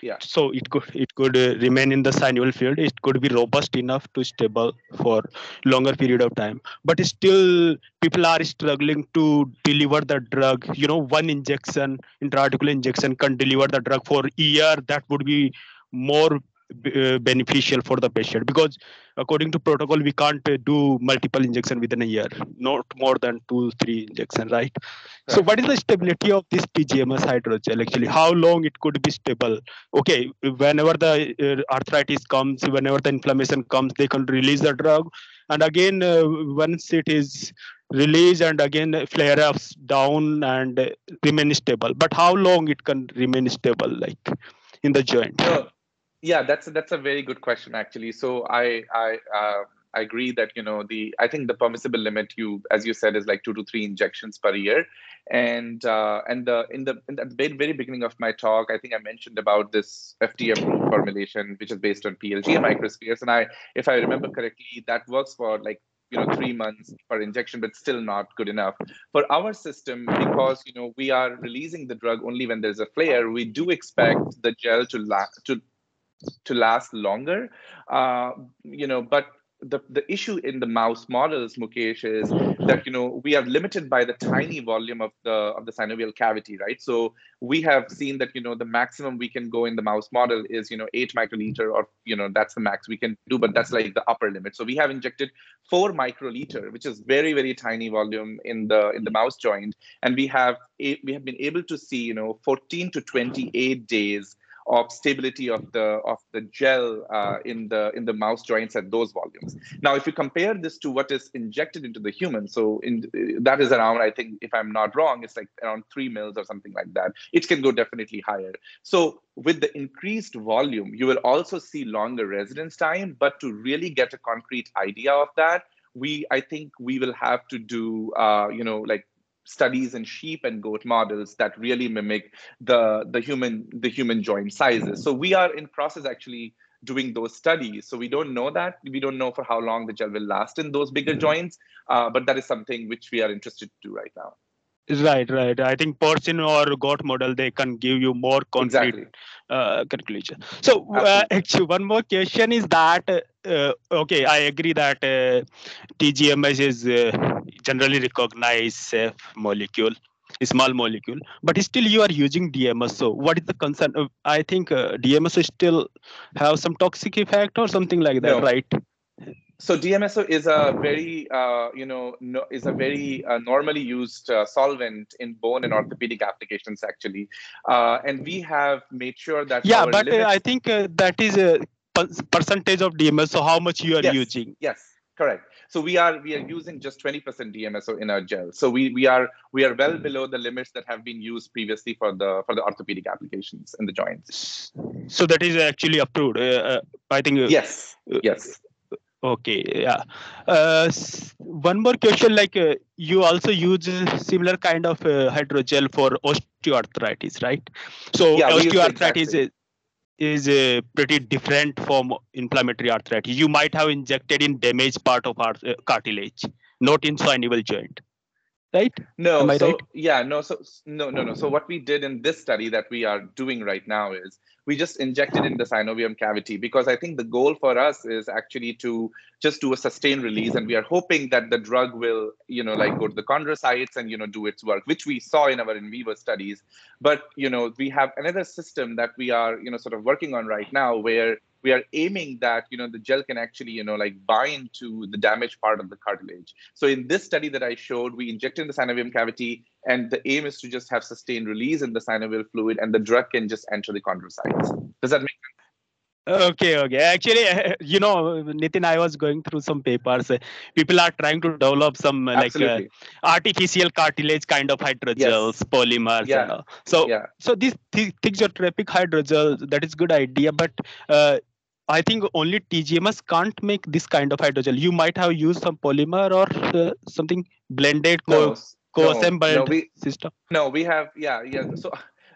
Yeah. So it could it could uh, remain in the synovial field It could be robust enough to stable for longer period of time. But still, people are struggling to deliver the drug. You know, one injection, intraarticular injection, can deliver the drug for a year. That would be more uh, beneficial for the patient. Because according to protocol we can't uh, do multiple injection within a year. Not more than two three injection right? So what is the stability of this tgms hydrogel actually? How long it could be stable? Okay whenever the uh, arthritis comes whenever the inflammation comes they can release the drug. And again uh, once it is released and again flare ups down and uh, remain stable. But how long it can remain stable like in the joint? No, yeah, that's that's a very good question actually. So I I uh, I agree that you know the I think the permissible limit you as you said is like two to three injections per year, and uh, and the in the in the very very beginning of my talk I think I mentioned about this FDA approved formulation which is based on PLG microspheres, and I if I remember correctly that works for like you know three months per injection but still not good enough for our system because you know we are releasing the drug only when there's a flare. We do expect the gel to la- to to last longer. Uh, you know but the, the issue in the mouse models mukesh is that you know we are limited by the tiny volume of the of the synovial cavity right? So we have seen that you know the maximum we can go in the mouse model is you know 8 microliter or you know that's the max we can do but that's like the upper limit. So we have injected 4 microliter which is very very tiny volume in the in the mouse joint. And we have we have been able to see you know 14 to 28 days of stability of the of the gel uh, in the in the mouse joints at those volumes. Now, if you compare this to what is injected into the human, so in that is around, I think, if I'm not wrong, it's like around three mils or something like that. It can go definitely higher. So with the increased volume, you will also see longer residence time. But to really get a concrete idea of that, we I think we will have to do uh, you know like studies in sheep and goat models that really mimic the the human the human joint sizes. So we are in process actually doing those studies. So we don't know that. We don't know for how long the gel will last in those bigger joints uh, but that is something which we are interested to do right now. Right, right. I think porcine or goat model they can give you more concrete exactly. uh, calculation. So uh, actually, one more question is that uh, okay, I agree that uh, TGMS is uh, generally recognized safe molecule, a small molecule, but still you are using DMS. So what is the concern? Uh, I think uh, DMS still have some toxic effect or something like that, No. right? so DMSO is a very, uh, you know, no, is a very uh, normally used uh, solvent in bone and orthopedic applications, actually. Uh, and we have made sure that Yeah, but uh, limits- I think uh, that is a percentage of dmso how much you are Yes. using? Yes, correct. So we are we are using just 20% DMSO in our gel. So we we are we are well below the limits that have been used previously for the for the orthopedic applications in the joints. So that is actually approved. Uh, uh, I think. uh, Yes, yes. Okay, yeah. Uh, one more question, like uh, you also use uh, similar kind of uh, hydrogel for osteoarthritis, right? So Yeah, we use the osteoarthritis is, a pretty different from inflammatory arthritis. You might have injected in damaged part of our uh, cartilage, not in synovial joint. Right? No, Am I so right? yeah, no, so no, no, no. So what we did in this study that we are doing right now is we just injected in the synovium cavity because I think the goal for us is actually to just do a sustained release, and we are hoping that the drug will, you know, like go to the chondrocytes and you know do its work, which we saw in our in vivo studies. But you know, we have another system that we are, you know, sort of working on right now where we are aiming that you know the gel can actually you know like bind to the damaged part of the cartilage so in this study that i showed we injected in the synovium cavity and the aim is to just have sustained release in the synovial fluid and the drug can just enter the chondrocytes does that make sense Okay, okay. Actually, you know, Nitin, I was going through some papers. People are trying to develop some uh, like uh, artificial cartilage kind of hydrogels, polymers. Yeah. So, yeah so these th- thixotropic hydrogel, that is good idea, but uh, I think only TGMS can't make this kind of hydrogel. You might have used some polymer or uh, something blended no, co- co-assembled no, we system. no we have yeah yeah so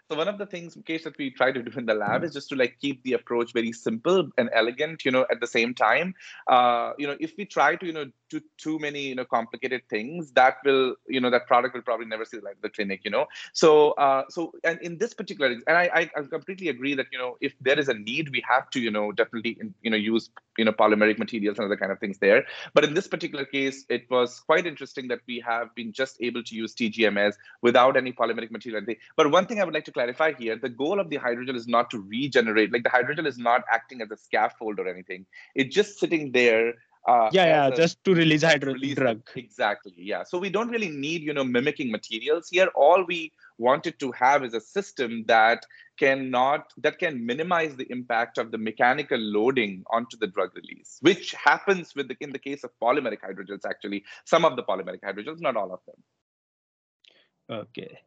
so one of the things case that we try to do in the lab is just to like keep the approach very simple and elegant you know at the same time. Uh you know if we try to you know do too many you know complicated things that will you know that product will probably never see the light of the clinic you know. So uh so and in this particular and i i, I completely agree that you know if there is a need we have to you know definitely you know use you know polymeric materials and other kind of things there. But in this particular case it was quite interesting that we have been just able to use tgms without any polymeric material. But one thing i would like to clarify here the goal of the hydrogel is not to regenerate like the hydrogel is not acting as a scaffold or anything. It's just sitting there uh, Yeah, yeah, a- just to release hydro release drug. exactly yeah. So we don't really need you know mimicking materials here. All we wanted to have is a system that cannot that can minimize the impact of the mechanical loading onto the drug release which happens with the, in the case of polymeric hydrogels actually. Some of the polymeric hydrogels not all of them. Okay.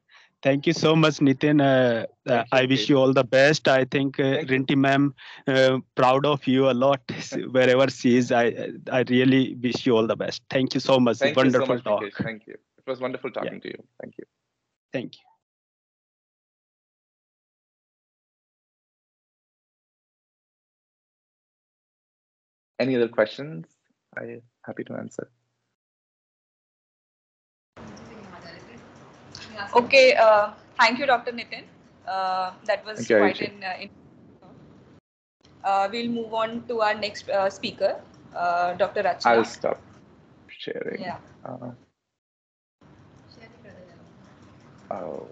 Thank you so much, Nitin. Uh, uh, I wish you all the best. I think uh. Rinti ma'am, uh, proud of you a lot wherever she is. I I really wish you all the best. Thank you so much. thank Wonderful so much talk. Thank you it was wonderful talking to you thank you Thank you. any other questions i'm happy to answer Okay, uh, thank you, Dr. Nitin. Uh, that was Thank quite an. Uh, in- uh, we'll move on to our next uh, speaker, uh, Dr. Rachna. i'll stop sharing Yeah. Uh, oh.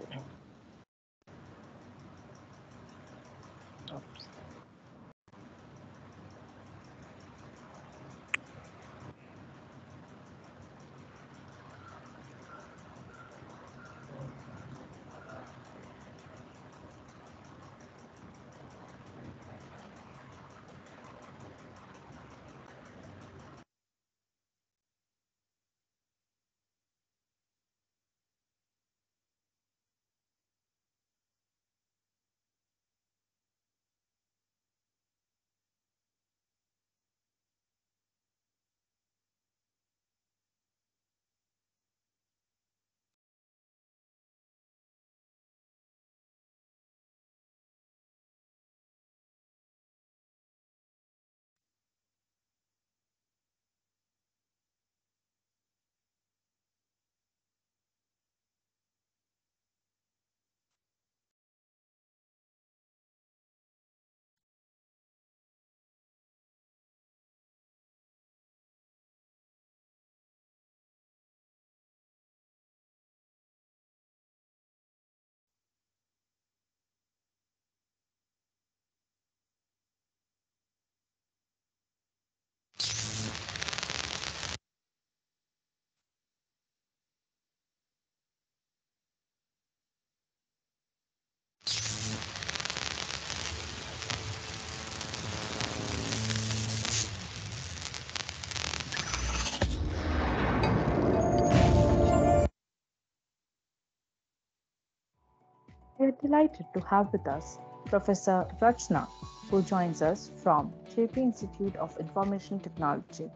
We are delighted to have with us Professor Rachna, who joins us from JP Institute of Information Technology.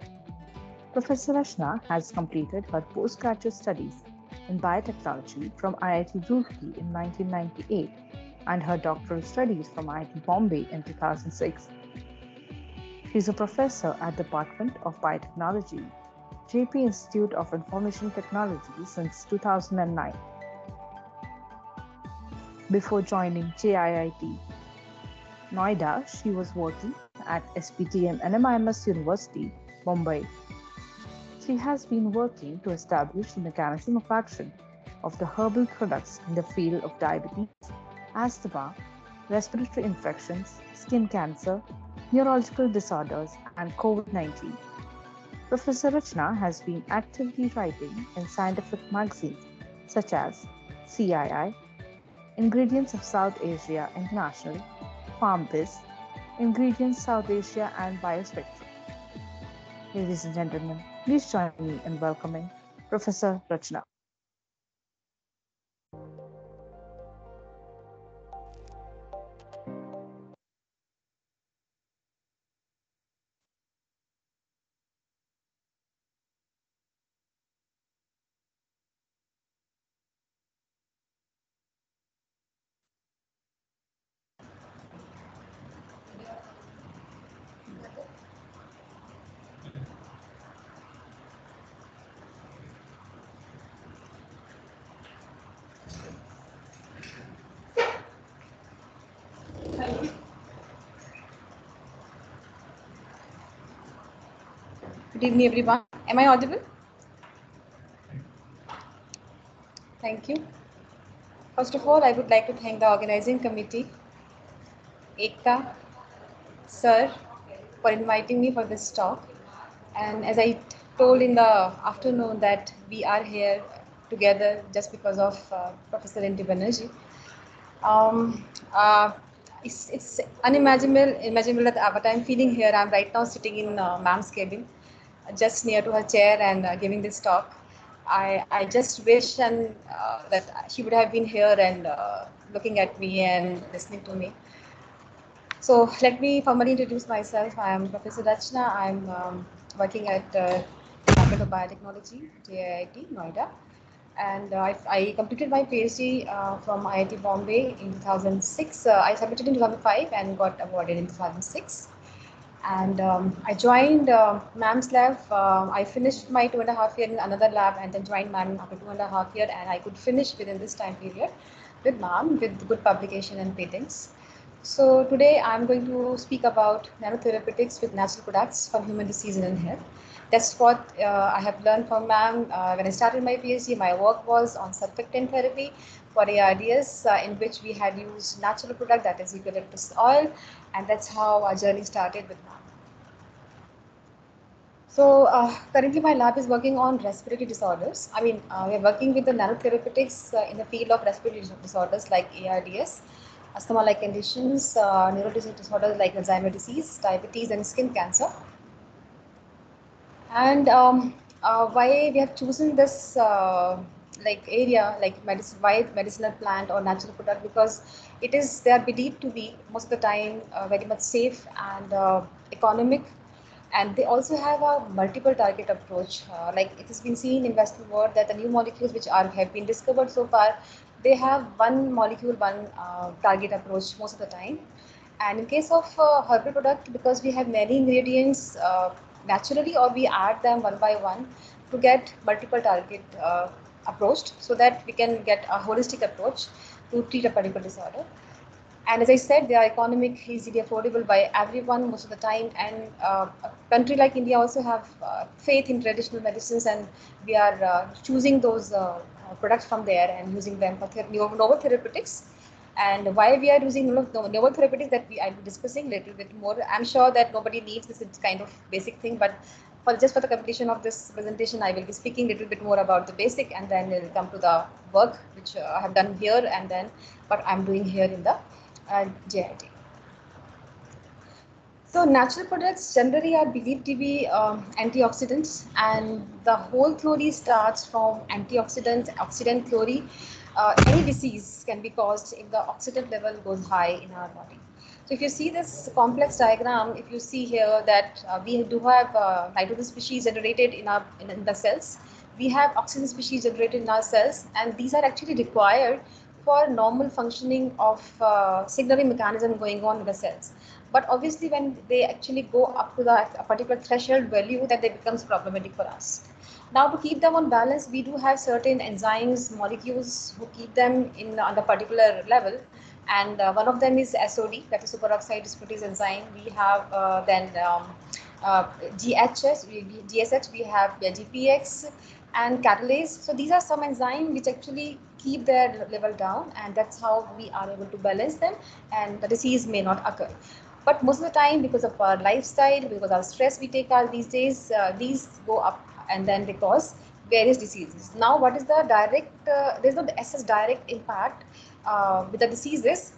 Professor Rachna has completed her postgraduate studies in biotechnology from IIT Roorkee in 1998 and her doctoral studies from IIT Bombay in 2006. She is a professor at the Department of Biotechnology, JP Institute of Information Technology since 2009. Before joining JIIT Noida, she was working at SPTM NMIMS University, Mumbai. She has been working to establish the mechanism of action of the herbal products in the field of diabetes, asthma, respiratory infections, skin cancer, neurological disorders, and COVID 19. Professor Rachna has been actively writing in scientific magazines such as CII, Ingredients of South Asia International, FarmBiz, Ingredients South Asia, and Biospectrum. Ladies and gentlemen, please join me in welcoming Professor Rachna. Good evening, everyone. Am I audible? Thank you. First of all, I would like to thank the organizing committee, Ekta, sir, for inviting me for this talk. And as I told in the afternoon that we are here together just because of uh, Professor N.T. Banerjee. Um, uh, it's, it's unimaginable, imaginable that what I'm feeling here. I'm right now sitting in uh, ma'am's cabin just near to her chair and uh, giving this talk. I, I just wish and uh, that she would have been here and uh, looking at me and listening to me. So let me formally introduce myself. I am Professor Rachna. I'm um, working at uh, Department of Biotechnology, JIIT, Noida. And uh, I, I, completed my PhD uh, from IIT Bombay in 2006. I submitted in 2005 and got awarded in 2006 and um, I joined uh, MAM's lab. Uh, I finished my two and a half year in another lab and then joined MAM after two and a half year and I could finish within this time period with MAM with good publication and patents. So today I'm going to speak about nanotherapeutics with natural products for human disease and health. That's what uh, I have learned from MAM. Uh, when I started my PhD, my work was on surfactant therapy for ARDS, uh, in which we had used natural product that is eucalyptus oil, and that's how our journey started with MAM. So uh, currently my lab is working on respiratory disorders. I mean, uh, we're working with the nanotherapeutics uh, in the field of respiratory disorders like ARDS, asthma-like conditions, uh, disorders like Alzheimer's disease, diabetes, and skin cancer. And um, uh, why we have chosen this uh, like area like medicine, why medicinal plant or natural product because it is they are believed to be most of the time uh, very much safe and uh, economic. And they also have a multiple target approach. Uh, like it has been seen in western world that the new molecules which are have been discovered so far they have one molecule one uh, target approach most of the time. And in case of uh, herbal product because we have many ingredients uh, naturally or we add them one by one to get multiple target approached so that we can get a holistic approach to treat a particular disorder. And as I said, they are economic, easily affordable by everyone most of the time. And uh, a country like India also have uh, faith in traditional medicines, and we are uh, choosing those uh, products from there and using them for novel therapeutics. And why we are using novel therapeutics that we are discussing a little bit more. I'm sure that nobody needs this kind of basic thing, but for just for the completion of this presentation, I will be speaking a little bit more about the basic and then we'll come to the work which uh, I have done here and then what I'm doing here in the uh, JIIT. So natural products generally are believed to be um, antioxidants and the whole theory starts from antioxidants, oxidant theory. Uh, any disease can be caused if the oxidant level goes high in our body. So if you see this complex diagram, if you see here that uh, we do have uh, nitrogen species generated in our in, in, the cells, we have oxygen species generated in our cells, and these are actually required for normal functioning of uh, signaling mechanism going on in the cells. But obviously, when they actually go up to the a particular threshold value, that they becomes problematic for us. Now to keep them on balance, we do have certain enzymes, molecules who keep them in on the particular level. And uh, one of them is SOD, that is superoxide dismutase enzyme. We have uh, then um, uh, GHS, we, GSH, we have GPX and catalase. So these are some enzymes which actually keep their level down and that's how we are able to balance them and the disease may not occur. But most of the time, because of our lifestyle, because of our stress we take out these days, uh, these go up and then they cause various diseases. Now, what is the direct, uh, there's no SS direct impact uh, with the diseases.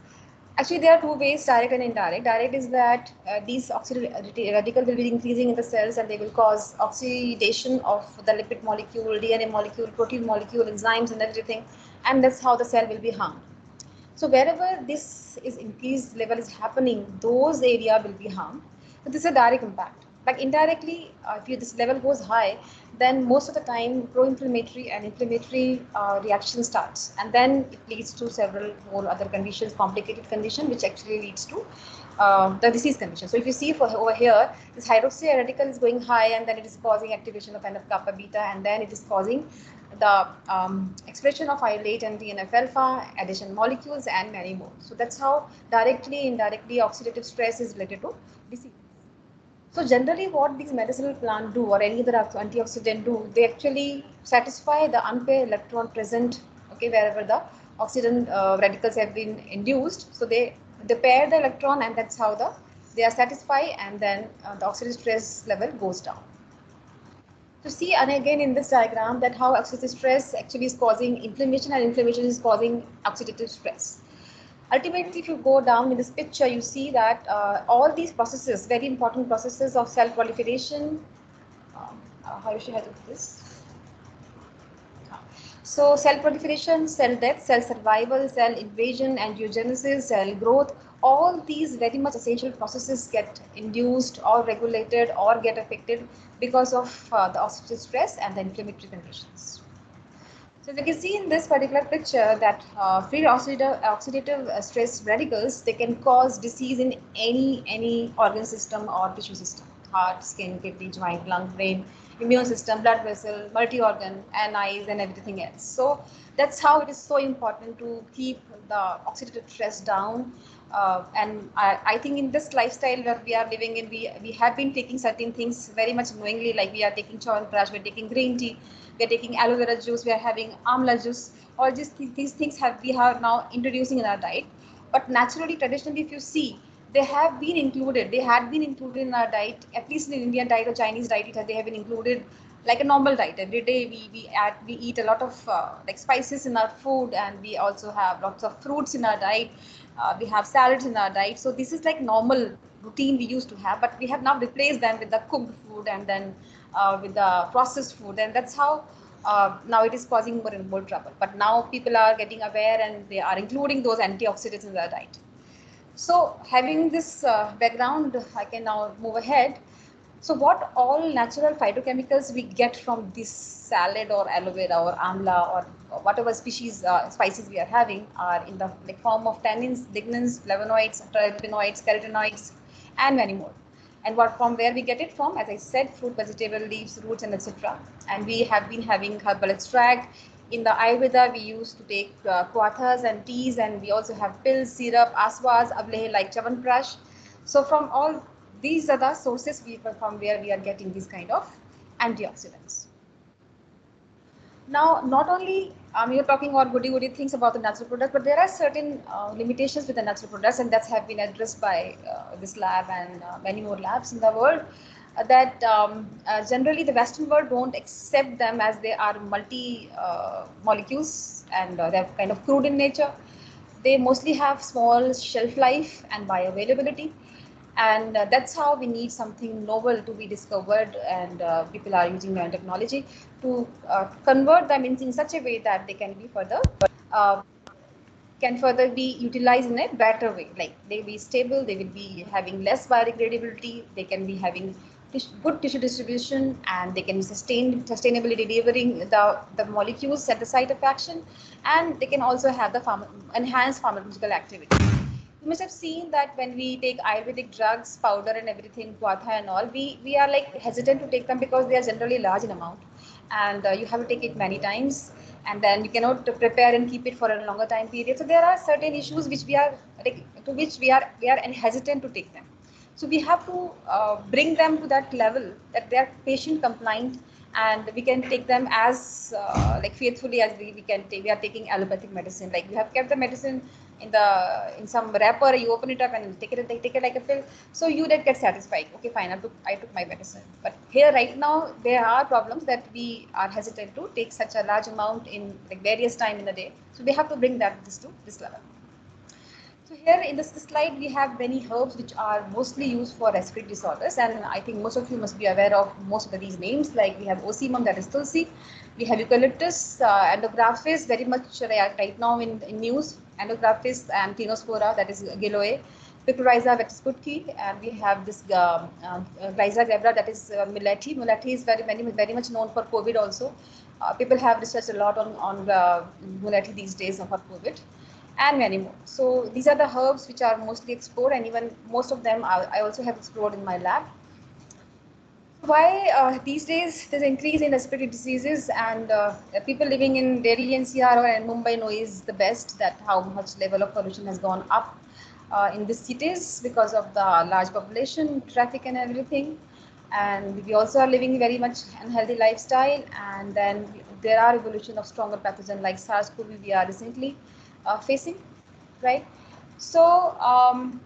Actually, there are two ways, direct and indirect. Direct is that uh, these oxidative radicals will be increasing in the cells and they will cause oxidation of the lipid molecule, DNA molecule, protein molecule, enzymes and everything. And that's how the cell will be harmed. So wherever this is increased level is happening, those area will be harmed. So this is a direct impact. But indirectly, uh, if you, this level goes high, then most of the time pro-inflammatory and inflammatory uh, reaction starts. And then it leads to several more other conditions, complicated condition, which actually leads to uh, the disease condition. So if you see for over here, this hydroxy radical is going high and then it is causing activation of NF kappa beta and then it is causing the um, expression of IL-8 and TNF-alpha, addition molecules and many more. So that's how directly, indirectly oxidative stress is related to disease. So generally what these medicinal plants do or any other antioxidant do, they actually satisfy the unpaired electron present okay, wherever the oxidant uh, radicals have been induced. So they, they pair the electron and that's how the they are satisfied and then uh, the oxidative stress level goes down. To see and again in this diagram that how oxidative stress actually is causing inflammation and inflammation is causing oxidative stress ultimately, if you go down in this picture, you see that uh, all these processes, very important processes of cell proliferation, um, uh, how should I this? So cell proliferation, cell death, cell survival, cell invasion, angiogenesis, cell growth, all these very much essential processes get induced or regulated or get affected because of uh, the oxidative stress and the inflammatory conditions. So you can see in this particular picture that uh, free oxidative, oxidative uh, stress radicals, they can cause disease in any, any organ system or tissue system, heart, skin, kidney, joint, lung, brain, immune system, blood vessel, multi-organ, and eyes and everything else. So that's how it is so important to keep the oxidative stress down. Uh, and I, I, think in this lifestyle that we are living in, we, we have been taking certain things very much knowingly, like we are taking chyawanprash, we're taking green tea, we're taking aloe vera juice, we are having amla juice, all these, these things have we are now introducing in our diet. But naturally, traditionally, if you see, they have been included, they had been included in our diet, at least in Indian diet or Chinese diet, they have been included like a normal diet. Every day we, we, add, we eat a lot of uh, like spices in our food and we also have lots of fruits in our diet. Uh, we have salads in our diet. So this is like normal routine we used to have, but we have now replaced them with the cooked food and then uh, with the processed food. And that's how uh, now it is causing more and more trouble. But now people are getting aware and they are including those antioxidants in their diet. So having this uh, background i can now move ahead. So what all natural phytochemicals we get from this salad or aloe vera or amla or whatever species uh, spices we are having are in the like, form of tannins, lignans, flavonoids, terpenoids, carotenoids, and many more and what from where we get it from as i said fruit vegetable leaves roots and etc and we have been having herbal extract. In the ayurveda we used to take uh, and teas and we also have pills syrup aswas avlehe like chyawanprash so from all these are the sources we, from where we are getting these kind of antioxidants. Now, not only um, you're talking about goody goody things about the natural products, but there are certain uh, limitations with the natural products, and that have been addressed by uh, this lab and uh, many more labs in the world. Uh, that um, uh, generally the Western world don't accept them as they are multi uh, molecules and they're kind of crude in nature. They mostly have small shelf life and bioavailability and uh, that's how we need something novel to be discovered and uh, people are using nanotechnology to uh, convert them in, in, such a way that they can be further uh, can further be utilized in a better way. Like they will be stable they will be having less biodegradability they can be having good tissue distribution and they can sustain sustainably delivering the, the molecules at the site of action. And they can also have the pharma, enhanced pharmacological activity you must have seen that when we take Ayurvedic drugs, powder and everything, Kwatha and all, we, we are like hesitant to take them because they are generally large in amount. and uh, you have to take it many times and then you cannot prepare and keep it for a longer time period. So there are certain issues which we are like, to which we are we are hesitant to take them. So we have to uh, bring them to that level that they are patient compliant and we can take them as uh, like faithfully as we, we can take. We are taking allopathic medicine. Like we have kept the medicine in the in some wrapper. You open it up and take it take, take it like a pill. So you did get satisfied. Okay, fine. I took I took my medicine. But here right now there are problems that we are hesitant to take such a large amount in like various time in the day. So we have to bring that this to this level. So here in this, this, slide, we have many herbs which are mostly used for respiratory disorders. And I think most of you must be aware of most of these names. Like we have ocimum, that is tulsi. We have eucalyptus, uh, endographis, very much right now in, in news. Endographis and Ctenospora, that is Giloe. Is Kutki. And we have this uh, uh, that is uh, Muletti. Muletti is very, very, very much known for COVID also. Uh, people have researched a lot on, on uh, Muletti these days for COVID and many more. So these are the herbs which are mostly explored and even most of them I, I also have explored in my lab. Why uh, these days there's increase in respiratory diseases and uh, people living in Delhi NCR or in Mumbai know is the best that how much level of pollution has gone up uh, in these cities because of the large population, traffic and everything. And we also are living very much unhealthy lifestyle and then there are evolution of stronger pathogen like SARS-CoV we are recently uh, facing, right? So um,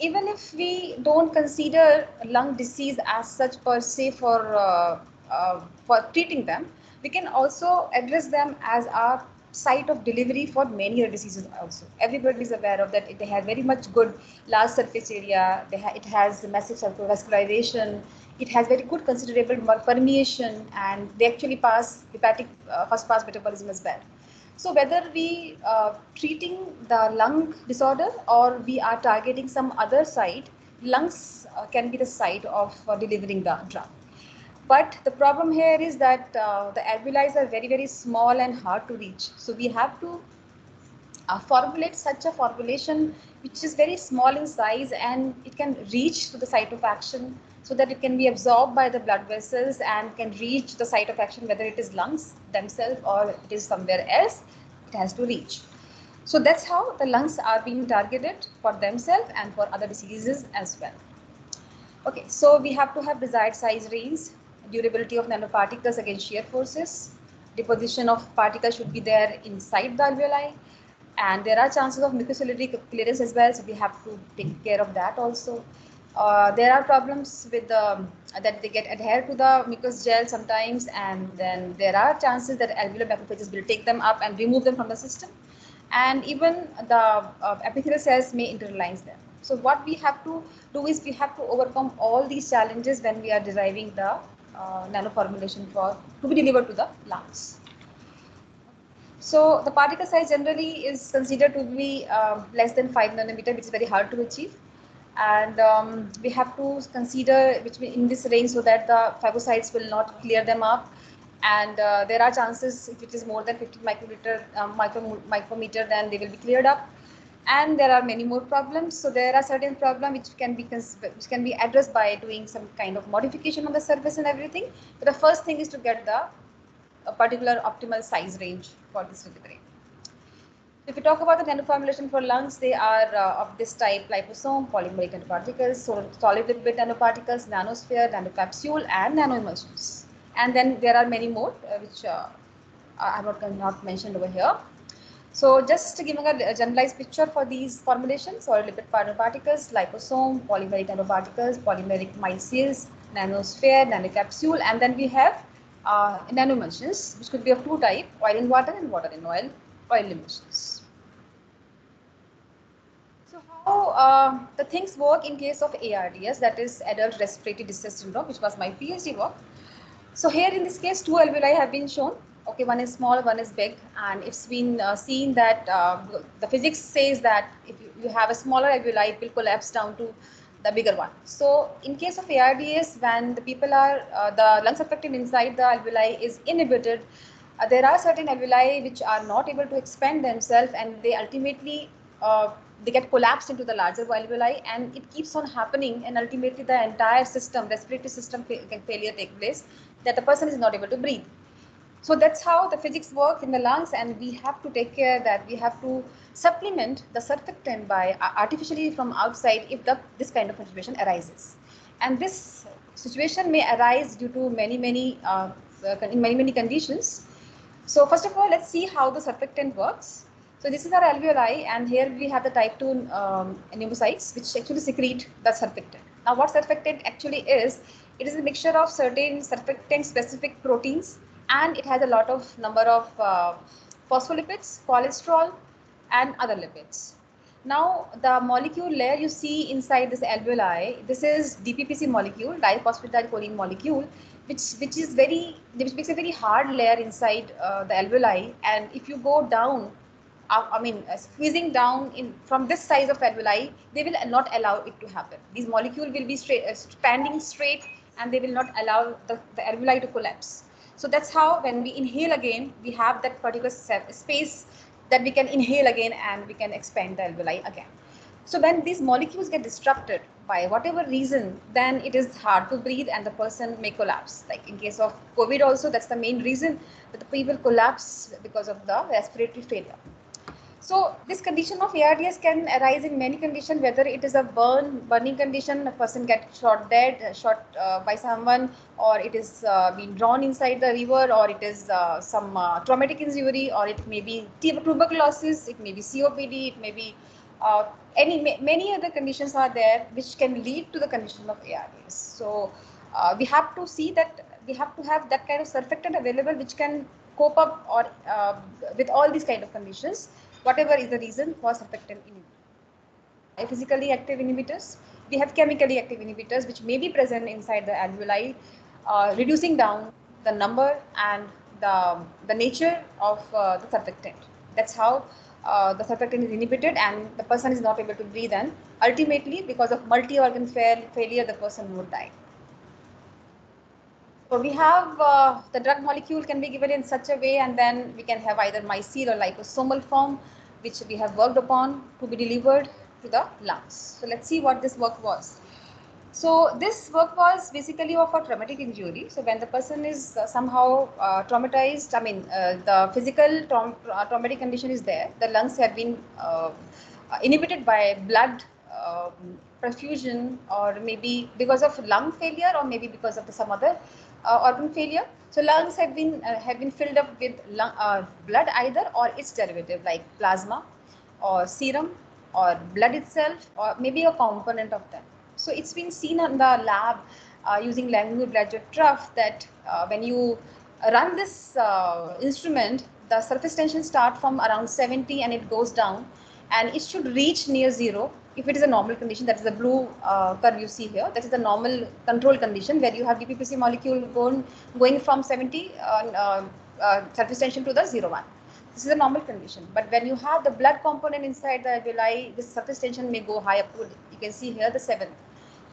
even if we don't consider lung disease as such per se for uh, uh, for treating them, we can also address them as our site of delivery for many other diseases also. Everybody is aware of that. They have very much good large surface area. Ha it has massive vascularization. It has very good considerable permeation, and they actually pass hepatic uh, first pass metabolism as well. So whether we uh, treating the lung disorder or we are targeting some other site, lungs uh, can be the site of uh, delivering the drug. But the problem here is that uh, the alveoli are very, very small and hard to reach. So we have to uh, formulate such a formulation which is very small in size and it can reach to the site of action so that it can be absorbed by the blood vessels and can reach the site of action, whether it is lungs themselves or it is somewhere else, it has to reach. So that's how the lungs are being targeted for themselves and for other diseases as well. Okay, so we have to have desired size range, durability of nanoparticles against shear forces, deposition of particles should be there inside the alveoli, and there are chances of mucociliary clearance as well, so we have to take care of that also. Uh, there are problems with the that they get adhered to the mucous gel sometimes and then there are chances that alveolar macrophages will take them up and remove them from the system. And even the uh, epithelial cells may internalize them. So what we have to do is we have to overcome all these challenges when we are deriving the uh, nanoformulation for to be delivered to the lungs so the particle size generally is considered to be uh, less than 5 nanometer which is very hard to achieve and um, we have to consider which in this range so that the phagocytes will not clear them up. And uh, there are chances if it is more than 50 micrometer um, micro, micrometer then they will be cleared up. And there are many more problems. So there are certain problems which can be which can be addressed by doing some kind of modification on the surface and everything. But the first thing is to get the particular optimal size range for this delivery if we talk about the nanoformulation for lungs, they are uh, of this type, liposome, polymeric nanoparticles, solid lipid nanoparticles, nanosphere, nanocapsule, and nanoemulsions. And then there are many more, uh, which uh, I have not, not mentioned over here. So just giving a generalized picture for these formulations, solid lipid nanoparticles, liposome, polymeric nanoparticles, polymeric micelles, nanosphere, nanocapsule, and then we have uh, nanoemulsions, which could be of two type, oil in water and water in oil, So how uh, the things work in case of ARDS, that is adult respiratory distress syndrome, which was my PhD work. So here in this case, two alveoli have been shown. Okay, one is small, one is big, and it's been uh, seen that uh, the physics says that if you, you have a smaller alveoli, it will collapse down to the bigger one. So in case of ARDS, when the people are, uh, the lungs affected inside the alveoli is inhibited, uh, there are certain alveoli which are not able to expand themselves and they ultimately uh, they get collapsed into the larger alveoli and it keeps on happening and ultimately the entire system, respiratory system fa failure take place that the person is not able to breathe. So that's how the physics work in the lungs, and we have to take care that we have to supplement the surfactant by uh, artificially from outside if the this kind of situation arises. And this situation may arise due to many, many, uh, in many, many conditions. So first of all, let's see how the surfactant works. So this is our alveoli, and here we have the type 2 um, pneumocytes, which actually secrete the surfactant. Now, what surfactant actually is, it is a mixture of certain surfactant-specific proteins, and it has a lot of number of uh, phospholipids, cholesterol, and other lipids. Now, the molecule layer you see inside this alveoli, this is DPPC molecule, diphosphatidylcholine molecule, which which is very, which makes a very hard layer inside uh, the alveoli. And if you go down, uh, I mean, uh, squeezing down in from this size of alveoli, they will not allow it to happen. These molecule will be straight, uh, standing straight, and they will not allow the, the alveoli to collapse. So that's how when we inhale again, we have that particular space that we can inhale again and we can expand the alveoli again. So when these molecules get disrupted by whatever reason, then it is hard to breathe and the person may collapse. Like in case of COVID also, that's the main reason that the people collapse because of the respiratory failure. So this condition of ARDS can arise in many conditions, whether it is a burn, burning condition, a person gets shot dead, shot uh, by someone, or it is uh, being drawn inside the river, or it is uh, some uh, traumatic injury, or it may be tuberculosis, it may be COPD, it may be uh, any many other conditions are there which can lead to the condition of ARDS. So uh, we have to see that we have to have that kind of surfactant available which can cope up or with all these kind of conditions whatever is the reason for surfactant inhibitor. Physically active inhibitors, we have chemically active inhibitors which may be present inside the alveoli, uh, reducing down the number and the, the nature of uh, the surfactant. That's how uh, the surfactant is inhibited and the person is not able to breathe and ultimately because of multi-organ fail failure the person would die. So we have uh, the drug molecule can be given in such a way and then we can have either mycel or liposomal form which we have worked upon to be delivered to the lungs. So let's see what this work was. So this work was basically of a traumatic injury. So when the person is uh, somehow uh, traumatized, I mean uh, the physical uh, traumatic condition is there, the lungs have been uh, inhibited by blood um, perfusion or maybe because of lung failure or maybe because of some other uh, organ failure. So lungs have been have been filled up with lung, blood either or its derivative like plasma or serum or blood itself or maybe a component of them. So it's been seen in the lab uh, using Langerhans trough that uh, when you run this uh, instrument, the surface tension start from around 70 and it goes down and it should reach near zero if it is a normal condition, that is the blue uh, curve you see here, that is the normal control condition where you have DPPC molecule going, going from 70 uh, uh, surface tension to the 0, 1. This is a normal condition. But when you have the blood component inside the alveoli, the surface tension may go high up you can see here the 7.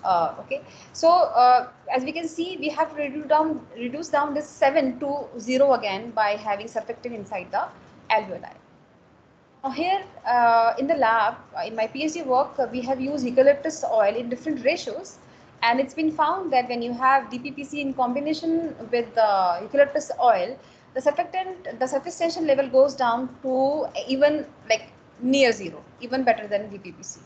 Uh, okay, so uh, as we can see, we have reduced down, reduce down this 7 to 0 again by having surfactant inside the alveoli. Now here uh, in the lab, uh, in my PhD work, uh, we have used eucalyptus oil in different ratios. And it's been found that when you have DPPC in combination with the eucalyptus oil, the surfactant, the surface tension level goes down to even like near zero, even better than DPPC.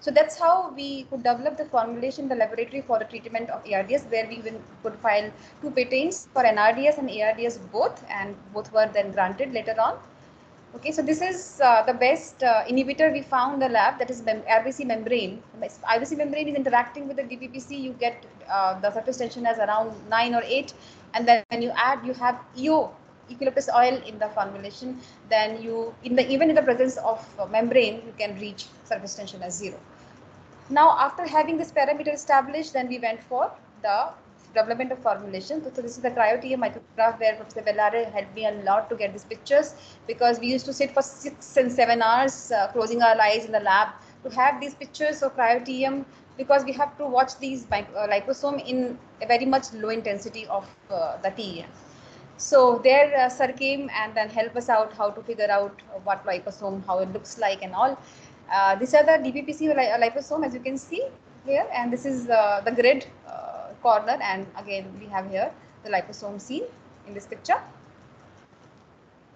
So that's how we could develop the formulation in the laboratory for the treatment of ARDS, where we could file two patents for NRDS and ARDS both, and both were then granted later on. Okay, so this is uh, the best uh, inhibitor we found in the lab, that is mem RBC membrane. RBC membrane is interacting with the DPPC, you get uh, the surface tension as around 9 or 8. And then when you add, you have EO, eucalyptus oil in the formulation, then you, in the even in the presence of membrane, you can reach surface tension as 0. Now, after having this parameter established, then we went for the development of formulation. So, so this is the cryo-TM micrograph where Professor Bellare helped me a lot to get these pictures because we used to sit for six and seven hours uh, closing our eyes in the lab to have these pictures of cryo-TM because we have to watch these uh, liposome in a very much low intensity of uh, the TEM. So there uh, sir came and then helped us out how to figure out what liposome, how it looks like and all. Uh, these are the DPPC liposome as you can see here and this is uh, the grid uh, corner and again we have here the liposome seen in this picture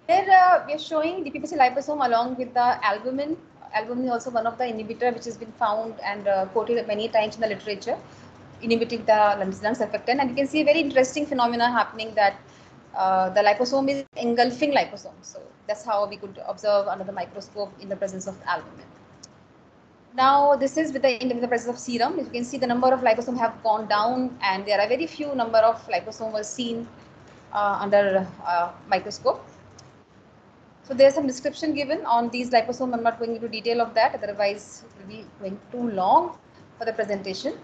Here uh, we are showing DPPC liposome along with the albumin. Albumin is also one of the inhibitor which has been found and uh, quoted many times in the literature, inhibiting the lung surfactant. And you can see a very interesting phenomena happening that the liposome is engulfing liposome. So that's how we could observe under the microscope in the presence of albumin. Now this is with the, presence of serum. As You can see the number of liposomes have gone down and there are very few number of liposomes were seen uh, under uh, microscope. So there's some description given on these liposomes. I'm not going into detail of that, otherwise it will be going too long for the presentation.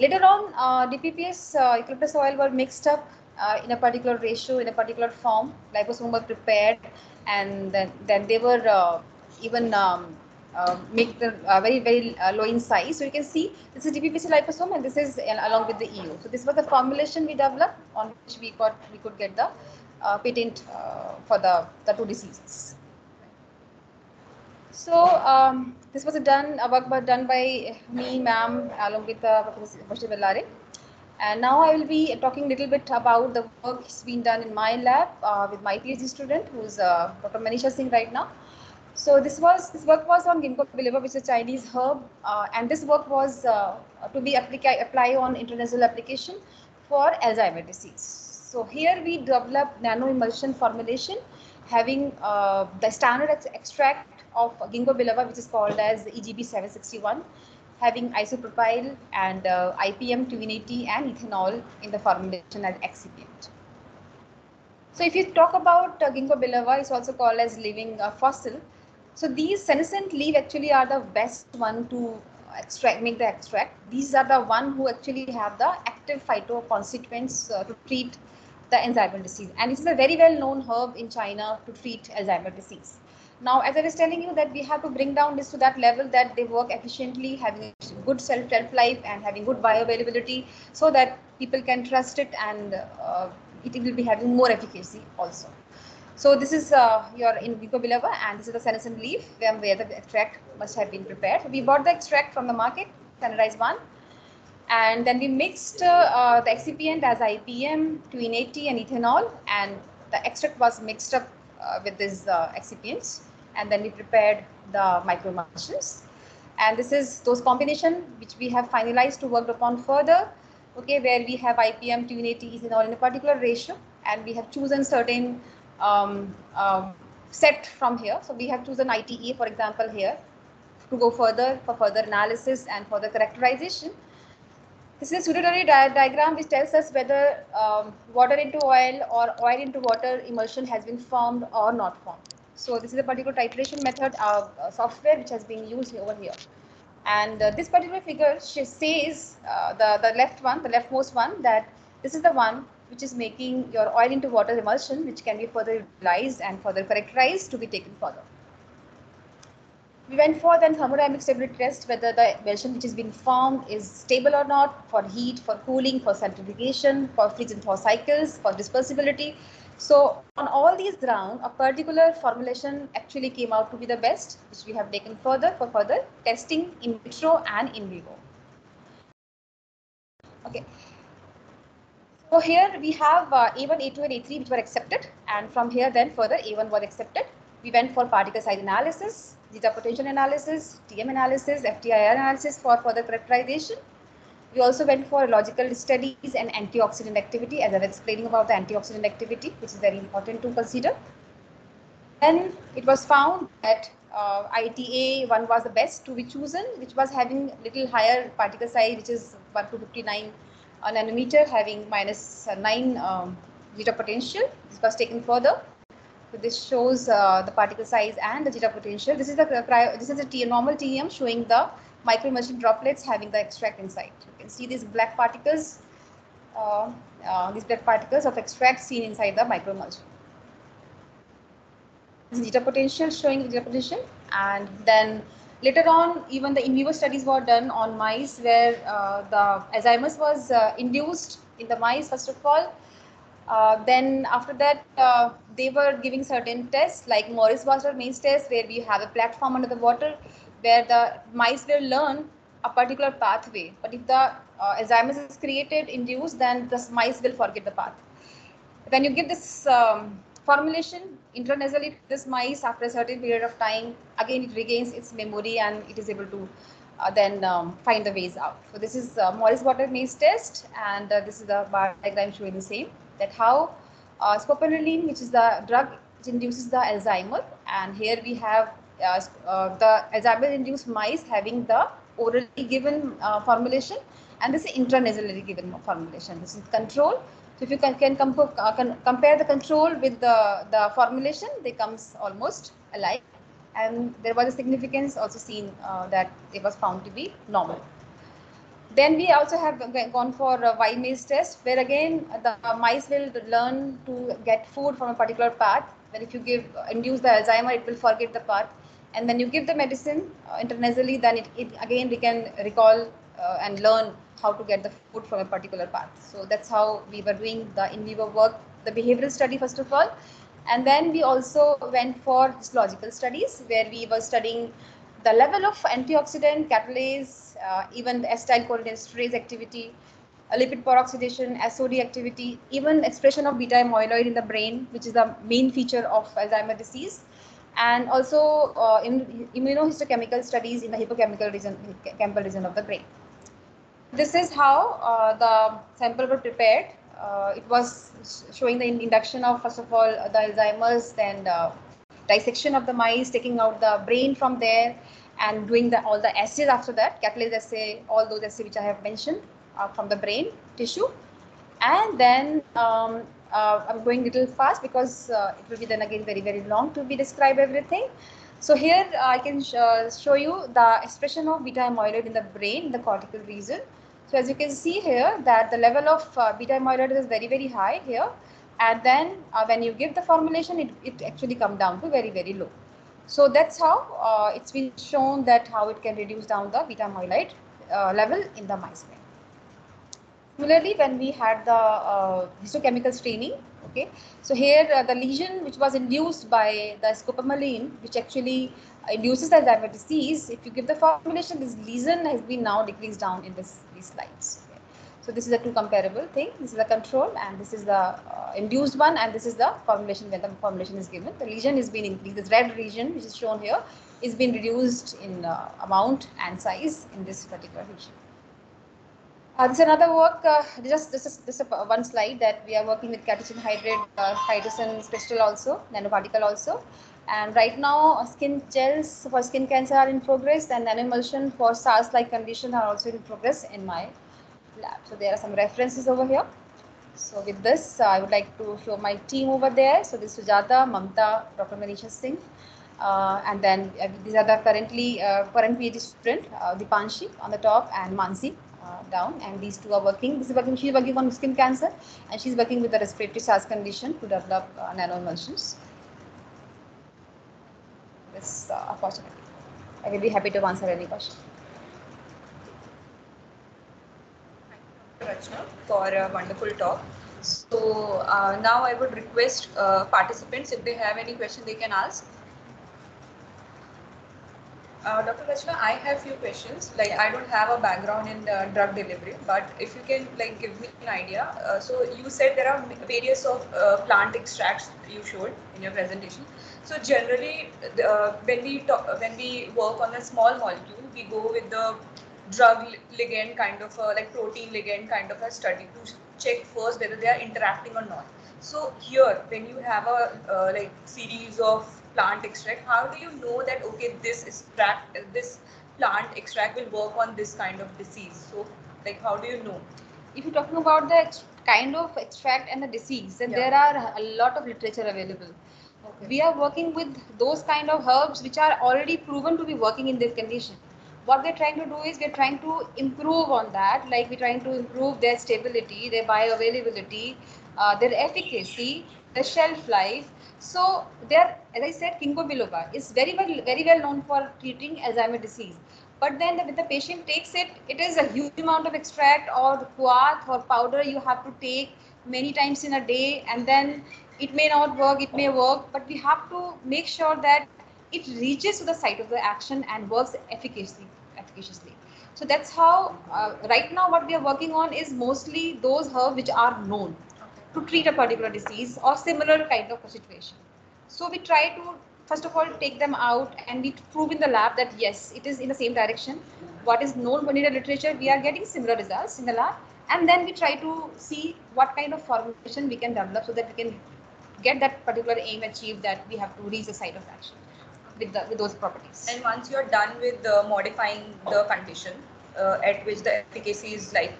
Later on, uh, DPPS uh, eucalyptus oil were mixed up uh, in a particular ratio, in a particular form. Liposome were prepared and then, then they were uh, even um, uh, make the uh, very very uh, low in size. So you can see this is DPPC liposome and this is along with the EU. So this was the formulation we developed on which we got we could get the uh, patent uh, for the the two diseases. So um, this was a done a work done by me, ma'am, along with uh, Professor. And now I will be talking a little bit about the work that's been done in my lab uh, with my PhD student, who's uh, Dr. Manisha Singh right now. So this was this work was on ginkgo biloba, which is a Chinese herb, uh, and this work was uh, to be apply apply on international application for Alzheimer disease. So here we developed nano emulsion formulation, having uh, the standard ex extract of ginkgo biloba, which is called as EGB 761, having isopropyl and uh, IPM 280 and ethanol in the formulation as excipient. So if you talk about uh, ginkgo biloba, it's also called as living uh, fossil. So these senescent leaf actually are the best one to extract, make the extract. These are the one who actually have the active phytoconstituents uh, to treat the Alzheimer disease. And is a very well known herb in China to treat Alzheimer disease. Now, as I was telling you that we have to bring down this to that level that they work efficiently, having good self shelf life and having good bioavailability so that people can trust it and uh, it will be having more efficacy also. So this is uh, your in ginkgo biloba and this is the senescent leaf where, where the extract must have been prepared. We bought the extract from the market, standardized one. And then we mixed uh, uh, the excipient as IPM, 280 and ethanol and the extract was mixed up uh, with these uh, excipients and then we prepared the microemulsions. And this is those combination which we have finalized to work upon further, okay, where we have IPM, 280 ethanol in a particular ratio and we have chosen certain um, um, set from here. So we have chosen ITE, for example, here to go further for further analysis and further characterization. This is a pseudotary di diagram which tells us whether um, water into oil or oil into water emulsion has been formed or not formed. So this is a particular titration method uh, uh, software which has been used over here. And uh, this particular figure she says uh, the, the left one, the leftmost one, that this is the one which is making your oil into water emulsion, which can be further utilized and further characterized to be taken further. We went for then thermodynamic stability test, whether the emulsion which has been formed is stable or not for heat, for cooling, for centrifugation, for freeze and thaw cycles, for dispersibility. So on all these grounds, a particular formulation actually came out to be the best, which we have taken further for further testing in vitro and in vivo. Okay, so here we have uh, A1, A2 and A3 which were accepted and from here then further A1 was accepted. We went for particle size analysis, zeta potential analysis, TM analysis, FTIR analysis for further characterization. We also went for logical studies and antioxidant activity as I was explaining about the antioxidant activity which is very important to consider. Then it was found that uh, ITA one was the best to be chosen which was having little higher particle size which is 1 to 59 a nanometer having minus 9 um, zeta potential. This was taken further. So this shows uh, the particle size and the zeta potential. This is the this is a normal TEM showing the microemulsion droplets having the extract inside. You can see these black particles, uh, uh, these black particles of extract seen inside the microemulsion. This is zeta potential showing zeta potential, and then Later on, even the in vivo studies were done on mice where uh, the Alzheimer's was uh, induced in the mice, first of all. Uh, then after that, they were giving certain tests like Morris Wasser maze test where we have a platform under the water where the mice will learn a particular pathway. But if the uh, Alzheimer's is created, induced, then the mice will forget the path. When you give this um, formulation intranasally this mice after a certain period of time again it regains its memory and it is able to uh, then um, find the ways out. So this is uh, Morris water maze test and uh, this is the bar diagram showing the same that how uh, scopolamine which is the drug which induces the Alzheimer and here we have uh, uh, the Alzheimer induced mice having the orally given uh, formulation and this is intranasally given formulation. This is control. If you can, can, can compare the control with the, the formulation, they comes almost alike and there was a significance also seen uh, that it was found to be normal. Then we also have gone for a Y maze test where again the mice will learn to get food from a particular path. When if you give induce the Alzheimer, it will forget the path. And when you give the medicine uh, intranasally, then it, it, again we can recall uh, and learn how to get the food from a particular path. So that's how we were doing the in vivo work, the behavioral study first of all, and then we also went for histological studies where we were studying the level of antioxidant, catalase, uh, even the acetylcholinesterase activity, lipid peroxidation, SOD activity, even expression of beta amyloid in the brain, which is the main feature of Alzheimer's disease, and also uh, in immunohistochemical studies in the hippocampal region, region of the brain. This is how uh, the sample were prepared uh, it was showing the induction of first of all the Alzheimer's and uh, dissection of the mice, taking out the brain from there, and doing the all the assays after that, catalase assay, all those assays which I have mentioned uh, from the brain tissue, and then um, uh, I'm going a little fast because uh, it will be then again very very long to be describe everything. So here uh, I can sh show you the expression of beta amyloid in the brain, the cortical region. So as you can see here that the level of uh, beta amyloid is very, very high here. And then uh, when you give the formulation, it, it actually come down to very, very low. So that's how uh, it's been shown that how it can reduce down the beta amyloid uh, level in the mice brain. Similarly, when we had the uh, histochemical staining, okay, so here uh, the lesion which was induced by the scopolamine, which actually induces Alzheimer's disease, if you give the formulation, this lesion has been now decreased down in this these slides. Okay. So this is a two comparable thing. This is the control and this is the uh, induced one and this is the formulation when the formulation is given. The lesion is being increased. This red region which is shown here is being reduced in uh, amount and size in this particular region. Uh, this is another work, uh, just this is this is one slide that we are working with catechin hydrate, uh, hydrogen crystal also, nanoparticle also. And right now, skin gels for skin cancer are in progress and nanoemulsion for SARS-like condition are also in progress in my lab. So there are some references over here. So with this, uh, I would like to show my team over there. So this is Sujata, Mamta, Dr. Manisha Singh. Uh, and then uh, these are the currently uh, current PhD student, uh, Dipanshi on the top and Mansi uh, down. And these two are working. This is working. She's working on skin cancer, and she's working with the respiratory SARS condition to develop uh, nanoemulsions this uh, opportunity. I will be happy to answer any question. Thank you, for a wonderful talk. So uh, now I would request uh, participants if they have any question they can ask. Uh, Dr. Rachna, I have few questions. Like I don't have a background in uh, drug delivery, but if you can like give me an idea. Uh, so you said there are various of uh, plant extracts you showed in your presentation. So generally, uh, when we talk, when we work on a small molecule, we go with the drug ligand kind of a, like protein ligand kind of a study to check first whether they are interacting or not. So here, when you have a uh, like series of plant extract, how do you know that okay, this extract, this plant extract will work on this kind of disease? So like, how do you know? If you're talking about the kind of extract and the disease, then yeah. there are a lot of literature available. Okay. We are working with those kind of herbs which are already proven to be working in this condition. What we're trying to do is we're trying to improve on that, like we're trying to improve their stability, their bioavailability, uh, their efficacy, the shelf life. So there, as I said, ginkgo biloba is very well, very well known for treating Alzheimer's disease. But then when the patient takes it, it is a huge amount of extract or quath or powder you have to take many times in a day and then it may not work, it may work, but we have to make sure that it reaches to the site of the action and works efficaciously. efficaciously. So that's how, uh, right now what we are working on is mostly those herbs which are known. To treat a particular disease or similar kind of a situation. So we try to first of all take them out and we prove in the lab that yes, it is in the same direction. What is known in the literature, we are getting similar results in the lab. And then we try to see what kind of formulation we can develop so that we can get that particular aim achieved that we have to reach the site of action with, the, with those properties. And once you're done with uh, modifying the condition uh, at which the efficacy is like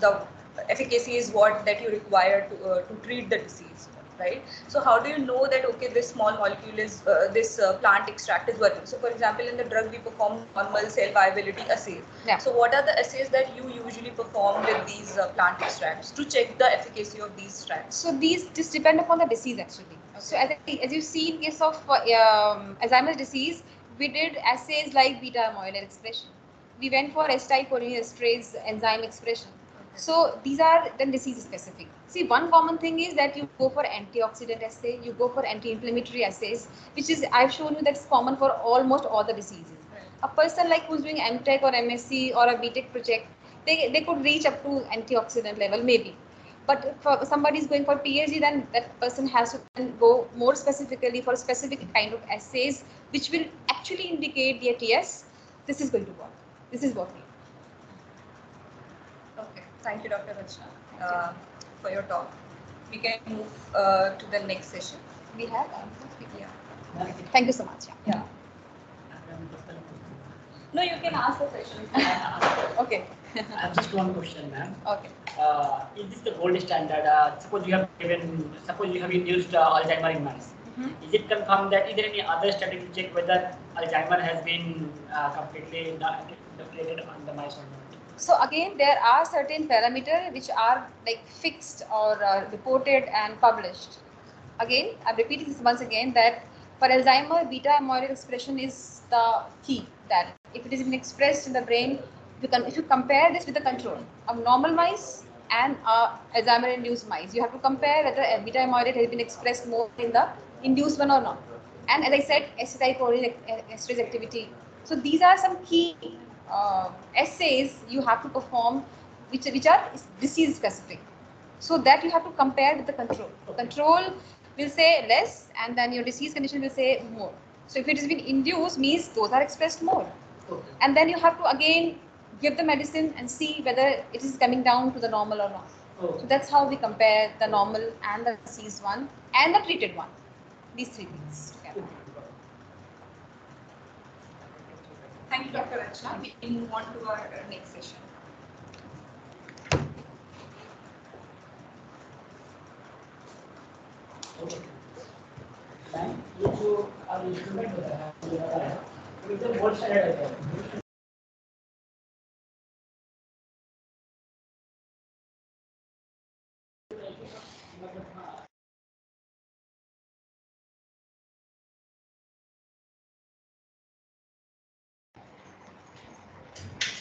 the efficacy is what that you require to, uh, to treat the disease right? So how do you know that okay this small molecule is uh, this uh, plant extract is working? So for example in the drug we perform normal cell viability assays yeah. so what are the assays that you usually perform with these uh, plant extracts to check the efficacy of these extracts? So these just depend upon the disease actually. Okay. so as, as you see in case of um, alzheimer's disease we did assays like beta amyloid expression. We went for s-type acetylcholinesterase enzyme expression so these are then disease specific. See, one common thing is that you go for antioxidant assay, you go for anti-inflammatory assays, which is I've shown you that's common for almost all the diseases. A person like who's doing MTech or MSc or a BTech project, they, they could reach up to antioxidant level maybe. But for somebody is going for PhD, then that person has to go more specifically for specific kind of assays, which will actually indicate that yes, this is going to work. This is working. Thank you, Dr. Rachna, uh, for your talk. We can move uh, to the next session. We have? Yeah. Thank you so much. Yeah. No, you can ask the question. okay. I have just one question, ma'am. Okay. Uh, is this the gold standard? Uh, suppose you have given, suppose you have induced uh, Alzheimer in mice. Mm -hmm. Is it confirmed that is there any other study to check whether Alzheimer has been uh, completely depleted on the mice or not? So again, there are certain parameters which are like fixed or uh, reported and published. Again, I'm repeating this once again that for Alzheimer, beta amyloid expression is the key. That if it is been expressed in the brain, you, can, if you compare this with the control of normal mice and uh, Alzheimer-induced mice, you have to compare whether beta amyloid has been expressed more in the induced one or not. And as I said, acetylcholinesterase activity. So these are some key uh, assays you have to perform which, which are disease specific. So that you have to compare with the control. Control will say less and then your disease condition will say more. So if it has been induced means those are expressed more. Okay. And then you have to again give the medicine and see whether it is coming down to the normal or not. Okay. So that's how we compare the normal and the diseased one and the treated one. These three things Thank you, Dr. Rachna. We can move on to our uh, next session. Okay. Thank you.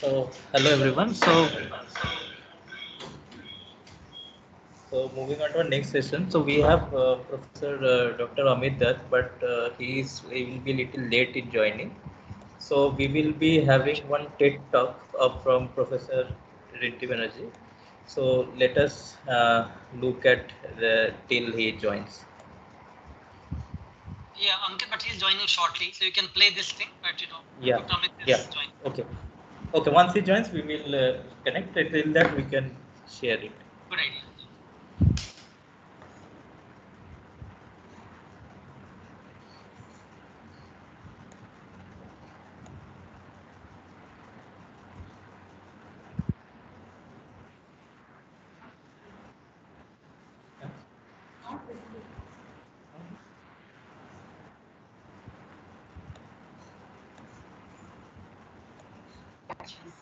So hello everyone. So so moving on to our next session. So we have uh, Professor uh, Dr. Amit Dutt, but uh, he is he will be a little late in joining. So we will be having one TED talk from Professor Rinti Banerjee. So let us uh, look at the till he joins. Yeah, Ankit, but he's joining shortly, so you can play this thing. But you know, yeah, yeah, okay. Okay, once he joins, we will uh, connect. Until that, we can share it. Good idea.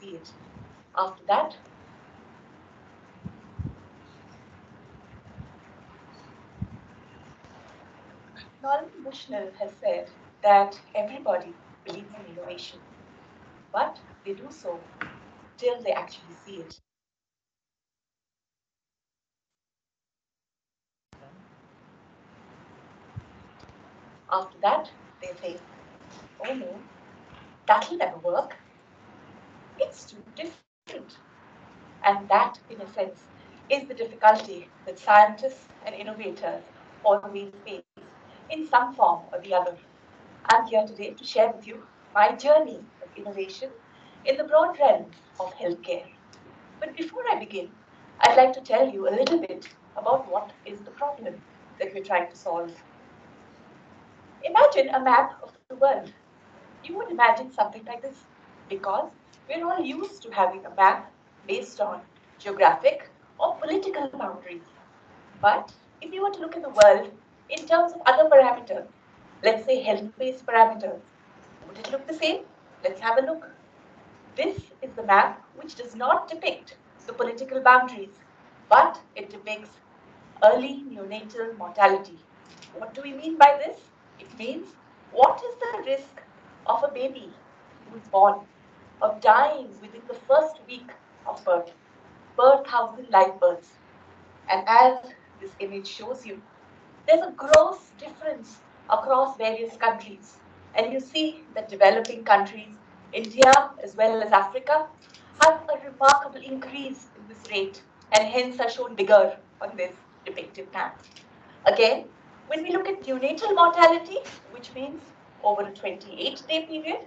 see it. After that, Norman Bushnell has said that everybody believes in innovation, but they do so till they actually see it. After that, they say, oh no, that'll never work. It's too And that, in a sense, is the difficulty that scientists and innovators always face in some form or the other. I'm here today to share with you my journey of innovation in the broad realm of healthcare. But before I begin, I'd like to tell you a little bit about what is the problem that we're trying to solve. Imagine a map of the world. You would imagine something like this because we're all used to having a map based on geographic or political boundaries. But if you were to look at the world in terms of other parameters, let's say health-based parameters, would it look the same? Let's have a look. This is the map which does not depict the political boundaries, but it depicts early neonatal mortality. What do we mean by this? It means what is the risk of a baby who is born of dying within the first week of birth, per thousand live births. And as this image shows you, there's a gross difference across various countries. And you see that developing countries, India as well as Africa, have a remarkable increase in this rate and hence are shown bigger on this depicted map. Again, when we look at neonatal mortality, which means over a 28-day period,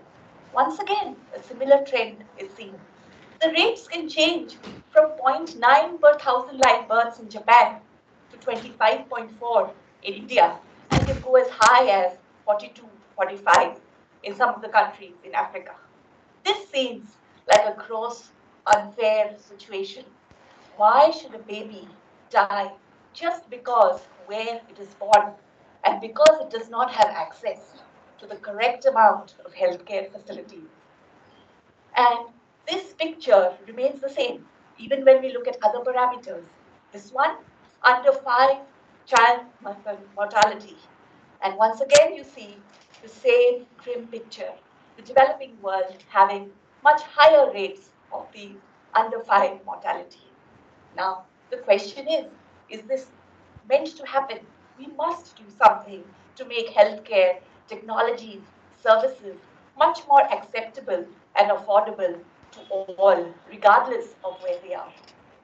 once again, a similar trend is seen. The rates can change from 0.9 per thousand live births in Japan to 25.4 in India and can go as high as 42, 45 in some of the countries in Africa. This seems like a gross, unfair situation. Why should a baby die just because where it is born and because it does not have access to the correct amount of healthcare facilities? And this picture remains the same even when we look at other parameters. This one, under 5 child mortality. And once again, you see the same grim picture, the developing world having much higher rates of the under 5 mortality. Now, the question is, is this meant to happen? We must do something to make healthcare, technologies, services much more acceptable and affordable to all, regardless of where they are.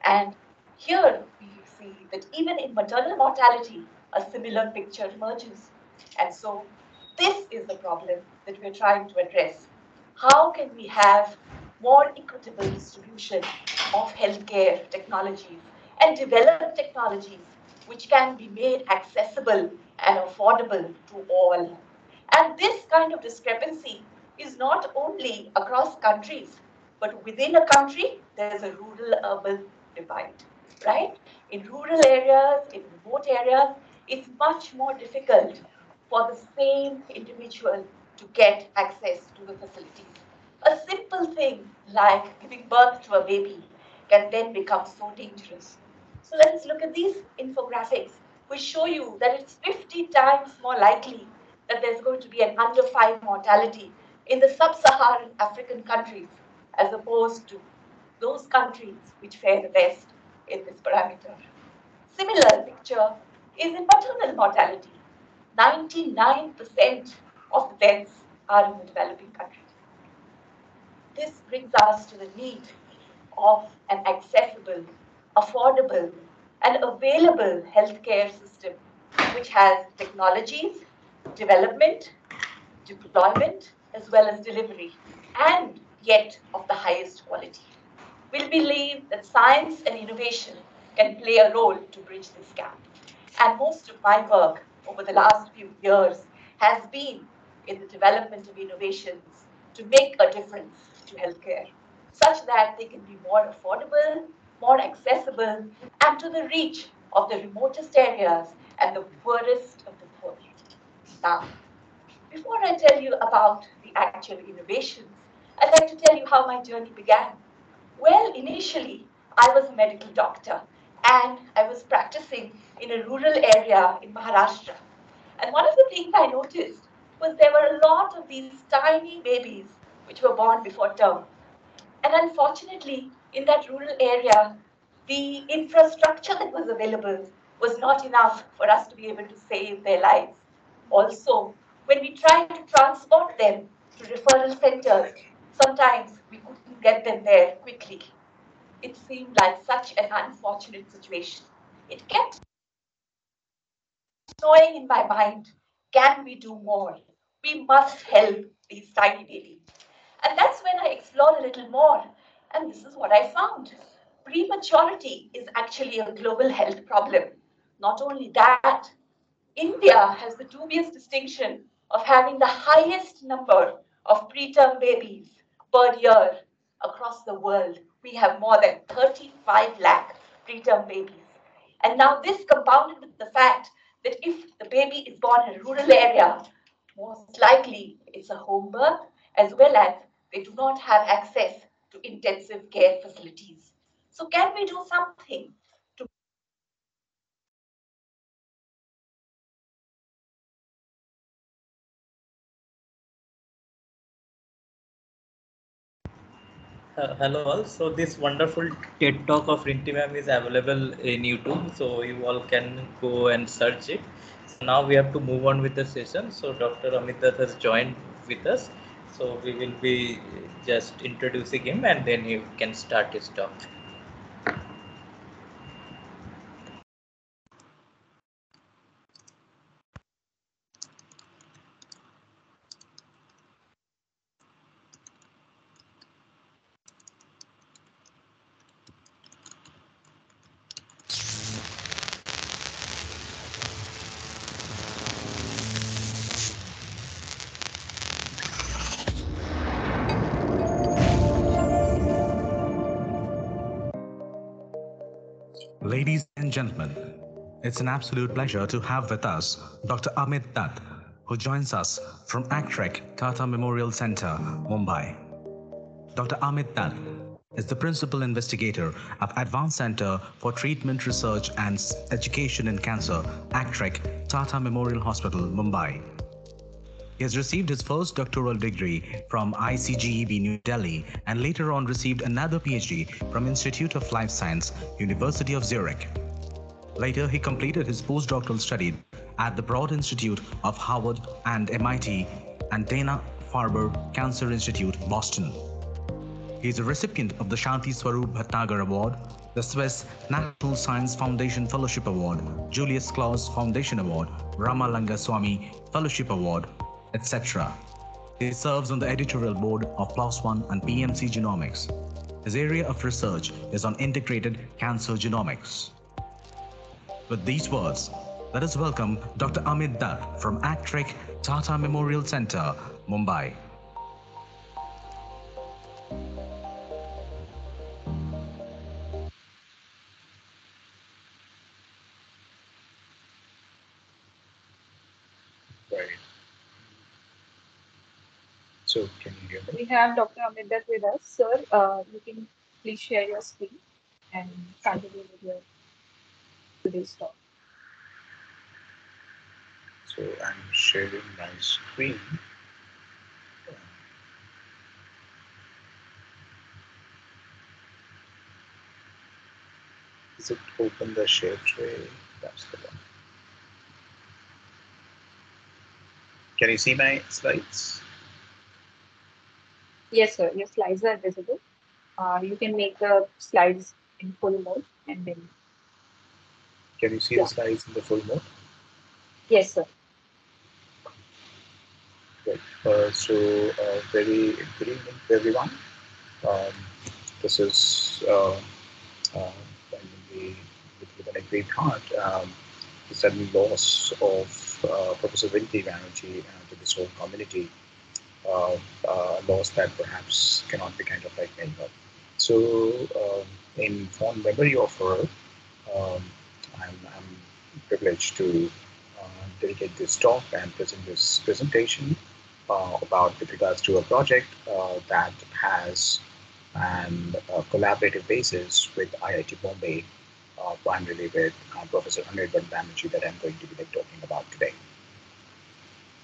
And here we see that even in maternal mortality, a similar picture emerges. And so this is the problem that we're trying to address. How can we have more equitable distribution of healthcare technologies and develop technologies which can be made accessible and affordable to all. And this kind of discrepancy is not only across countries, but within a country, there's a rural-urban divide, right? In rural areas, in remote areas, it's much more difficult for the same individual to get access to the facilities. A simple thing like giving birth to a baby can then become so dangerous. So let's look at these infographics, which show you that it's 50 times more likely that there's going to be an under 5 mortality in the sub-Saharan African countries as opposed to those countries which fare the best in this parameter. Similar picture is in maternal mortality. 99% of the deaths are in the developing countries. This brings us to the need of an accessible, affordable, and available healthcare system which has technologies, development, deployment, as well as delivery, and yet of the highest quality. We believe that science and innovation can play a role to bridge this gap. And most of my work over the last few years has been in the development of innovations to make a difference to healthcare, such that they can be more affordable, more accessible, and to the reach of the remotest areas and the poorest of before I tell you about the actual innovations, I'd like to tell you how my journey began. Well, initially, I was a medical doctor and I was practicing in a rural area in Maharashtra. And one of the things I noticed was there were a lot of these tiny babies which were born before term. And unfortunately, in that rural area, the infrastructure that was available was not enough for us to be able to save their lives. Also, when we tried to transport them to referral centers, sometimes we couldn't get them there quickly. it seemed like such an unfortunate situation. It kept gnawing in my mind. Can we do more? We must help these tiny babies. And that's when I explored a little more. And this is what I found. Prematurity is actually a global health problem. Not only that, India has the dubious distinction of having the highest number of preterm babies per year across the world. We have more than 35 lakh preterm babies. And now this compounded with the fact that if the baby is born in a rural area, most likely it's a home birth, as well as they do not have access to intensive care facilities. So can we do something Uh, hello all. So this wonderful TED talk of Rinty ma'am is available in YouTube. So you all can go and search it. So now we have to move on with the session. So Dr. Amit Dutt has joined with us. So we will be just introducing him and then he can start his talk. And gentlemen, it's an absolute pleasure to have with us Dr. Amit Dutt, who joins us from ACTREC Tata Memorial Center, Mumbai. Dr. Amit Dutt is the principal investigator of Advanced Center for Treatment Research and Education in Cancer, ACTREC Tata Memorial Hospital, Mumbai. He has received his first doctoral degree from ICGEB New Delhi and later on received another PhD from Institute of Life Science, University of Zurich. Later, he completed his postdoctoral study at the Broad Institute of Harvard and MIT and Dana-Farber Cancer Institute, Boston. He is a recipient of the Shanti Swarup Bhatnagar Award, the Swiss National Science Foundation Fellowship Award, Julius Claus Foundation Award, Ramalanga Swamy Fellowship Award, etc. He serves on the editorial board of PLOS ONE and PMC Genomics. His area of research is on integrated cancer genomics. With these words, let us welcome Dr. Amit Dutt from Actric Tata Memorial Center, Mumbai. Right. So can you hear me? We have Dr. Amit Dutt with us. Sir, uh, you can please share your screen and continue with your today's talk. So I'm sharing my screen. Is it open the share tray? That's the one. Can you see my slides? Yes, sir. Your slides are visible. Uh, you can make the slides in full mode and then. Can you see Yeah. the slides in the full mode? Yes, sir. Right. Uh, so, uh, very good evening to everyone. Um, this is uh, uh, with, with a great heart. Um, the sudden loss of uh, Professor Vinti Banerjee to this whole community, uh, uh, loss that perhaps cannot be kind of like made up. So, um, in fond memory of her, um, I'm, I'm privileged to uh, dedicate this talk and present this presentation uh, about with regards to a project uh, that has an uh, collaborative basis with IIT Bombay, uh, primarily with uh, Professor Anirban Banerjee that I'm going to be talking about today.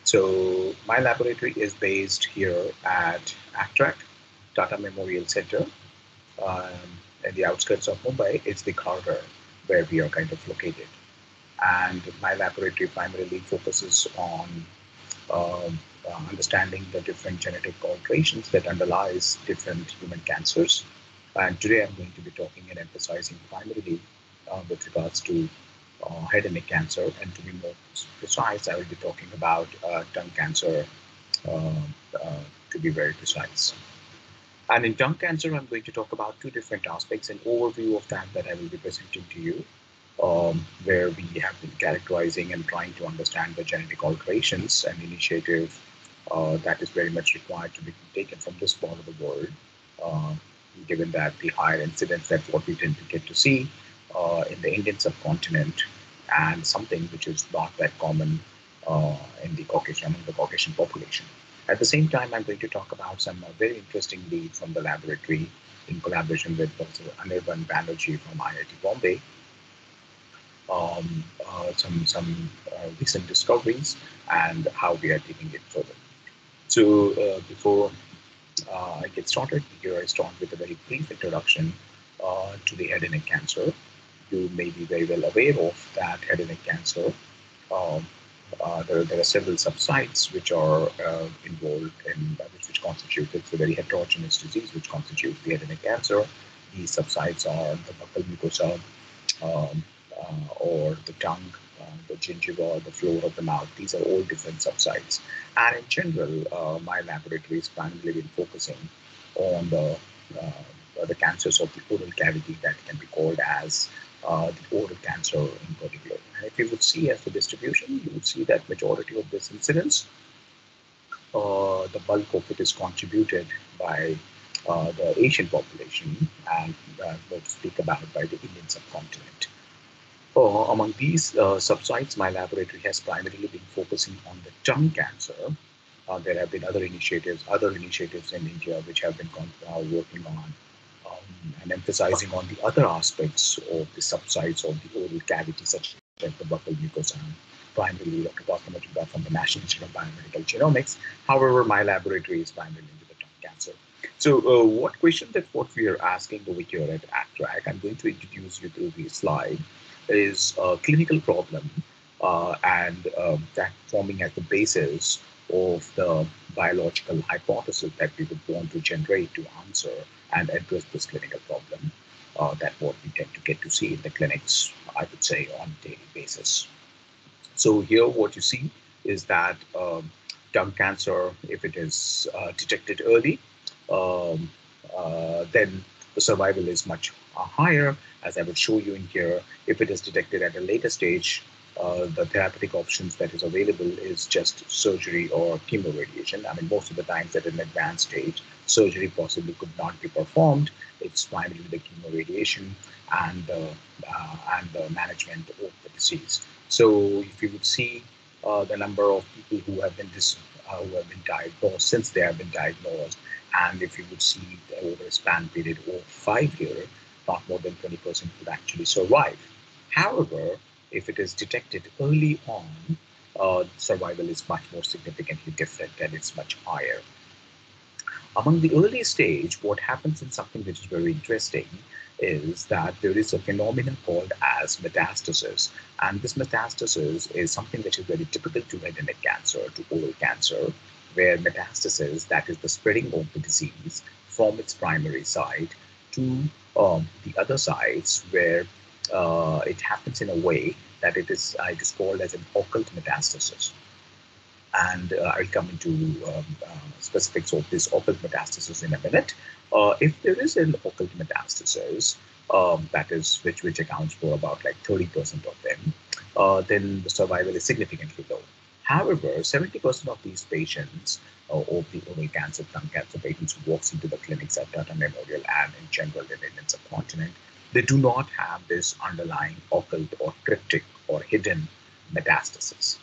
So my laboratory is based here at ACTREC, Tata Memorial Center, um, in the outskirts of Mumbai. It's the corridor where we are kind of located. And my laboratory primarily focuses on um, uh, understanding the different genetic alterations that underlies different human cancers And today I'm going to be talking and emphasizing primarily uh, with regards to uh, head and neck cancer. And to be more precise, I will be talking about uh, tongue cancer uh, uh, to be very precise. And in tongue cancer, I'm going to talk about two different aspects, an overview of that that I will be presenting to you, um, where we have been characterizing and trying to understand the genetic alterations and initiative uh, that is very much required to be taken from this part of the world, uh, given that the higher incidence, that's what we tend to get to see uh, in the Indian subcontinent, and something which is not that common uh, in the Caucasian, among the Caucasian population. At the same time, I'm going to talk about some uh, very interesting leads from the laboratory in collaboration with Professor Anirban Banerjee from IIT Bombay. Um, uh, some some uh, recent discoveries and how we are taking it further. So uh, before uh, I get started, here I start with a very brief introduction uh, to the head and neck cancer. You may be very well aware of that head and neck cancer um, uh, there, there, are several subsites which are uh, involved in which, which constitute it's a very heterogeneous disease which constitutes the head and neck cancer. These subsites are the buccal mucosa um, uh, or the tongue, uh, the gingiva, the floor of the mouth. These are all different subsites. And in general, uh, my laboratory is primarily been focusing on the uh, the cancers of the oral cavity that can be called as uh, the oral cancer in particular. And if you would see as the distribution, you would see that majority of this incidence, uh, the bulk of it is contributed by uh, the Asian population and uh, let's speak about by the Indian subcontinent. Uh, among these uh, subsites, my laboratory has primarily been focusing on the tongue cancer. Uh, there have been other initiatives, other initiatives in India which have been working on and emphasizing on the other aspects of the subsites of the oral cavity, such as the buccal mucosa, primarily Dr. Gautam from the National Institute of Biomedical Genomics. However, my laboratory is primarily into the tongue cancer. So uh, what question that what we are asking over here at ACTRAC, I'm going to introduce you through the slide, is a clinical problem uh, and um, that forming as the basis of the biological hypothesis that we would want to generate to answer and address this clinical problem. Uh, that what we tend to get to see in the clinics, I would say, on a daily basis. So here what you see is that um, tongue cancer, if it is uh, detected early, um, uh, then the survival is much uh, higher, as I will show you in here. If it is detected at a later stage, uh, the therapeutic options that is available is just surgery or chemoradiation. I mean, most of the times at an advanced stage, surgery possibly could not be performed. It's primarily the chemoradiation and uh, uh, and the management of the disease. So, if you would see uh, the number of people who have been dis- uh, who have been diagnosed since they have been diagnosed, and if you would see over a span period of five years, not more than 20% would actually survive. However, if it is detected early on, uh, survival is much more significantly different and it's much higher. Among the early stage, what happens in something which is very interesting is that there is a phenomenon called as metastasis. And this metastasis is something which is very typical to head and neck cancer, to oral cancer, where metastasis, that is the spreading of the disease from its primary site to um, the other sites where uh, it happens in a way that it is, uh, it is called as an occult metastasis. And uh, I'll come into um, uh, specifics of this occult metastasis in a minute. If there is an occult metastasis, um, that is which which accounts for about like 30% of them, uh, then the survival is significantly low. However, 70% of these patients uh, of the oral cancer, tongue cancer patients who walks into the clinics at Tata Memorial and in general in the subcontinent they do not have this underlying occult or cryptic or hidden metastasis.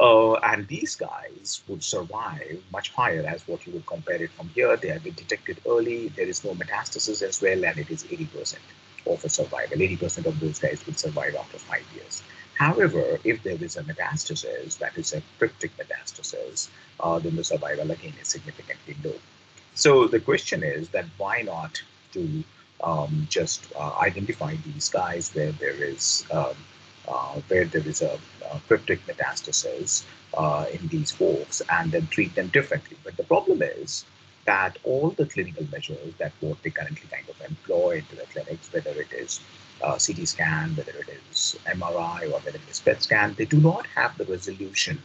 Uh, and these guys would survive much higher as what you would compare it from here. They have been detected early. There is no metastasis as well, and it is 80% of a survival. 80% of those guys would survive after five years. However, if there is a metastasis, that is a cryptic metastasis, uh, then the survival again is significantly low. So the question is that why not do um, just uh, identify these guys where there is um, uh, where there is a, a cryptic metastasis uh, in these folks and then treat them differently. But the problem is that all the clinical measures that what we currently kind of employ into the clinics, whether it is uh, CT scan, whether it is MRI or whether it is PET scan, they do not have the resolution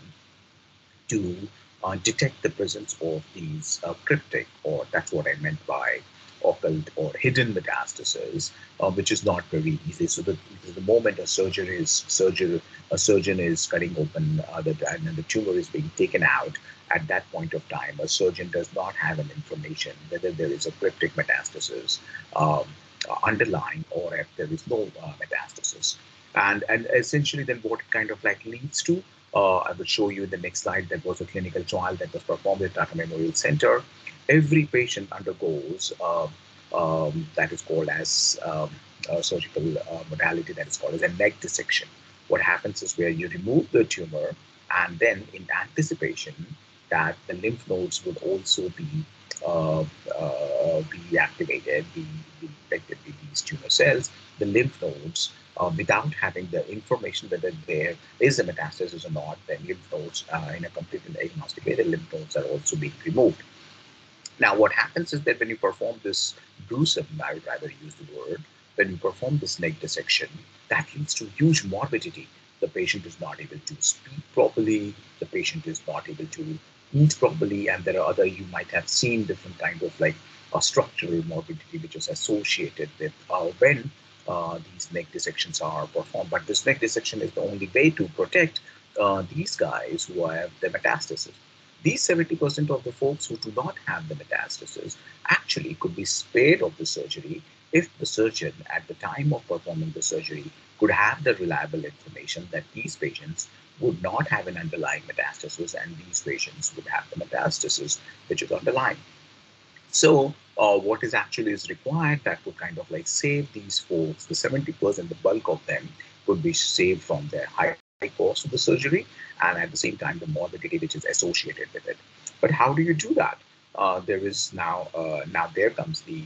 to uh, detect the presence of these uh, cryptic, or that's what I meant by occult or hidden metastasis, uh, which is not very easy. So the, the moment a surgeon is surgery, a surgeon is cutting open uh, the and the tumor is being taken out, at that point of time, a surgeon does not have an information whether there is a cryptic metastasis um, underlying or if there is no uh, metastasis. And and essentially, then what kind of like leads to uh, I will show you in the next slide. That was a clinical trial that was performed at Tata Memorial Center. Every patient undergoes uh, um, that is called as um, a surgical uh, modality that is called as a neck dissection. What happens is where you remove the tumor and then in anticipation that the lymph nodes would also be uh, uh, be activated, be, infected with these tumor cells. The lymph nodes uh, without having the information whether there is a metastasis or not, then lymph nodes uh, in a completely diagnostic way, the lymph nodes are also being removed. Now, what happens is that when you perform this gruesome, I would rather use the word, when you perform this neck dissection, that leads to huge morbidity. The patient is not able to speak properly, the patient is not able to eat properly, and there are other, you might have seen different kind of like a structural morbidity which is associated with uh, when uh, these neck dissections are performed. But this neck dissection is the only way to protect uh, these guys who have the metastasis. These 70% of the folks who do not have the metastasis actually could be spared of the surgery if the surgeon at the time of performing the surgery could have the reliable information that these patients would not have an underlying metastasis and these patients would have the metastasis which is underlying. So uh, what is actually is required that would kind of like save these folks, the 70%, the bulk of them could be saved from their high, high cost of the surgery and at the same time the morbidity which is associated with it. But how do you do that? Uh, there is now, uh, now there comes the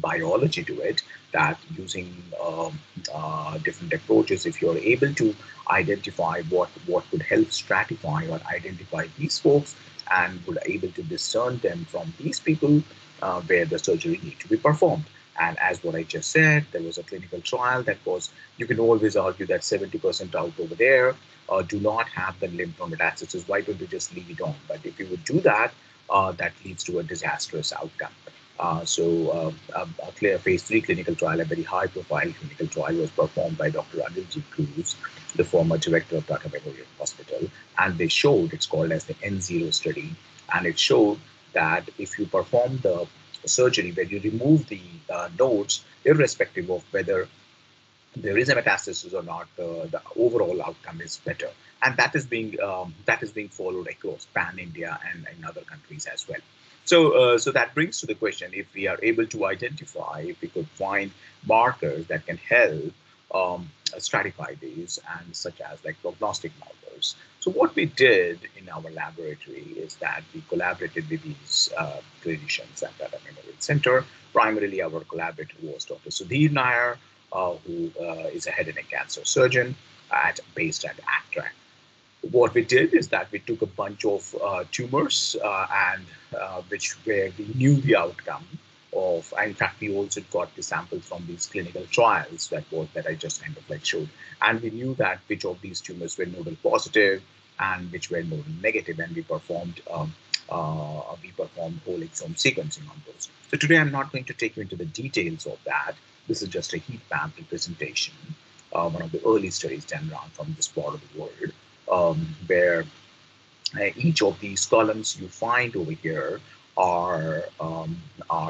biology to it that using um, uh, different approaches, if you're able to identify what, what could help stratify or identify these folks and would able to discern them from these people uh, where the surgery need to be performed. And as what I just said, there was a clinical trial that was, you can always argue that 70% out over there uh, do not have the lymph node metastasis. Why don't you just leave it on? But if you would do that, uh, that leads to a disastrous outcome. Uh, so uh, a, clear phase three clinical trial, a very high profile clinical trial was performed by Dr. Anilji Cruz, the former director of Tata Memorial Hospital. And they showed, it's called as the N0 study, and it showed that if you perform the surgery where you remove the uh, nodes, irrespective of whether there is a metastasis or not, uh, the overall outcome is better. And that is being um, that is being followed across pan India and in other countries as well. So, uh, so that brings to the question: if we are able to identify, if we could find markers that can help um, stratify these, and such as like prognostic markers. So, what we did in our laboratory is that we collaborated with these uh, clinicians at Tata Memorial Center. Primarily, our collaborator was Dr. Sudhir Nair, uh, who uh, is a head and neck cancer surgeon at based at ACTRAC what we did is that we took a bunch of uh, tumors uh, and uh, which where we knew the outcome of in fact we also got the samples from these clinical trials that was that i just kind of like showed. And we knew that which of these tumors were nodal positive and which were nodal negative and we performed um, uh, we performed whole exome sequencing on those. So today i'm not going to take you into the details of that. This is just a heat map representation uh, one of the early studies done around from this part of the world um, where uh, each of these columns you find over here are, um,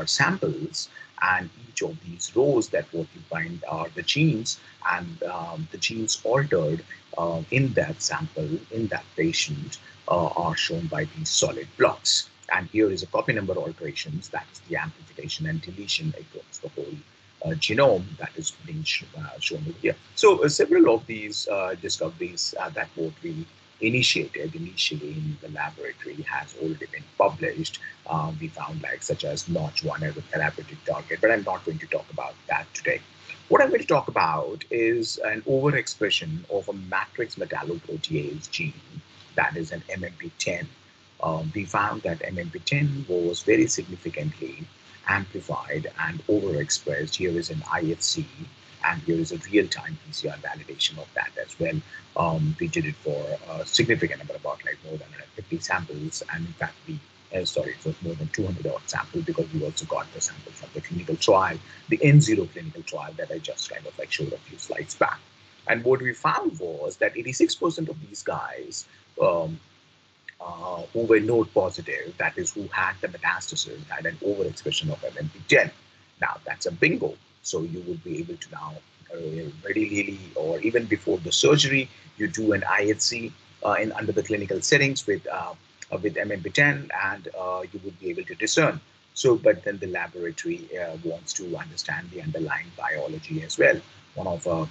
samples and each of these rows that what you find are the genes and um, the genes altered uh, in that sample, in that patient, uh, are shown by these solid blocks. And here is a copy number alterations, that is the amplification and deletion across the whole uh, genome that is being sh uh, shown here. So uh, several of these discoveries that what we initiated initially in the laboratory has already been published. Um, we found like such as Notch1 as a therapeutic target, but I'm not going to talk about that today. What I'm going to talk about is an overexpression of a matrix metalloproteinase gene that is an MMP10 um, we found that MMP10 was very significantly amplified and overexpressed. Here is an IHC, and here is a real-time PCR validation of that as well. Um, we did it for a significant number, about like more than 150 samples, and in fact, we uh, sorry, it was more than 200 odd samples because we also got the sample from the clinical trial, the N0 clinical trial that I just kind of like showed a few slides back. And what we found was that 86% of these guys um, uh, who were node positive, that is, who had the metastasis, had an overexpression of MMP10. Now, that's a bingo. So you will be able to now uh, really, or even before the surgery, you do an IHC uh, in under the clinical settings with uh, uh with MMP10, and uh, you would be able to discern. So, but then the laboratory uh, wants to understand the underlying biology as well. One of a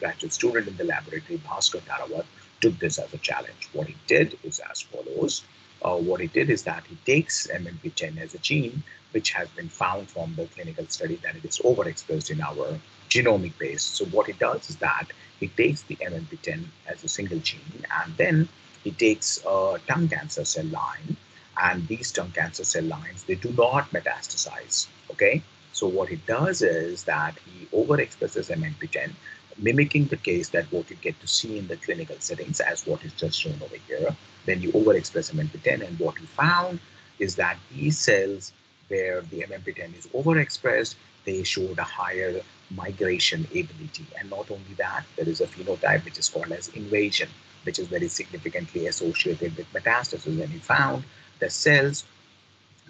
graduate student in the laboratory, Bhaskar Tarawat, took this as a challenge. What he did is as follows. Uh, what he did is that he takes MMP10 as a gene, which has been found from the clinical study that it is overexpressed in our genomic base. So what it does is that it takes the MMP10 as a single gene, and then it takes a tongue cancer cell line, and these tongue cancer cell lines, they do not metastasize, okay? So what it does is that he overexpresses MMP10, mimicking the case that what you get to see in the clinical settings as what is just shown over here. Then you overexpress MMP10 and what you found is that these cells where the MMP10 is overexpressed, they showed a higher migration ability. And not only that, there is a phenotype which is called as invasion, which is very significantly associated with metastasis. And he found the cells,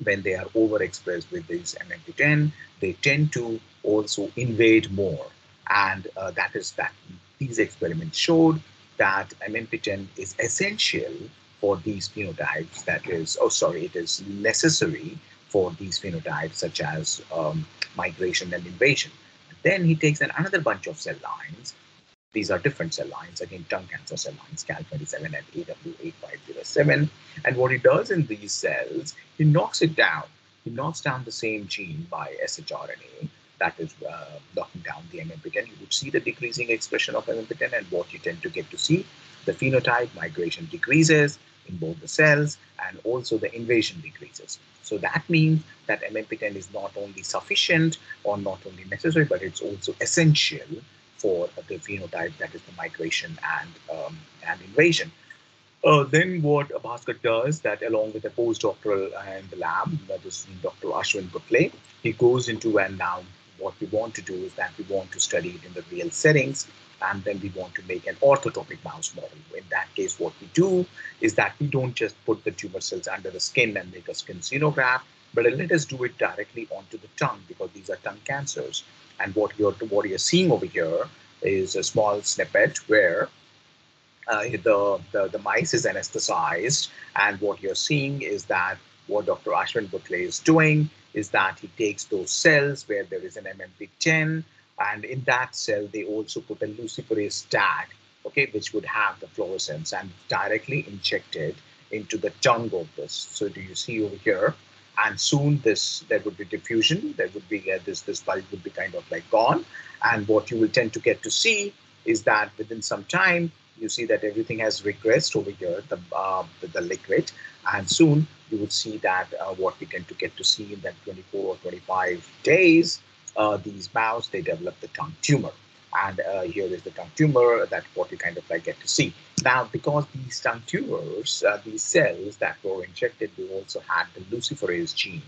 when they are overexpressed with this MMP10, they tend to also invade more and uh, that is that these experiments showed that MMP10 is essential for these phenotypes. That is, oh, sorry, it is necessary for these phenotypes such as um, migration and invasion. Then he takes an, another bunch of cell lines. These are different cell lines, again, tongue cancer cell lines, CAL27 and AW8507. And what he does in these cells, he knocks it down. He knocks down the same gene by shRNA that is uh, knocking down the MMP10, you would see the decreasing expression of MMP10 and what you tend to get to see, the phenotype migration decreases in both the cells and also the invasion decreases. So that means that MMP10 is not only sufficient or not only necessary, but it's also essential for the phenotype that is the migration and, um, and invasion. Uh, then what Bhaskar does that along with a postdoctoral in the lab, that is Dr. Ashwin Butle, he goes into and now what we want to do is that we want to study it in the real settings and then we want to make an orthotopic mouse model. In that case, what we do is that we don't just put the tumor cells under the skin and make a skin xenograft, but let us do it directly onto the tongue because these are tongue cancers. And what you're what you're seeing over here is a small snippet where uh, the, the the mice is anesthetized, and what you're seeing is that what Dr. Ashwin Butle is doing is that he takes those cells where there is an MMP10, and in that cell, they also put a luciferase tag, okay, which would have the fluorescence and directly injected into the tongue of this. So do you see over here? And soon this there would be diffusion. There would be uh, this this bulb would be kind of like gone. And what you will tend to get to see is that within some time you see that everything has regressed over here, the, uh, the, the, liquid, and soon you would see that uh, what we tend to get to see in that 24 or 25 days, uh, these mouse, they develop the tongue tumor. And uh, here is the tongue tumor that what you kind of like get to see. Now, because these tongue tumors, uh, these cells that were injected, they also had the luciferase gene.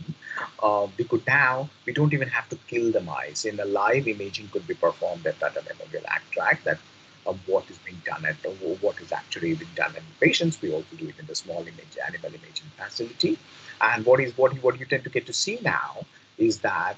Uh, we could now, we don't even have to kill the mice. In a live imaging could be performed at that memorial act tract that of what is being done and what is actually being done in patients. We also do it in the small image animal imaging facility. And what is what, what you tend to get to see now is that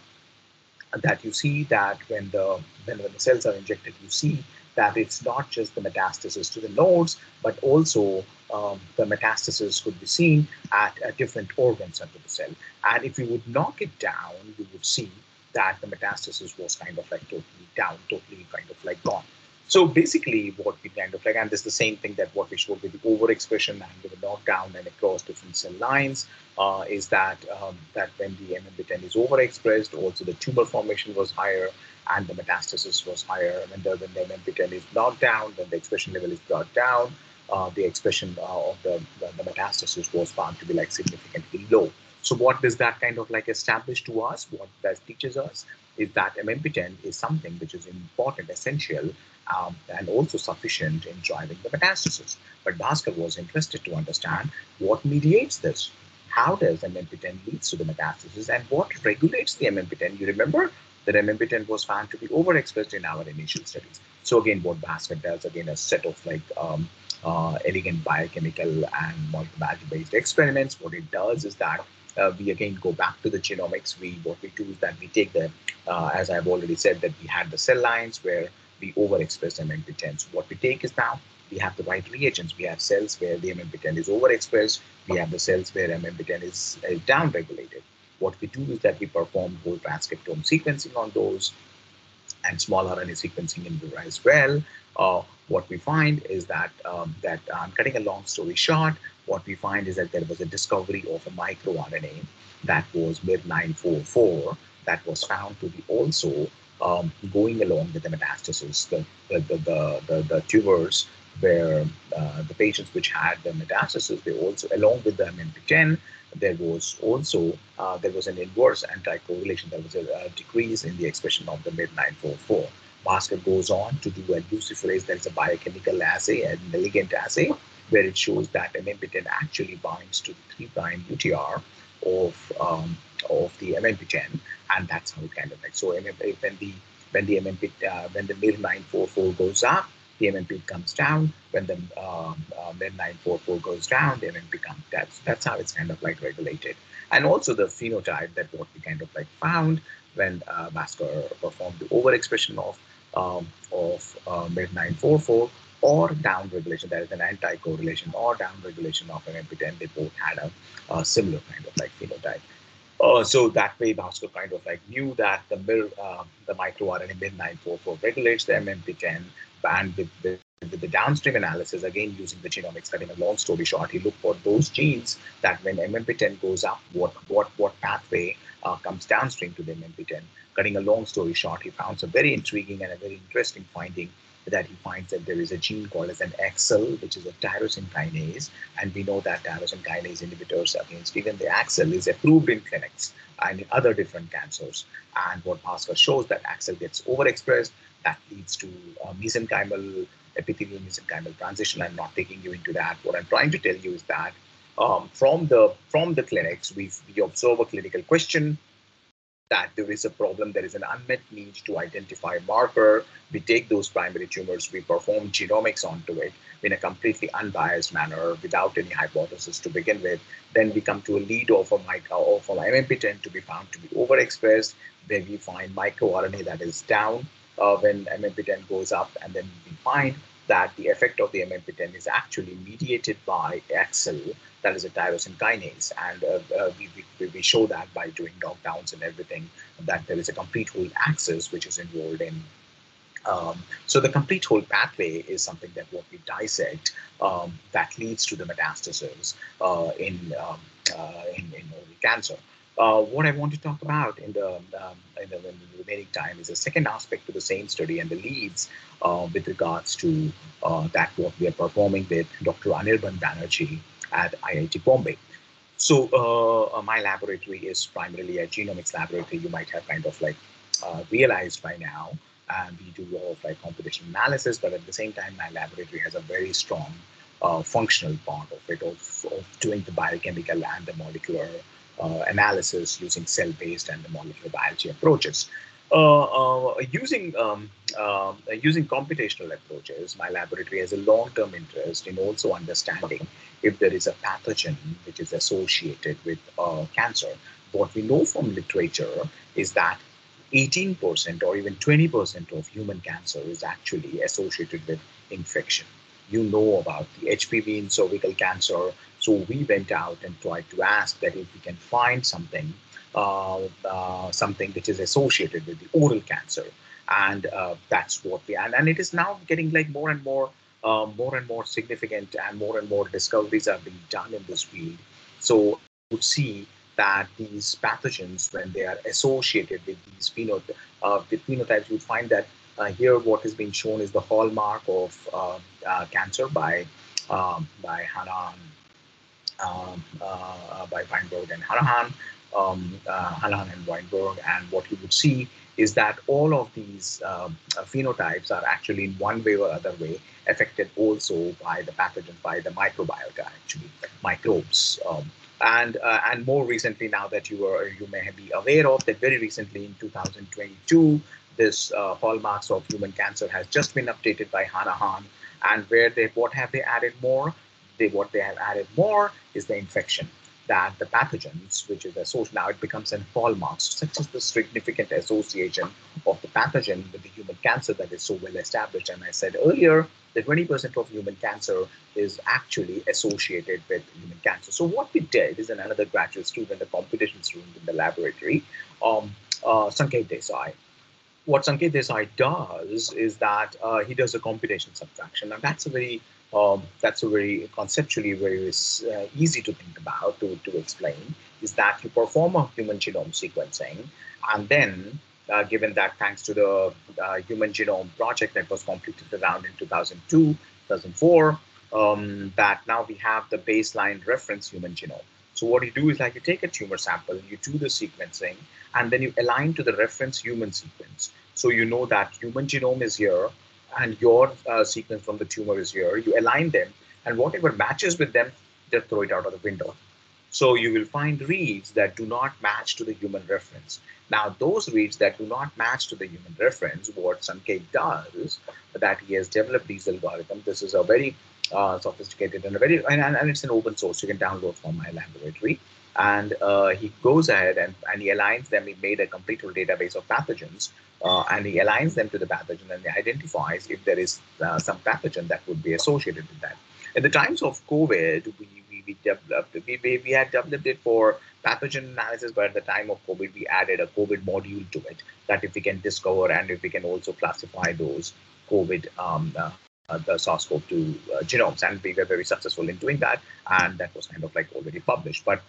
that you see that when the when, the cells are injected, you see that it's not just the metastasis to the nodes, but also um, the metastasis could be seen at, at different organs under the cell. And if you would knock it down, you would see that the metastasis was kind of like totally down, totally kind of like gone. So basically, what we kind of like, and this is the same thing that what we showed with the overexpression and with the knockdown and across different cell lines, uh, is that um, that when the MMP10 is overexpressed, also the tumor formation was higher and the metastasis was higher. And then when the MMP10 is knocked down, then the expression level is brought down. uh, the expression uh, of the, the, the metastasis was found to be like significantly low. So what does that kind of like establish to us? What that teaches us is that MMP10 is something which is important, essential, um, and also sufficient in driving the metastasis. But Bhaskar was interested to understand what mediates this. How does MMP10 leads to the metastasis and what regulates the MMP10? You remember that MMP10 was found to be overexpressed in our initial studies. So again, what Bhaskar does, again, a set of like um, uh, elegant biochemical and molecular based experiments. What it does is that uh, we again go back to the genomics. We what we do is that we take the, uh, as I've already said, that we had the cell lines where we overexpress MMP10. So what we take is now we have the right reagents. We have cells where the MMP10 is overexpressed. We have the cells where MMP10 is, is downregulated. What we do is that we perform whole transcriptome sequencing on those and small RNA sequencing in there as well. Uh, what we find is that um, that I'm cutting a long story short. What we find is that there was a discovery of a microRNA that was MIR944 that was found to be also um, going along with the metastasis. The the the the, the, tumors where uh, the patients which had the metastasis, they also along with the MMP10 there was also uh, there was an inverse anti-correlation. There was a, a, decrease in the expression of the MIR944. Bhaskar goes on to do a luciferase. There is a biochemical assay, an elegant assay, where it shows that MMP10 actually binds to the 3' UTR of um, of the MMP10, and that's how it kind of like so. when the when the MMP uh, when the MIR944 goes up, the MMP comes down. When the uh, uh, MIR944 goes down, the MMP comes. That's that's how it's kind of like regulated. And also the phenotype that what we kind of like found when uh, Bhaskar performed the overexpression of um, of uh, MIR944 or down regulation. There is an anti-correlation or down regulation of MMP10. They both had a, a similar kind of like phenotype. Uh, so that way, Bhaskar kind of like knew that the MIR, uh, the microRNA MIR944 regulates the MMP10 band with the, with the downstream analysis, again using the genomics, cutting a long story short, he looked for those genes that when MMP10 goes up, what what what pathway uh, comes downstream to the MMP10. Cutting a long story short, he found some very intriguing and a very interesting finding that he finds that there is a gene called as an AXL, which is a tyrosine kinase, and we know that tyrosine kinase inhibitors against even the AXL is approved in clinics and in other different cancers. And what Bhaskar shows that AXL gets overexpressed, that leads to uh, mesenchymal epithelial mesenchymal transition. I'm not taking you into that. What I'm trying to tell you is that um, from the from the clinics, we we observe a clinical question that there is a problem, there is an unmet need to identify marker. We take those primary tumors, we perform genomics onto it in a completely unbiased manner without any hypothesis to begin with. Then we come to a lead of a micro of a MMP10 to be found to be overexpressed. Then we find microRNA that is down uh, when MMP10 goes up, and then we find that the effect of the MMP10 is actually mediated by AXL, that is a tyrosine kinase. And uh, uh, we, we, we, show that by doing knockdowns and everything, that there is a complete whole axis which is involved in. Um, so the complete whole pathway is something that what we dissect um, that leads to the metastasis uh, in, um, uh, in, in ovarian cancer. Uh, what I want to talk about in the, um, in the, in the remaining time is a second aspect to the same study and the leads uh, with regards to uh, that what we are performing with Dr. Anirban Banerjee at IIT Bombay. So uh, uh, my laboratory is primarily a genomics laboratory. You might have kind of like uh, realized by now. And we do all of like computational analysis, but at the same time, my laboratory has a very strong functional part of it, of, of doing the biochemical and the molecular uh, analysis using cell-based and the molecular biology approaches. Uh, uh, using um, uh, using computational approaches, my laboratory has a long-term interest in also understanding if there is a pathogen which is associated with uh, cancer. What we know from literature is that 18% or even 20% of human cancer is actually associated with infection. You know about the HPV in cervical cancer, so we went out and tried to ask that if we can find something, uh, uh, something which is associated with the oral cancer, and uh, that's what we and, and it is now getting like more and more, uh, more and more significant, and more and more discoveries are being done in this field. So you would see that these pathogens, when they are associated with these phenotypes, uh, phenotypes, you would find that uh, here what is being shown is the hallmark of uh, uh, cancer by um, by Hanan, um, uh, by Weinberg and Hanahan, um, uh, Hanahan and Weinberg. And what you would see is that all of these um, uh, phenotypes are actually in one way or other way affected also by the pathogen, by the microbiota, actually, microbes. Um, and uh, and more recently, now that you are you may be aware of that, very recently in 2022, this uh, hallmarks of human cancer has just been updated by Hanahan, and where they what have they added more? They what they have added more is the infection that the pathogens, which is associated, now it becomes an hallmark, such as the significant association of the pathogen with the human cancer that is so well established. And I said earlier that 20% of human cancer is actually associated with human cancer. So what we did is another graduate student, a computation student in the laboratory, um, uh, Sanket Desai. What Sanket Desai does is that uh, he does a computation subtraction. and that's a very um, that's a very conceptually very uh, easy to think about to, to explain is that you perform a human genome sequencing and then uh, given that thanks to the uh, human genome project that was completed around in 2002 2004 um, that now we have the baseline reference human genome. So what you do is like you take a tumor sample you do the sequencing and then you align to the reference human sequence. So you know that human genome is here and your uh, sequence from the tumor is here. You align them, and whatever matches with them, just throw it out of the window. So you will find reads that do not match to the human reference. Now, those reads that do not match to the human reference, what Sanket does, that he has developed these algorithms. This is a very uh, sophisticated and a very and, and it's an open source. You can download from my laboratory. And uh, he goes ahead and, and he aligns them. He made a complete database of pathogens uh, and he aligns them to the pathogen and he identifies if there is uh, some pathogen that would be associated with that. In the times of COVID, we, we, we developed, we, we, we had developed it for pathogen analysis, but at the time of COVID, we added a COVID module to it that if we can discover and if we can also classify those COVID um, uh, uh, the SARS-CoV-2 uh, genomes, and we were very successful in doing that, and that was kind of like already published. But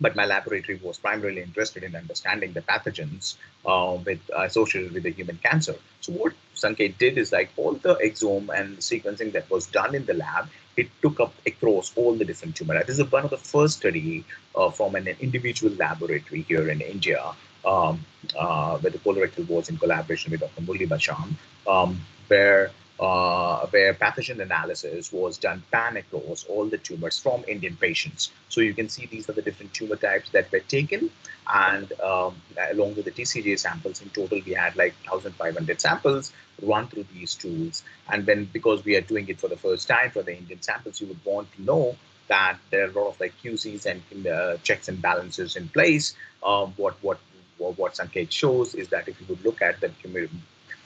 but my laboratory was primarily interested in understanding the pathogens uh, with uh, associated with the human cancer. So what Sanket did is like all the exome and sequencing that was done in the lab, it took up across all the different tumor. This is one of the first study uh, from an individual laboratory here in India, um, uh, where the colorectal was in collaboration with Dr. Murli Basham, um, where uh, where pathogen analysis was done pan across all the tumors from Indian patients. So you can see these are the different tumor types that were taken. And um, along with the TCGA samples, in total, we had like 1,500 samples run through these tools. And then because we are doing it for the first time for the Indian samples, you would want to know that there are a lot of like QCs and uh, checks and balances in place. Um, what what what Sanket shows is that if you would look at the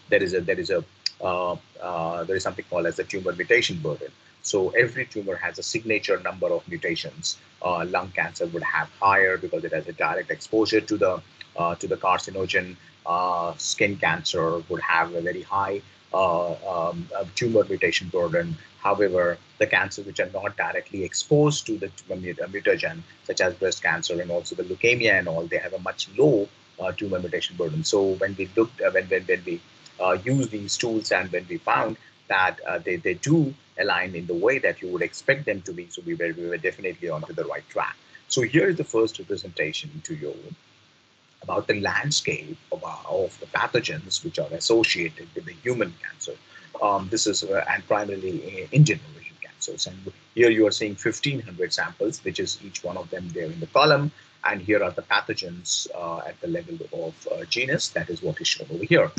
there is a there is a there is something called as the tumor mutation burden. So every tumor has a signature number of mutations. Uh, lung cancer would have higher because it has a direct exposure to the uh, to the carcinogen. Uh, skin cancer would have a very high uh, um, tumor mutation burden. However, the cancers which are not directly exposed to the mutagen, such as breast cancer and also the leukemia and all, they have a much low tumor mutation burden. So when we looked, when, when, when we uh, use these tools and when we found that uh, they, they do align in the way that you would expect them to be, so we were, we were definitely onto the right track. So here is the first representation to you about the landscape of, uh, of the pathogens which are associated with the human cancer. Um, this is uh, and primarily uh, Indian origin cancers. And here you are seeing 1500 samples, which is each one of them there in the column. And here are the pathogens uh, at the level of uh, genus. That is what is shown over here.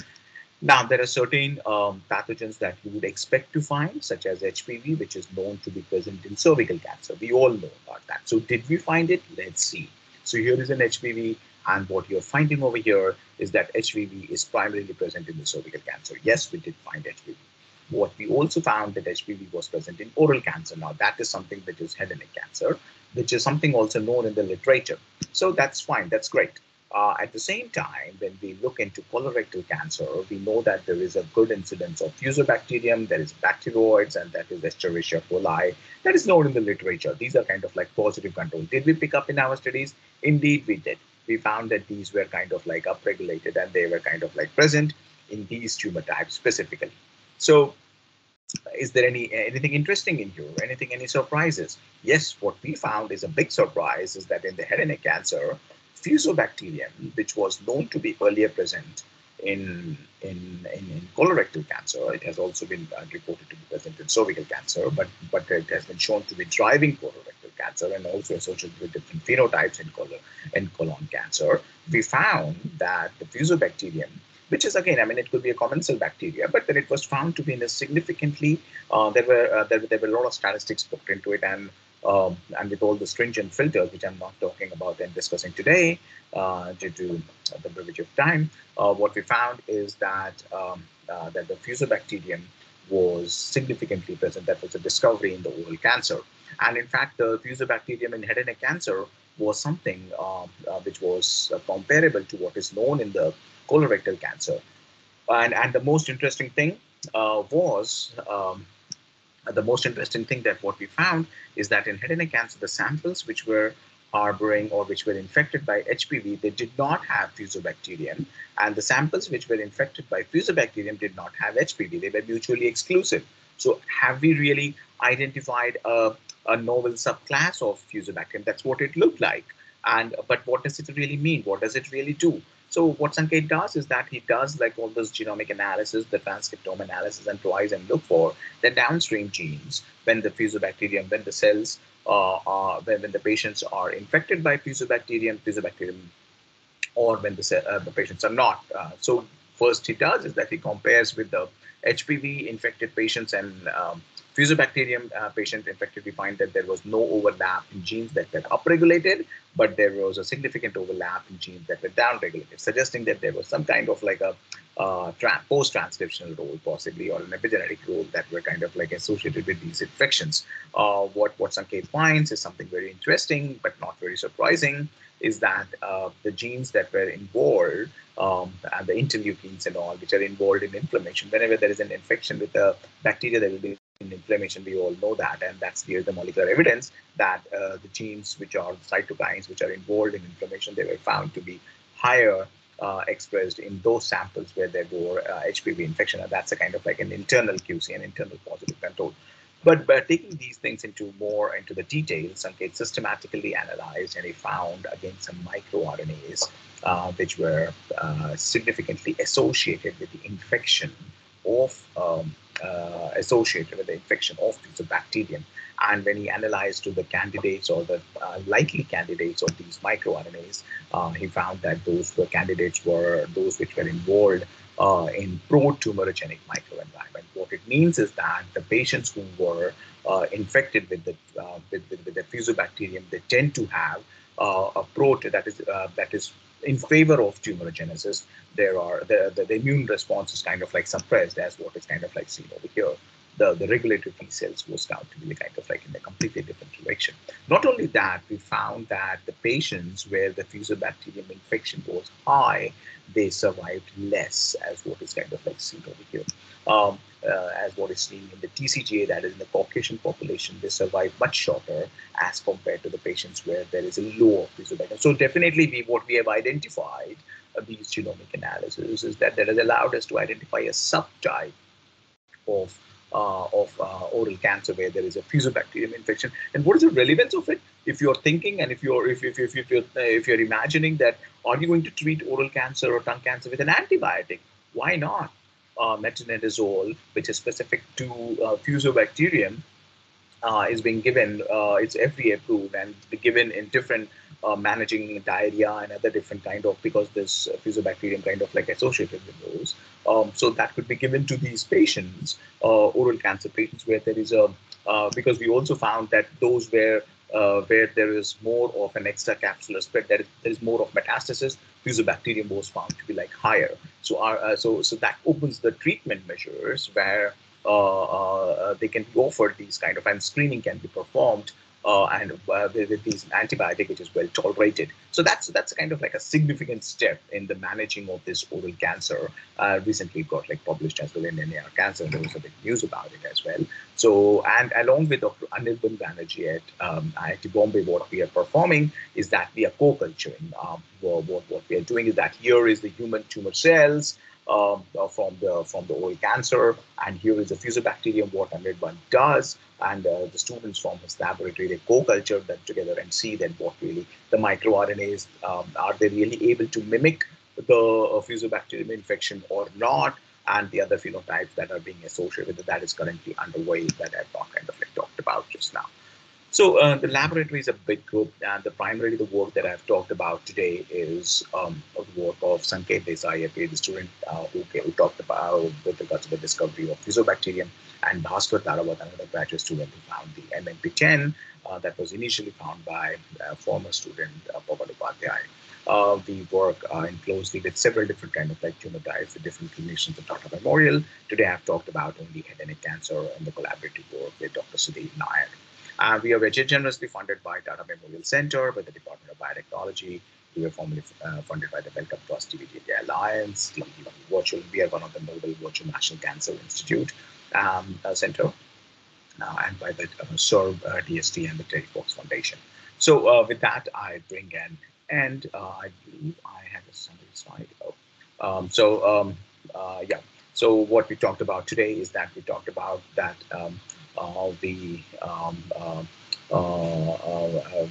Now, there are certain um, pathogens that you would expect to find, such as HPV, which is known to be present in cervical cancer. We all know about that. So, did we find it? Let's see. So, here is an HPV, and what you're finding over here is that HPV is primarily present in the cervical cancer. Yes, we did find HPV. What we also found that HPV was present in oral cancer. Now, that is something that is head and neck cancer, which is something also known in the literature. So, that's fine. That's great. Uh, at the same time, when we look into colorectal cancer, we know that there is a good incidence of fusobacterium, there is bacteroids, and that is Escherichia coli. That is known in the literature. These are kind of like positive control. Did we pick up in our studies? Indeed, we did. We found that these were kind of like upregulated and they were kind of like present in these tumor types specifically. So is there any anything interesting in here Anything, any surprises? Yes, what we found is a big surprise is that in the head and neck cancer, fusobacterium, which was known to be earlier present in, in, in, colorectal cancer. It has also been uh, reported to be present in cervical cancer, but, but it has been shown to be driving colorectal cancer and also associated with different phenotypes in, colon, in colon cancer. We found that the fusobacterium, which is again, I mean, it could be a commensal bacteria, but then it was found to be in a significantly, uh, there were uh, there, there were a lot of statistics put into it, and um, and with all the stringent filters, which I'm not talking about and discussing today uh, due to the brevity of time, uh, what we found is that um, uh, that the fusobacterium was significantly present. That was a discovery in the oral cancer. And in fact, the fusobacterium in head and neck cancer was something um, uh, which was uh, comparable to what is known in the colorectal cancer. And, and the most interesting thing uh, was um, the most interesting thing that what we found is that in head and neck cancer, the samples which were harboring or which were infected by HPV, they did not have fusobacterium. And the samples which were infected by fusobacterium did not have HPV. They were mutually exclusive. So have we really identified a, a novel subclass of fusobacterium? That's what it looked like. And but what does it really mean? What does it really do? So what Sanket does is that he does like all this genomic analysis, the transcriptome analysis, and tries and look for the downstream genes when the fusobacterium, when the cells, uh, are, when, when the patients are infected by fusobacterium, fusobacterium, or when the, uh, the patients are not. Uh, so first he does is that he compares with the HPV infected patients and um, Fusobacterium uh, patient infected, we find that there was no overlap in genes that were upregulated, but there was a significant overlap in genes that were downregulated, suggesting that there was some kind of like a uh, tra- post-transcriptional role, possibly, or an epigenetic role that were kind of like associated with these infections. Uh, what what Sanket finds is something very interesting, but not very surprising, is that uh, the genes that were involved um, and the interleukins and all, which are involved in inflammation, whenever there is an infection with a bacteria, there will be in inflammation, we all know that, and that's the, the molecular evidence that uh, the genes which are cytokines which are involved in inflammation, they were found to be higher uh, expressed in those samples where there were uh, HPV infection, and that's a kind of like an internal QC, an internal positive control. But, but taking these things into more into the details, Sanket systematically analyzed and he found again some microRNAs uh, which were uh, significantly associated with the infection of um, uh, associated with the infection of fusobacterium. And when he analyzed to the candidates or the uh, likely candidates of these microRNAs, uh, he found that those were candidates were those which were involved uh, in pro-tumorigenic microenvironment. What it means is that the patients who were uh, infected with the uh, with, with, with, the fusobacterium, they tend to have a pro that is that is in favor of tumorigenesis, there are the, the, the, immune response is kind of like suppressed as what is kind of like seen over here. The, the regulatory T cells goes down to be kind of like in a completely different direction. Not only that, we found that the patients where the fusobacterium infection was high, they survived less as what is kind of like seen over here. Um, uh, as what is seen in the TCGA, that is in the Caucasian population, they survive much shorter as compared to the patients where there is a low fusobacterium. So definitely we, what we have identified uh, these genomic analysis is that that has allowed us to identify a subtype of uh, of uh, oral cancer where there is a fusobacterium infection. And what is the relevance of it? If you're thinking and if you're if if if, if you're if you're imagining that are you going to treat oral cancer or tongue cancer with an antibiotic? Why not? uh, metronidazole, which is specific to uh, fusobacterium, uh, is being given. Uh, it's FDA approved and given in different uh, managing diarrhea and other different kind of because this fusobacterium kind of like associated with those. Um, so that could be given to these patients, uh, oral cancer patients, where there is a because we also found that those where uh, where there is more of an extracapsular spread, there is, there is more of metastasis, fusobacterium was found to be like higher. So, our, uh, so, so that opens the treatment measures where uh, uh they can be offered these kind of, and screening can be performed uh, and uh, with, with, these antibiotic which is well tolerated. So that's that's kind of like a significant step in the managing of this oral cancer. Uh, recently got like published as well in NAR Cancer. There was a big news about it as well. So and along with Dr. Anirban Banerjee at um, IIT Bombay, what we are performing is that we are co-culturing. Um, what, what we are doing is that here is the human tumor cells um, uh, from the from the oral cancer. And here is the fusobacterium, what AMID1 does. And uh, the students from his laboratory, they co-culture them together and see that what really the microRNAs, um, are they really able to mimic the uh, fusobacterium infection or not? And the other phenotypes that are being associated with it, that is currently underway that I've kind of like talked about just now. So uh, the laboratory is a big group, and the primarily the work that I've talked about today is um, the work of Sanket Desai, the student uh, who, who, talked about with regards to the discovery of fusobacterium, and Bhaskar Tarawat, another graduate student who found the MMP10 uh, that was initially found by a former student, uh, Pawan Upadhyay. Uh, we work uh, in closely with several different kind of like tumor types with different clinicians at Tata Memorial. Today I've talked about only head and neck cancer and the collaborative work with Dr. Sudeep Nayak. Uh, we are generously funded by Tata Memorial Center, by the Department of Biotechnology. We were formerly uh, funded by the Wellcome Trust TVT Alliance. The, virtual, we are one of the notable virtual National Cancer Institute um, uh, Center, uh, and by the uh, SERB, uh, DST, and the Terry Fox Foundation. So uh, with that, I bring in, and I believe I have a summary slide. Oh. Um, so um, yeah, so what we talked about today is that we talked about that um, uh, the um, uh, uh,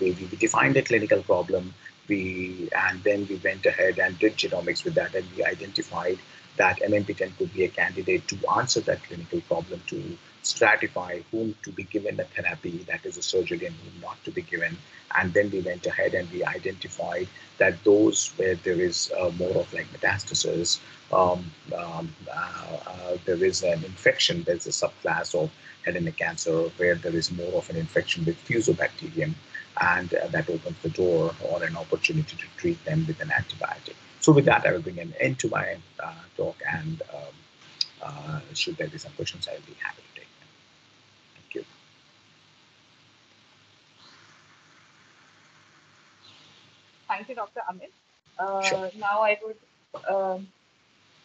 we, we, we defined a clinical problem we and then we went ahead and did genomics with that and we identified that MMP10 could be a candidate to answer that clinical problem to stratify whom to be given a therapy that is a surgery and whom not to be given and then we went ahead and we identified that those where there is uh, more of like metastasis um, um, uh, uh, there is an infection, there's a subclass of head and neck cancer where there is more of an infection with fusobacterium, and uh, that opens the door or an opportunity to treat them with an antibiotic. So with that, I will bring an end to my uh, talk, and um, uh, should there be some questions, I will be happy to take them. Thank you. Thank you, Dr. Amit. Uh, sure. Now I would um,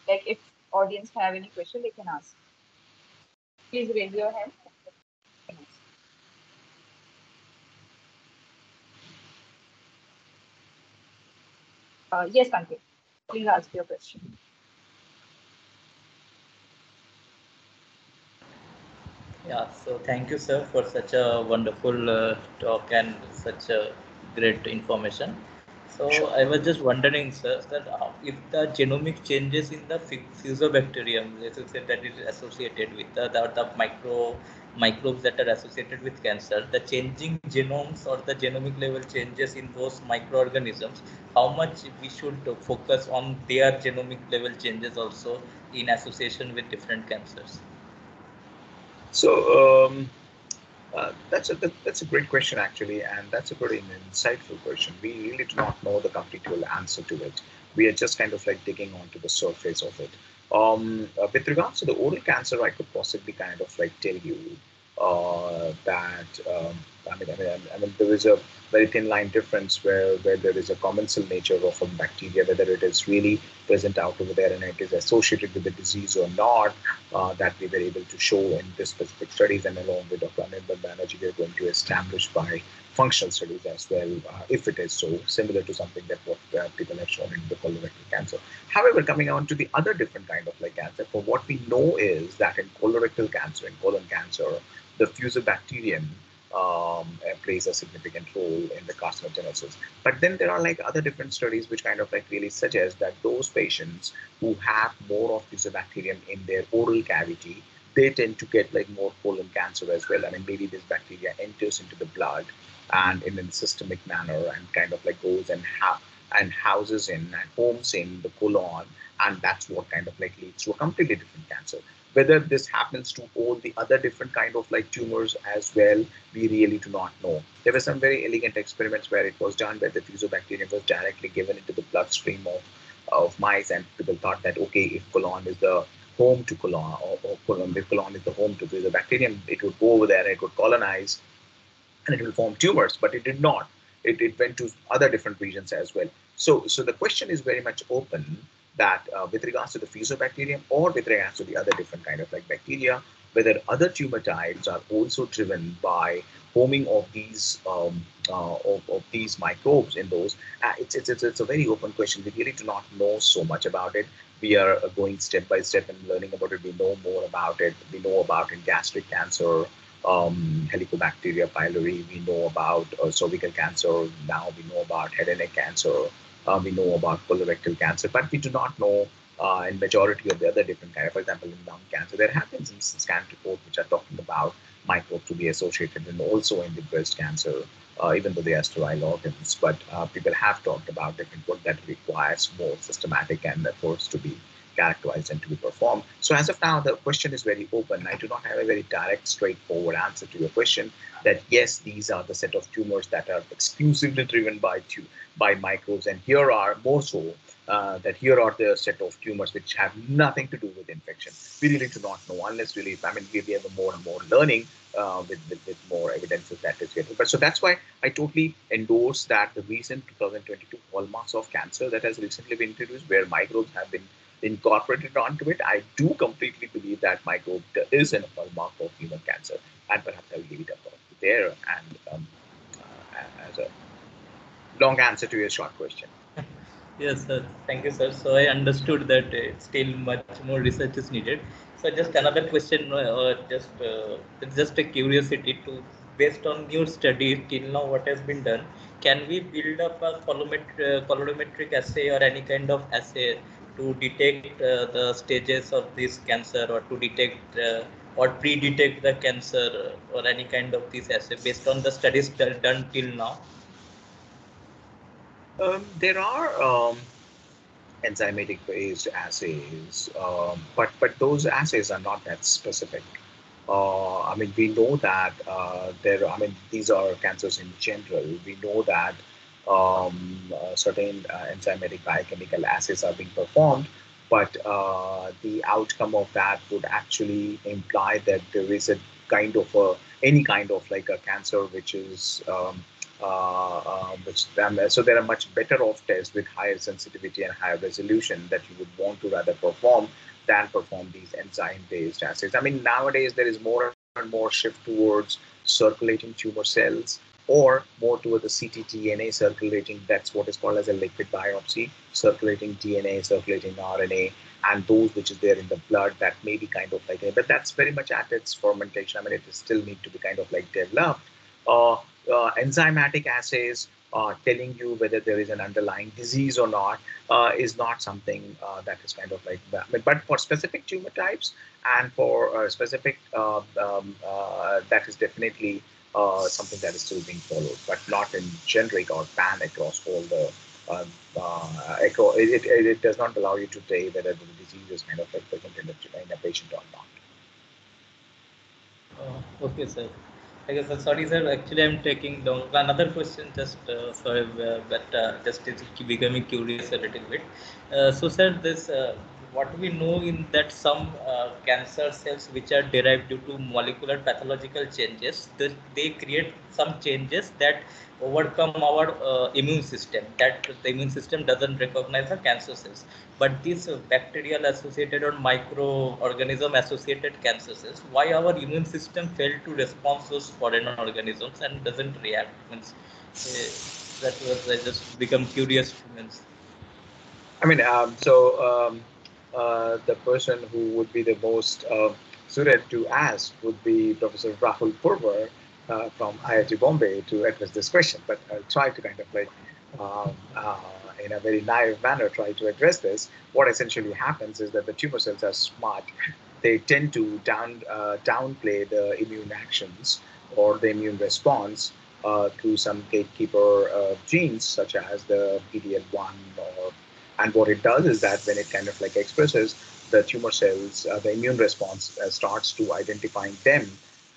like if audience have any question, they can ask. Please raise your hand. Uh, yes, Ankit. Please ask your question. Yeah, so thank you, sir, for such a wonderful uh, talk and such a great information. So sure. I was just wondering, sir, that uh, if the genomic changes in the fusobacterium, as you said, that is associated with the, the, the micro microbes that are associated with cancer, the changing genomes or the genomic level changes in those microorganisms, how much we should focus on their genomic level changes also in association with different cancers? So um, uh, that's a that, that's a great question actually, and that's a pretty insightful question. We really do not know the complete answer to it. We are just kind of like digging onto the surface of it. Um, uh, with regards to the oral cancer, I could possibly kind of like tell you uh, that um, I mean, I mean, I mean, there is a very thin line difference where, where there is a commensal nature of a bacteria, whether it is really present out over there and it is associated with the disease or not, uh, that we were able to show in this specific studies. And along with Dr. Anirban Banerjee, we are going to establish by functional studies as well, uh, if it is so, similar to something that what uh, people have shown in the colorectal cancer. However, coming on to the other different kind of like cancer, for what we know is that in colorectal cancer, in colon cancer, the fusobacterium um, plays a significant role in the carcinogenesis. But then there are like other different studies which kind of like really suggest that those patients who have more of fusobacterium in their oral cavity, they tend to get like more colon cancer as well. I mean, maybe this bacteria enters into the blood and in a systemic manner and kind of like goes and ha- and houses in and homes in the colon, and that's what kind of like leads to a completely different cancer. Whether this happens to all the other different kind of like tumors as well, we really do not know. There were some very elegant experiments where it was done where the fusobacterium was directly given into the bloodstream of, of mice, and people thought that okay, if colon is the home to colon, or, or colon, if colon is the home to fusobacterium, it would go over there, it would colonize, and it will form tumors, but it did not. It, it went to other different regions as well. So, so the question is very much open that uh, with regards to the fusobacterium or with regards to the other different kind of like bacteria, whether other tumor types are also driven by homing of these um, uh, of, of, these microbes in those. Uh, it's, it's, it's, it's a very open question. We really do not know so much about it. We are going step by step and learning about it. We know more about it. We know about in gastric cancer, um, Helicobacteria pylori. We know about uh, cervical cancer. Now we know about head and neck cancer. Uh, we know about colorectal cancer, but we do not know uh, in majority of the other different kind. For example, in lung cancer, there have been some scan reports which are talking about microbes to be associated and also in the breast cancer, uh, even though they are sterile organs. But uh, people have talked about different work that requires more systematic and efforts to be characterized and to be performed. So as of now, the question is very open. I do not have a very direct, straightforward answer to your question that yes, these are the set of tumors that are exclusively driven by, by microbes. And here are more so uh, that here are the set of tumors which have nothing to do with infection. We really do not know unless really, I mean, we have more and more learning uh, with, with, with, more evidence that is getting. But so that's why I totally endorse that the recent 2022 hallmarks of cancer that has recently been introduced, where microbes have been incorporated onto it. I do completely believe that microbe is an hallmark of human cancer, and perhaps I'll leave it up there and um, uh, as a long answer to your short question. Yes, sir. Thank you, sir. So I understood that uh, still much more research is needed. So just another question, uh, just uh, just a curiosity to based on your study till now, what has been done? Can we build up a colorimetric, colorimetric assay or any kind of assay to detect uh, the stages of this cancer or to detect uh, or pre-detect the cancer or any kind of this assay based on the studies done till now? Um, there are um, enzymatic based assays, um, but but those assays are not that specific. Uh, I mean, we know that uh, there. I mean, these are cancers in general. We know that um, uh, certain uh, enzymatic biochemical assays are being performed, but uh, the outcome of that would actually imply that there is a kind of a any kind of like a cancer which is um, uh, uh, which um, so there are much better off tests with higher sensitivity and higher resolution that you would want to rather perform than perform these enzyme-based assays. I mean, nowadays there is more and more shift towards circulating tumor cells or more toward the ctDNA circulating, that's what is called as a liquid biopsy, circulating DNA, circulating RNA, and those which is there in the blood that may be kind of like, but that's very much at its fermentation. I mean, it still need to be kind of like developed. Uh, uh, enzymatic assays uh, telling you whether there is an underlying disease or not uh, is not something uh, that is kind of like that. But for specific tumor types and for uh, specific, uh, um, that is definitely something that is still being followed, but not in generic or pan across all the. echo, it, it, it, does not allow you to say whether the disease is kind of like present in a, in a patient or not. okay, sir. I guess, sorry, sir. Actually, I'm taking long. Another question, just uh, sorry, uh, but uh, just becoming curious a little bit. Uh, so, sir, this uh, what we know in that some uh, cancer cells which are derived due to molecular pathological changes, they, they create some changes that overcome our uh, immune system. That the immune system doesn't recognize the cancer cells. But these bacterial associated or microorganism associated cancer cells. Why our immune system failed to respond those foreign organisms and doesn't react? Means uh, that was i just become curious means. I mean um, so um, uh, the person who would be the most uh, suited to ask would be professor rahul purwar uh, from IIT Bombay to address this question, but I'll try to kind of like, um, uh, in a very naive manner, try to address this. What essentially happens is that the tumor cells are smart. They tend to down uh, downplay the immune actions or the immune response uh, through some gatekeeper uh, genes, such as the PD-L1. Or, and what it does is that when it kind of like expresses the tumor cells, uh, the immune response starts to identifying them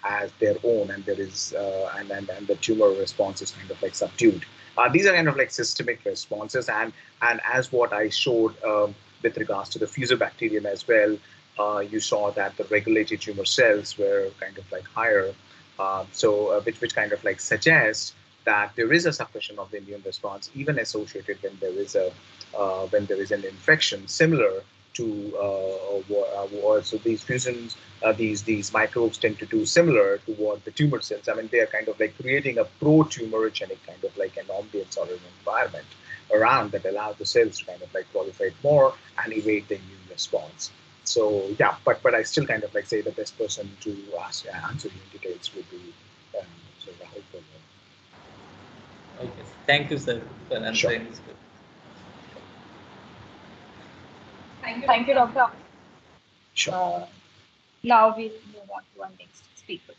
as their own, and there is uh, and, and and the tumor response is kind of like subdued. Uh, these are kind of like systemic responses, and and as what I showed um, with regards to the fusobacterium as well, uh, you saw that the regulatory tumor cells were kind of like higher, uh, so uh, which which kind of like suggests that there is a suppression of the immune response, even associated when there is a uh, when there is an infection, similar to uh, so these fusions, uh, these these microbes tend to do similar to what the tumor cells. I mean, they are kind of like creating a pro-tumorigenic kind of like an ambience or an environment around that allow the cells to kind of like proliferate more and evade the immune response. So yeah, but but I still kind of like say the best person to ask answer you in details would be um, of a helpful. Okay, thank you, sir, for answering sure. this question. Thank you, Thank you Doctor. Sure. Uh, now we'll move on to our next speaker.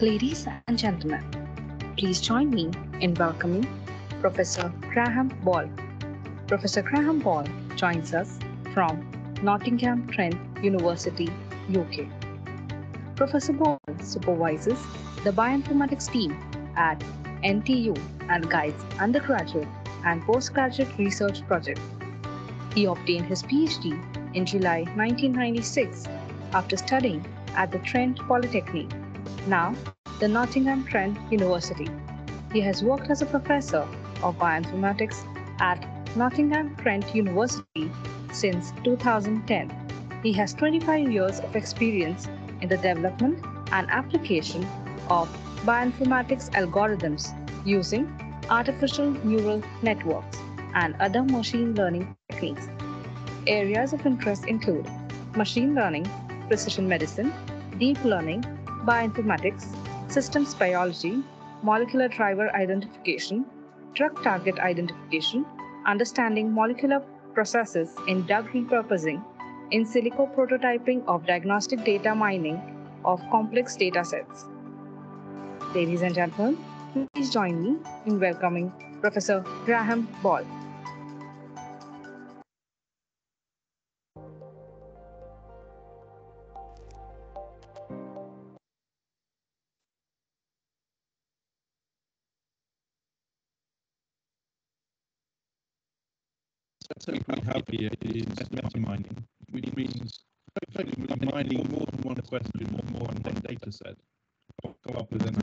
Ladies and gentlemen, please join me in welcoming Professor Graham Ball. Professor Graham Ball joins us from Nottingham Trent University, UK. Professor Ball supervises the bioinformatics team at NTU and guides undergraduate and postgraduate research projects. He obtained his PhD in July 1996 after studying at the Trent Polytechnic now the Nottingham Trent University. He has worked as a professor of bioinformatics at Nottingham Trent University since 2010. He has 25 years of experience in the development and application of bioinformatics algorithms using artificial neural networks and other machine learning techniques. Areas of interest include machine learning, precision medicine, deep learning, bioinformatics, systems biology, molecular driver identification, drug target identification, understanding molecular processes in drug repurposing, in silico prototyping of diagnostic data mining of complex data sets. Ladies and gentlemen, please join me in welcoming Professor Graham Ball. Quite happy is meta mining, which means effectively mining more than one question or more than one data set. Come up with an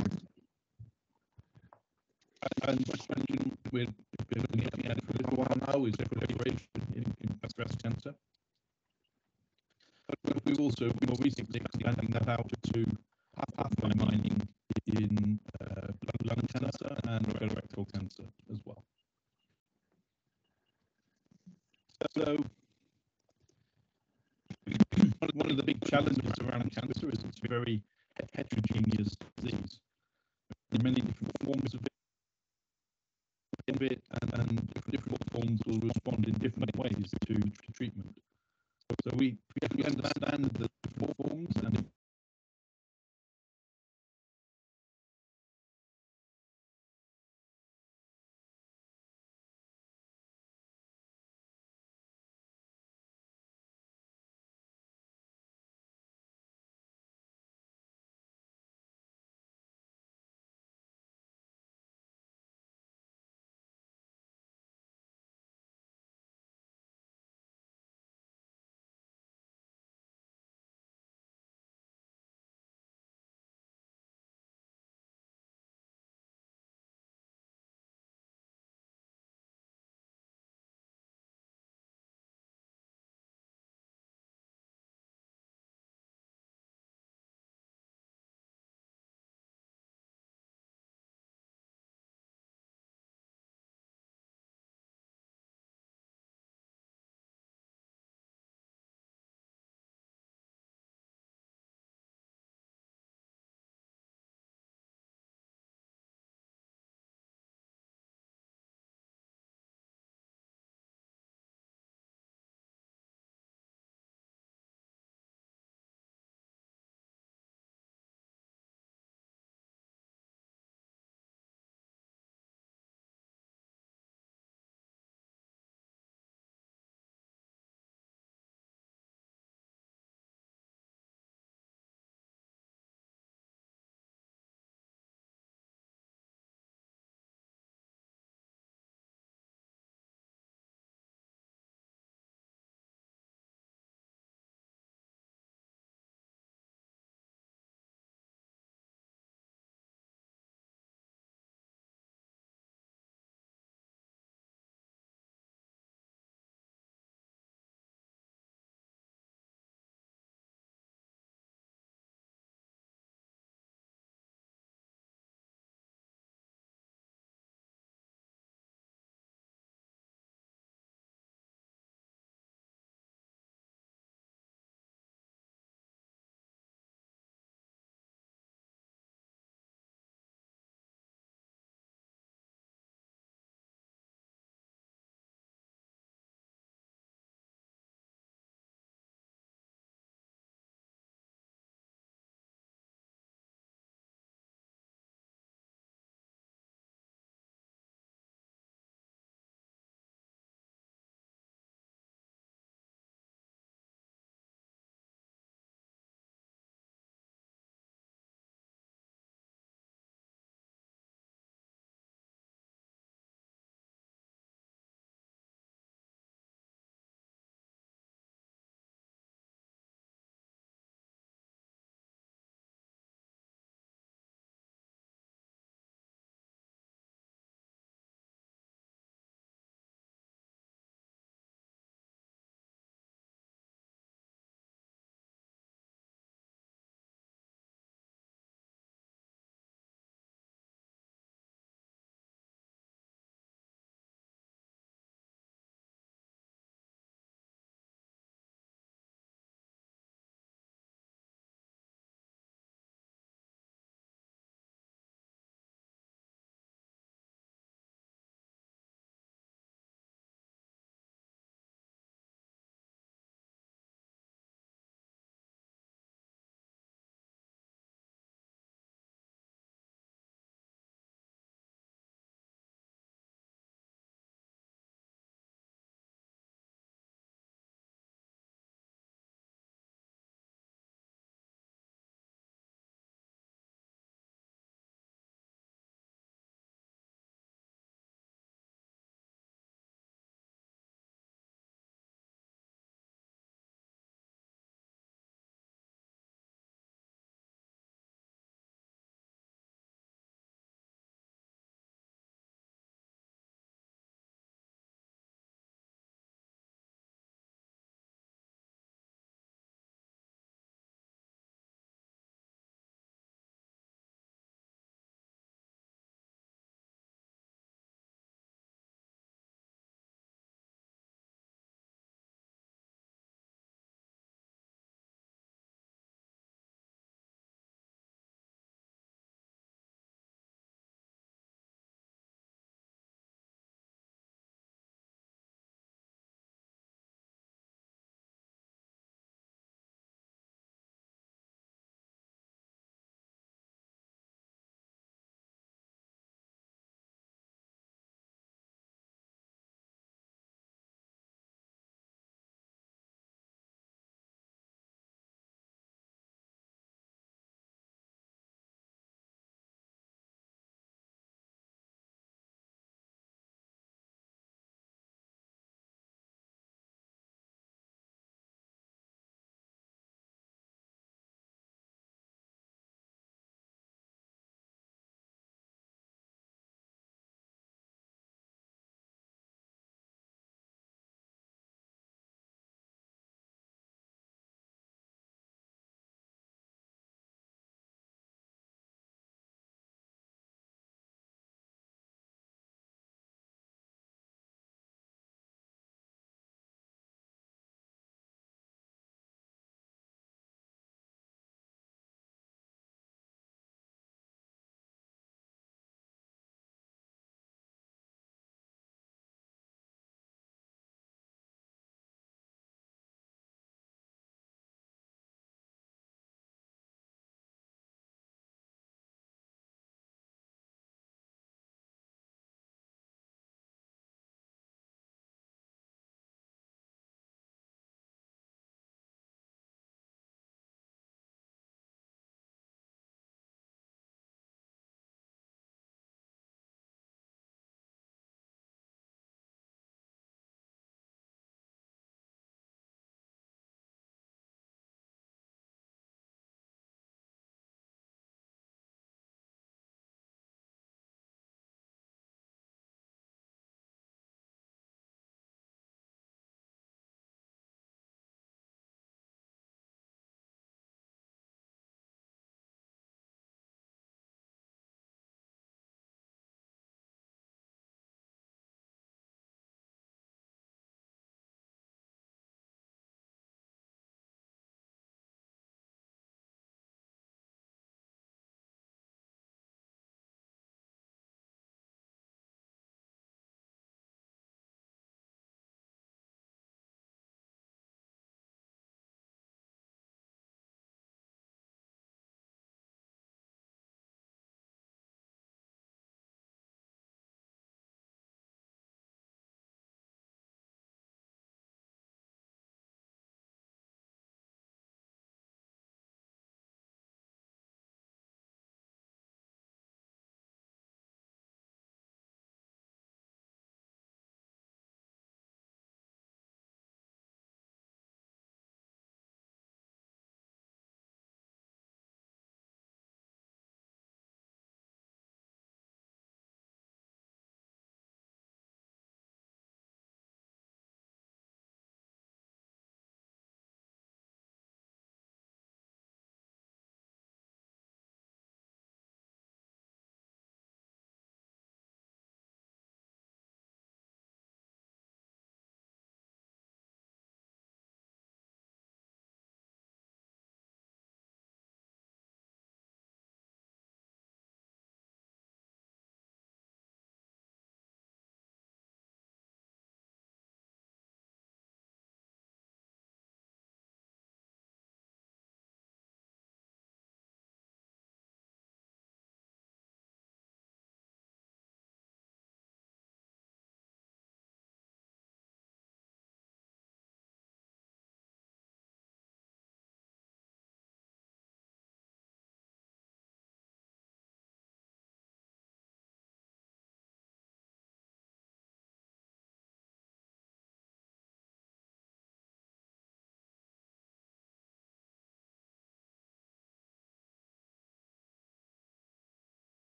and the question we're looking at for a little while now is proliferation in, in breast cancer. But we've also more recently expanding that out to pathway mining in uh, lung cancer and colorectal cancer as well. So one of the big challenges around cancer is it's a very heterogeneous disease. There are many different forms of it, and, and different forms will respond in different ways to, to treatment. So we, we understand the four forms and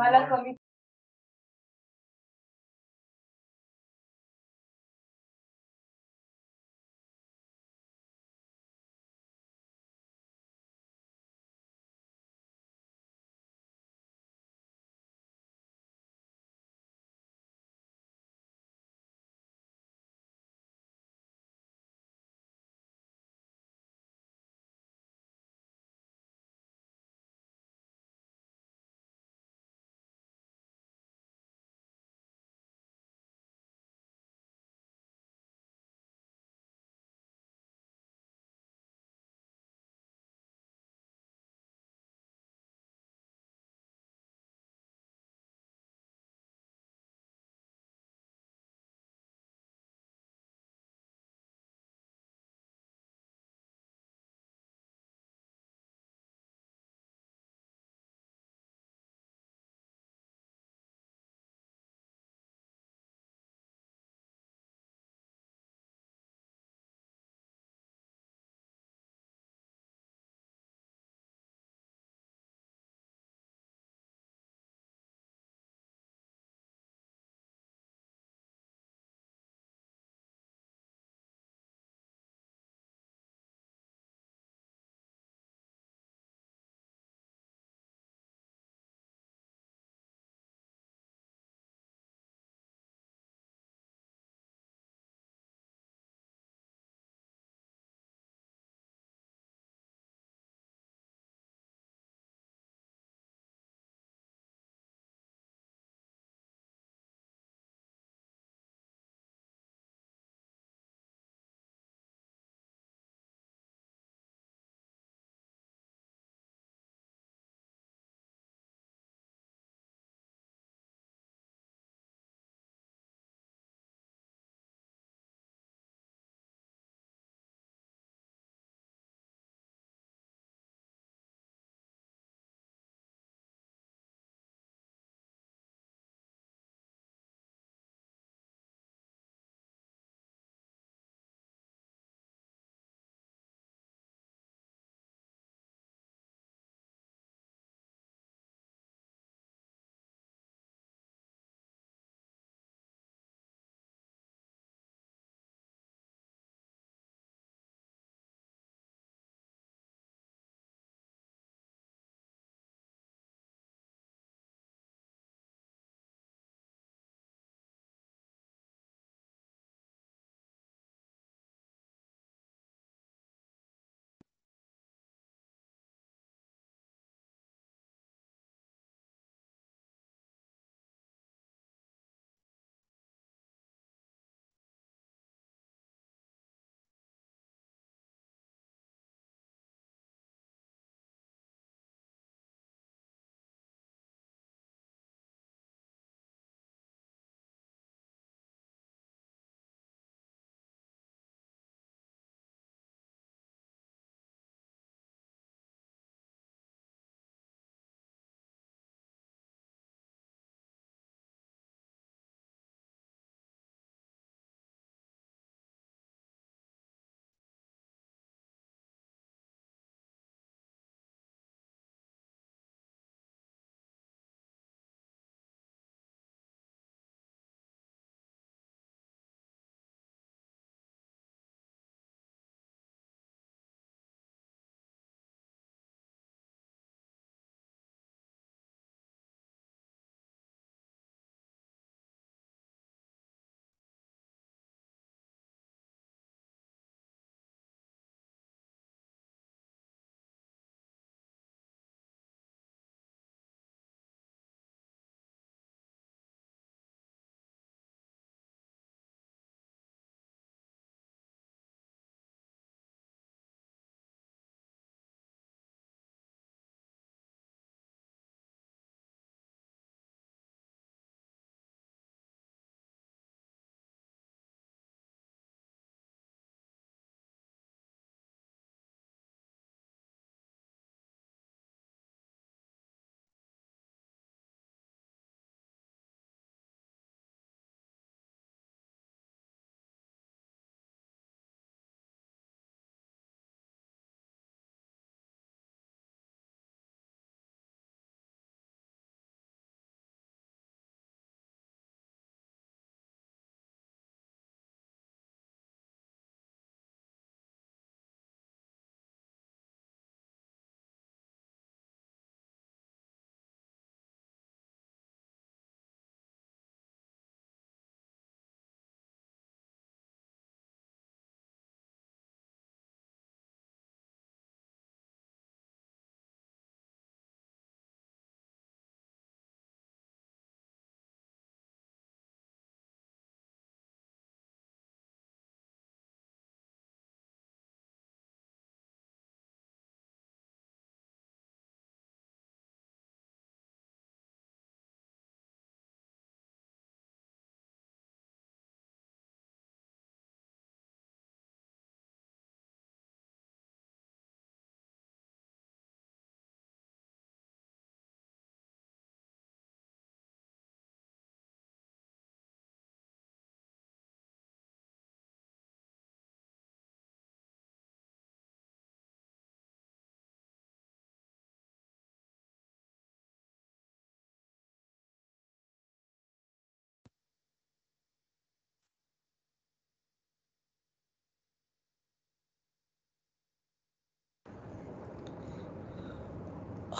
mala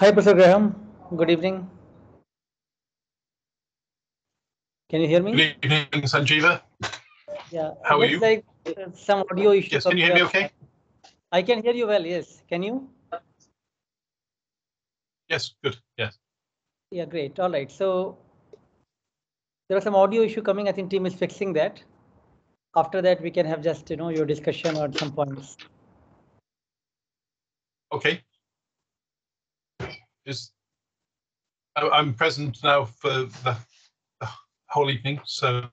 Hi, Professor Graham. Good evening. Can you hear me? Good evening, Sanjeeva. Yeah. How are you? Like uh, some audio issue. Yes, can you hear me okay? I can hear you well, yes. Can you? Yes, good. Yes. Yeah, great. All right. So there was some audio issue coming. I think team is fixing that. After that, we can have just, you know, your discussion on some points. Okay. Is I'm present now for the, the whole evening, so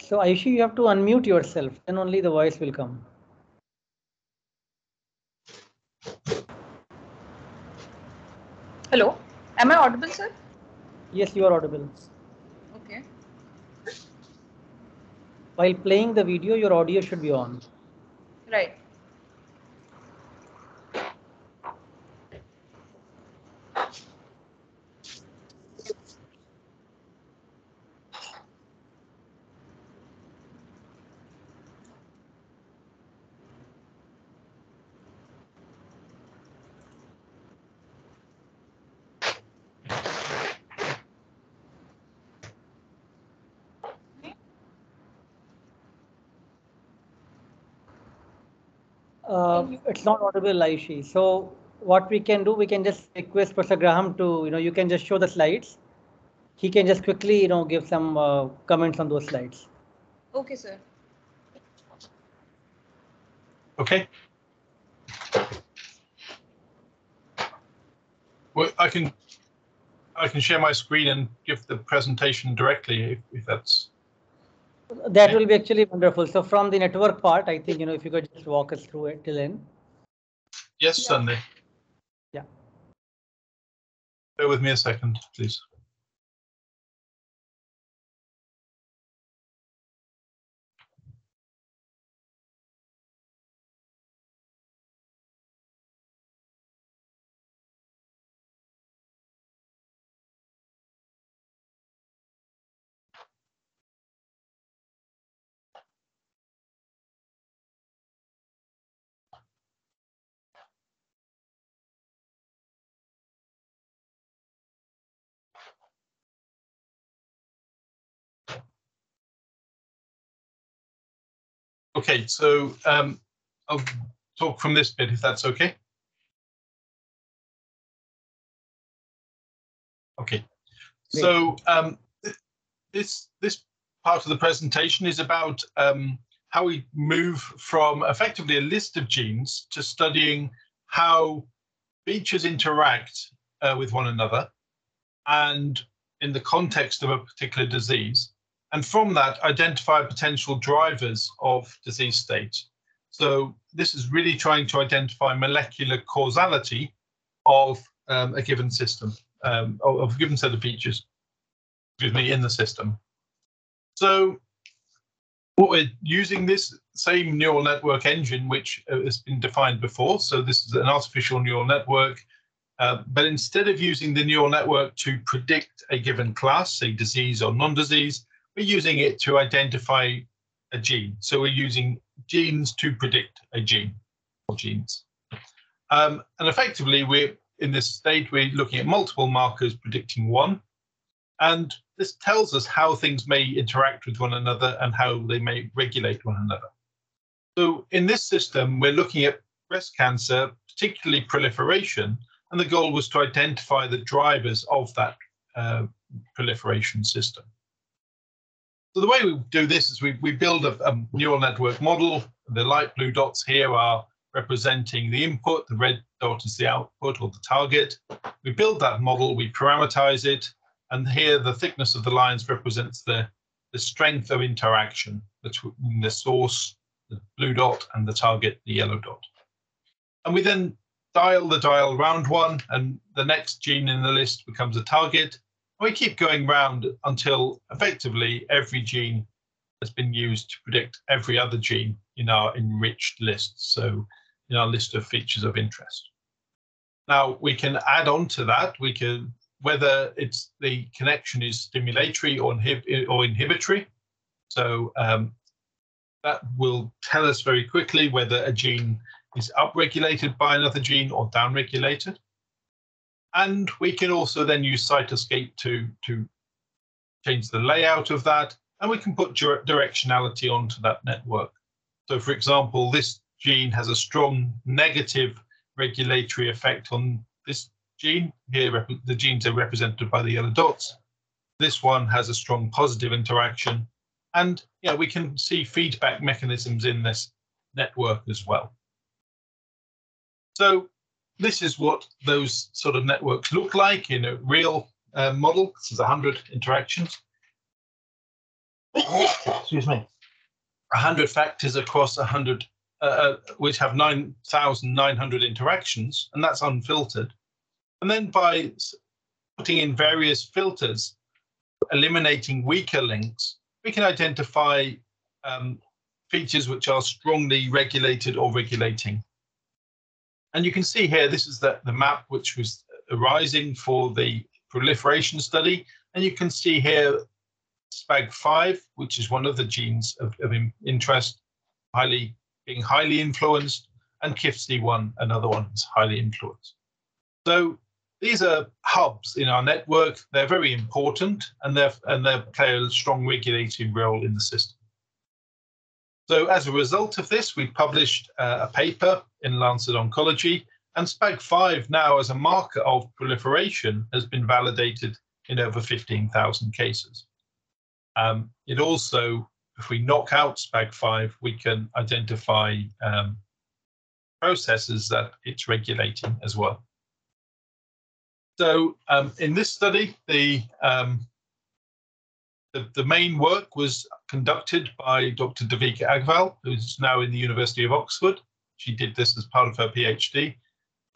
So Aishi, you have to unmute yourself, then only the voice will come. Hello, am I audible, sir? Yes, you are audible. Okay. While playing the video, your audio should be on. Right. Uh, it's not audible, Aishi. So what we can do, we can just request Professor Graham to, you know, you can just show the slides. He can just quickly, you know, give some uh, comments on those slides. Okay, sir. okay. Well, I can I can share my screen and give the presentation directly if, if that's That will be actually wonderful. So from the network part, I think, you know, if you could just walk us through it till end. Yes, Sunday. Yeah. Bear with me a second, please. Okay, so um, I'll talk from this bit if that's okay. Okay, so um, th- this this part of the presentation is about um, how we move from effectively a list of genes to studying how features interact uh, with one another and in the context of a particular disease and from that identify potential drivers of disease state. So this is really trying to identify molecular causality of um, a given system, um, of a given set of features, excuse me, in the system. So what we're using this same neural network engine, which uh, has been defined before. So this is an artificial neural network. Uh, but instead of using the neural network to predict a given class, say disease or non-disease, we're using it to identify a gene. So we're using genes to predict a gene or genes. Um, and effectively, we're in this state, we're looking at multiple markers predicting one. And this tells us how things may interact with one another and how they may regulate one another. So in this system, we're looking at breast cancer, particularly proliferation, and the goal was to identify the drivers of that uh, proliferation system. So the way we do this is we, we build a, a neural network model. The light blue dots here are representing the input, the red dot is the output or the target. We build that model, we parameterize it, and here the thickness of the lines represents the, the strength of interaction between the source, the blue dot, and the target, the yellow dot. And we then dial the dial round one, and the next gene in the list becomes a target. We keep going round until effectively every gene has been used to predict every other gene in our enriched list, so in our list of features of interest. Now we can add on to that, we can whether it's the connection is stimulatory or, inhib or inhibitory. So um, that will tell us very quickly whether a gene is upregulated by another gene or downregulated. And we can also then use cytoscape to, to change the layout of that, and we can put directionality onto that network. So for example, this gene has a strong negative regulatory effect on this gene. Here, the genes are represented by the yellow dots. This one has a strong positive interaction. And yeah, we can see feedback mechanisms in this network as well. So this is what those sort of networks look like in a real uh, model. This is 100 interactions. Excuse me. 100 factors across 100, uh, uh, which have 9,900 interactions, and that's unfiltered. And then by putting in various filters, eliminating weaker links, we can identify um, features which are strongly regulated or regulating. And you can see here, this is the, the map which was arising for the proliferation study. And you can see here SPAG5, which is one of the genes of, of interest, highly being highly influenced, and KIFC1, another one is highly influenced. So these are hubs in our network. They're very important, and they're, and they play a strong regulating role in the system. So as a result of this, we published uh, a paper in Lancet Oncology, and SPAG5 now as a marker of proliferation has been validated in over 15,000 cases. Um, it also, if we knock out SPAG5, we can identify um, processes that it's regulating as well. So um, in this study, the um, the, the main work was conducted by Dr. Devika Agarwal, who's now in the University of Oxford. She did this as part of her PhD.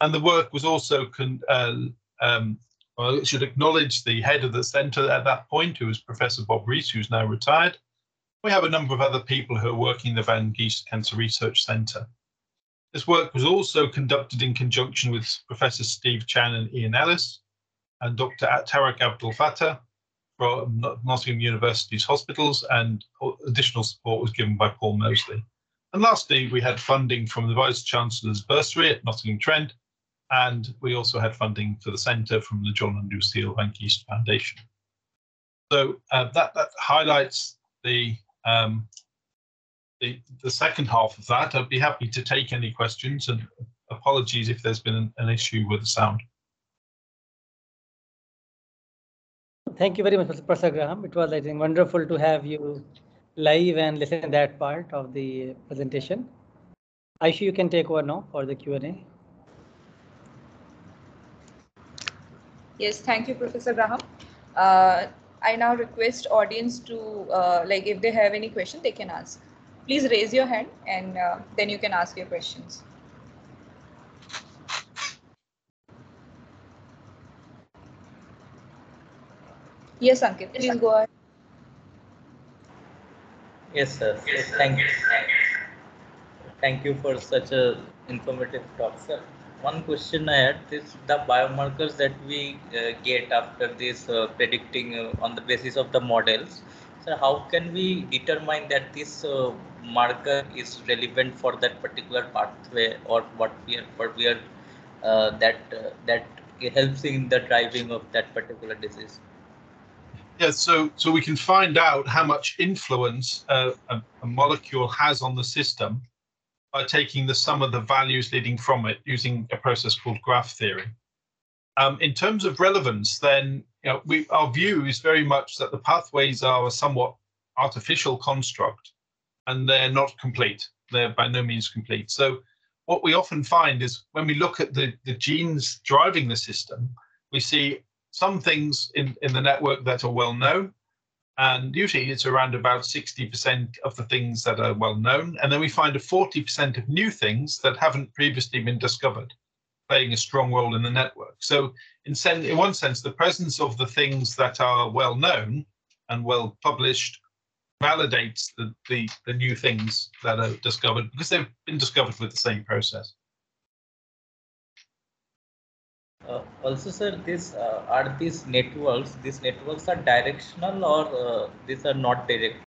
And the work was also, con, uh, um, well, I should acknowledge the head of the centre at that point, who was Professor Bob Rees, who's now retired. We have a number of other people who are working in the Van Geest Cancer Research Centre. This work was also conducted in conjunction with Professor Steve Chan and Ian Ellis and Dr. Tarak Abdul Fattah, from Nottingham University's hospitals, and additional support was given by Paul Moseley. And lastly, we had funding from the Vice Chancellor's bursary at Nottingham Trent, and we also had funding for the centre from the John and Lucille Van Geest Foundation. So uh, that, that highlights the, um, the, the second half of that. I'd be happy to take any questions, and apologies if there's been an, an issue with the sound. Thank you very much, Professor Graham. It was, I think, wonderful to have you live and listen to that part of the presentation. Aisha, you can take over now for the Q&A. Yes, thank you, Professor Graham. Uh, I now request audience to, uh, like, if they have any question, they can ask. Please raise your hand and uh, then you can ask your questions. Yes, Ankit, please go ahead. Yes, sir. Thank you. Thank you for such a informative talk, sir. One question I had is the biomarkers that we uh, get after this uh, predicting uh, on the basis of the models. So how can we determine that this uh, marker is relevant for that particular pathway or what we are, what we are uh, that uh, that helps in the driving of that particular disease? Yeah, so so we can find out how much influence uh, a, a, molecule has on the system by taking the sum of the values leading from it using a process called graph theory. Um, in terms of relevance, then you know, we, our view is very much that the pathways are a somewhat artificial construct, and they're not complete. They're by no means complete. So what we often find is when we look at the, the genes driving the system, we see some things in, in the network that are well known, and usually it's around about 60% of the things that are well known. And then we find a 40% of new things that haven't previously been discovered, playing a strong role in the network. So, in, sen- in one sense, the presence of the things that are well known and well published validates the, the, the new things that are discovered because they've been discovered with the same process. Uh, also, sir, this uh, are these networks. These networks are directional or uh, these are not direct.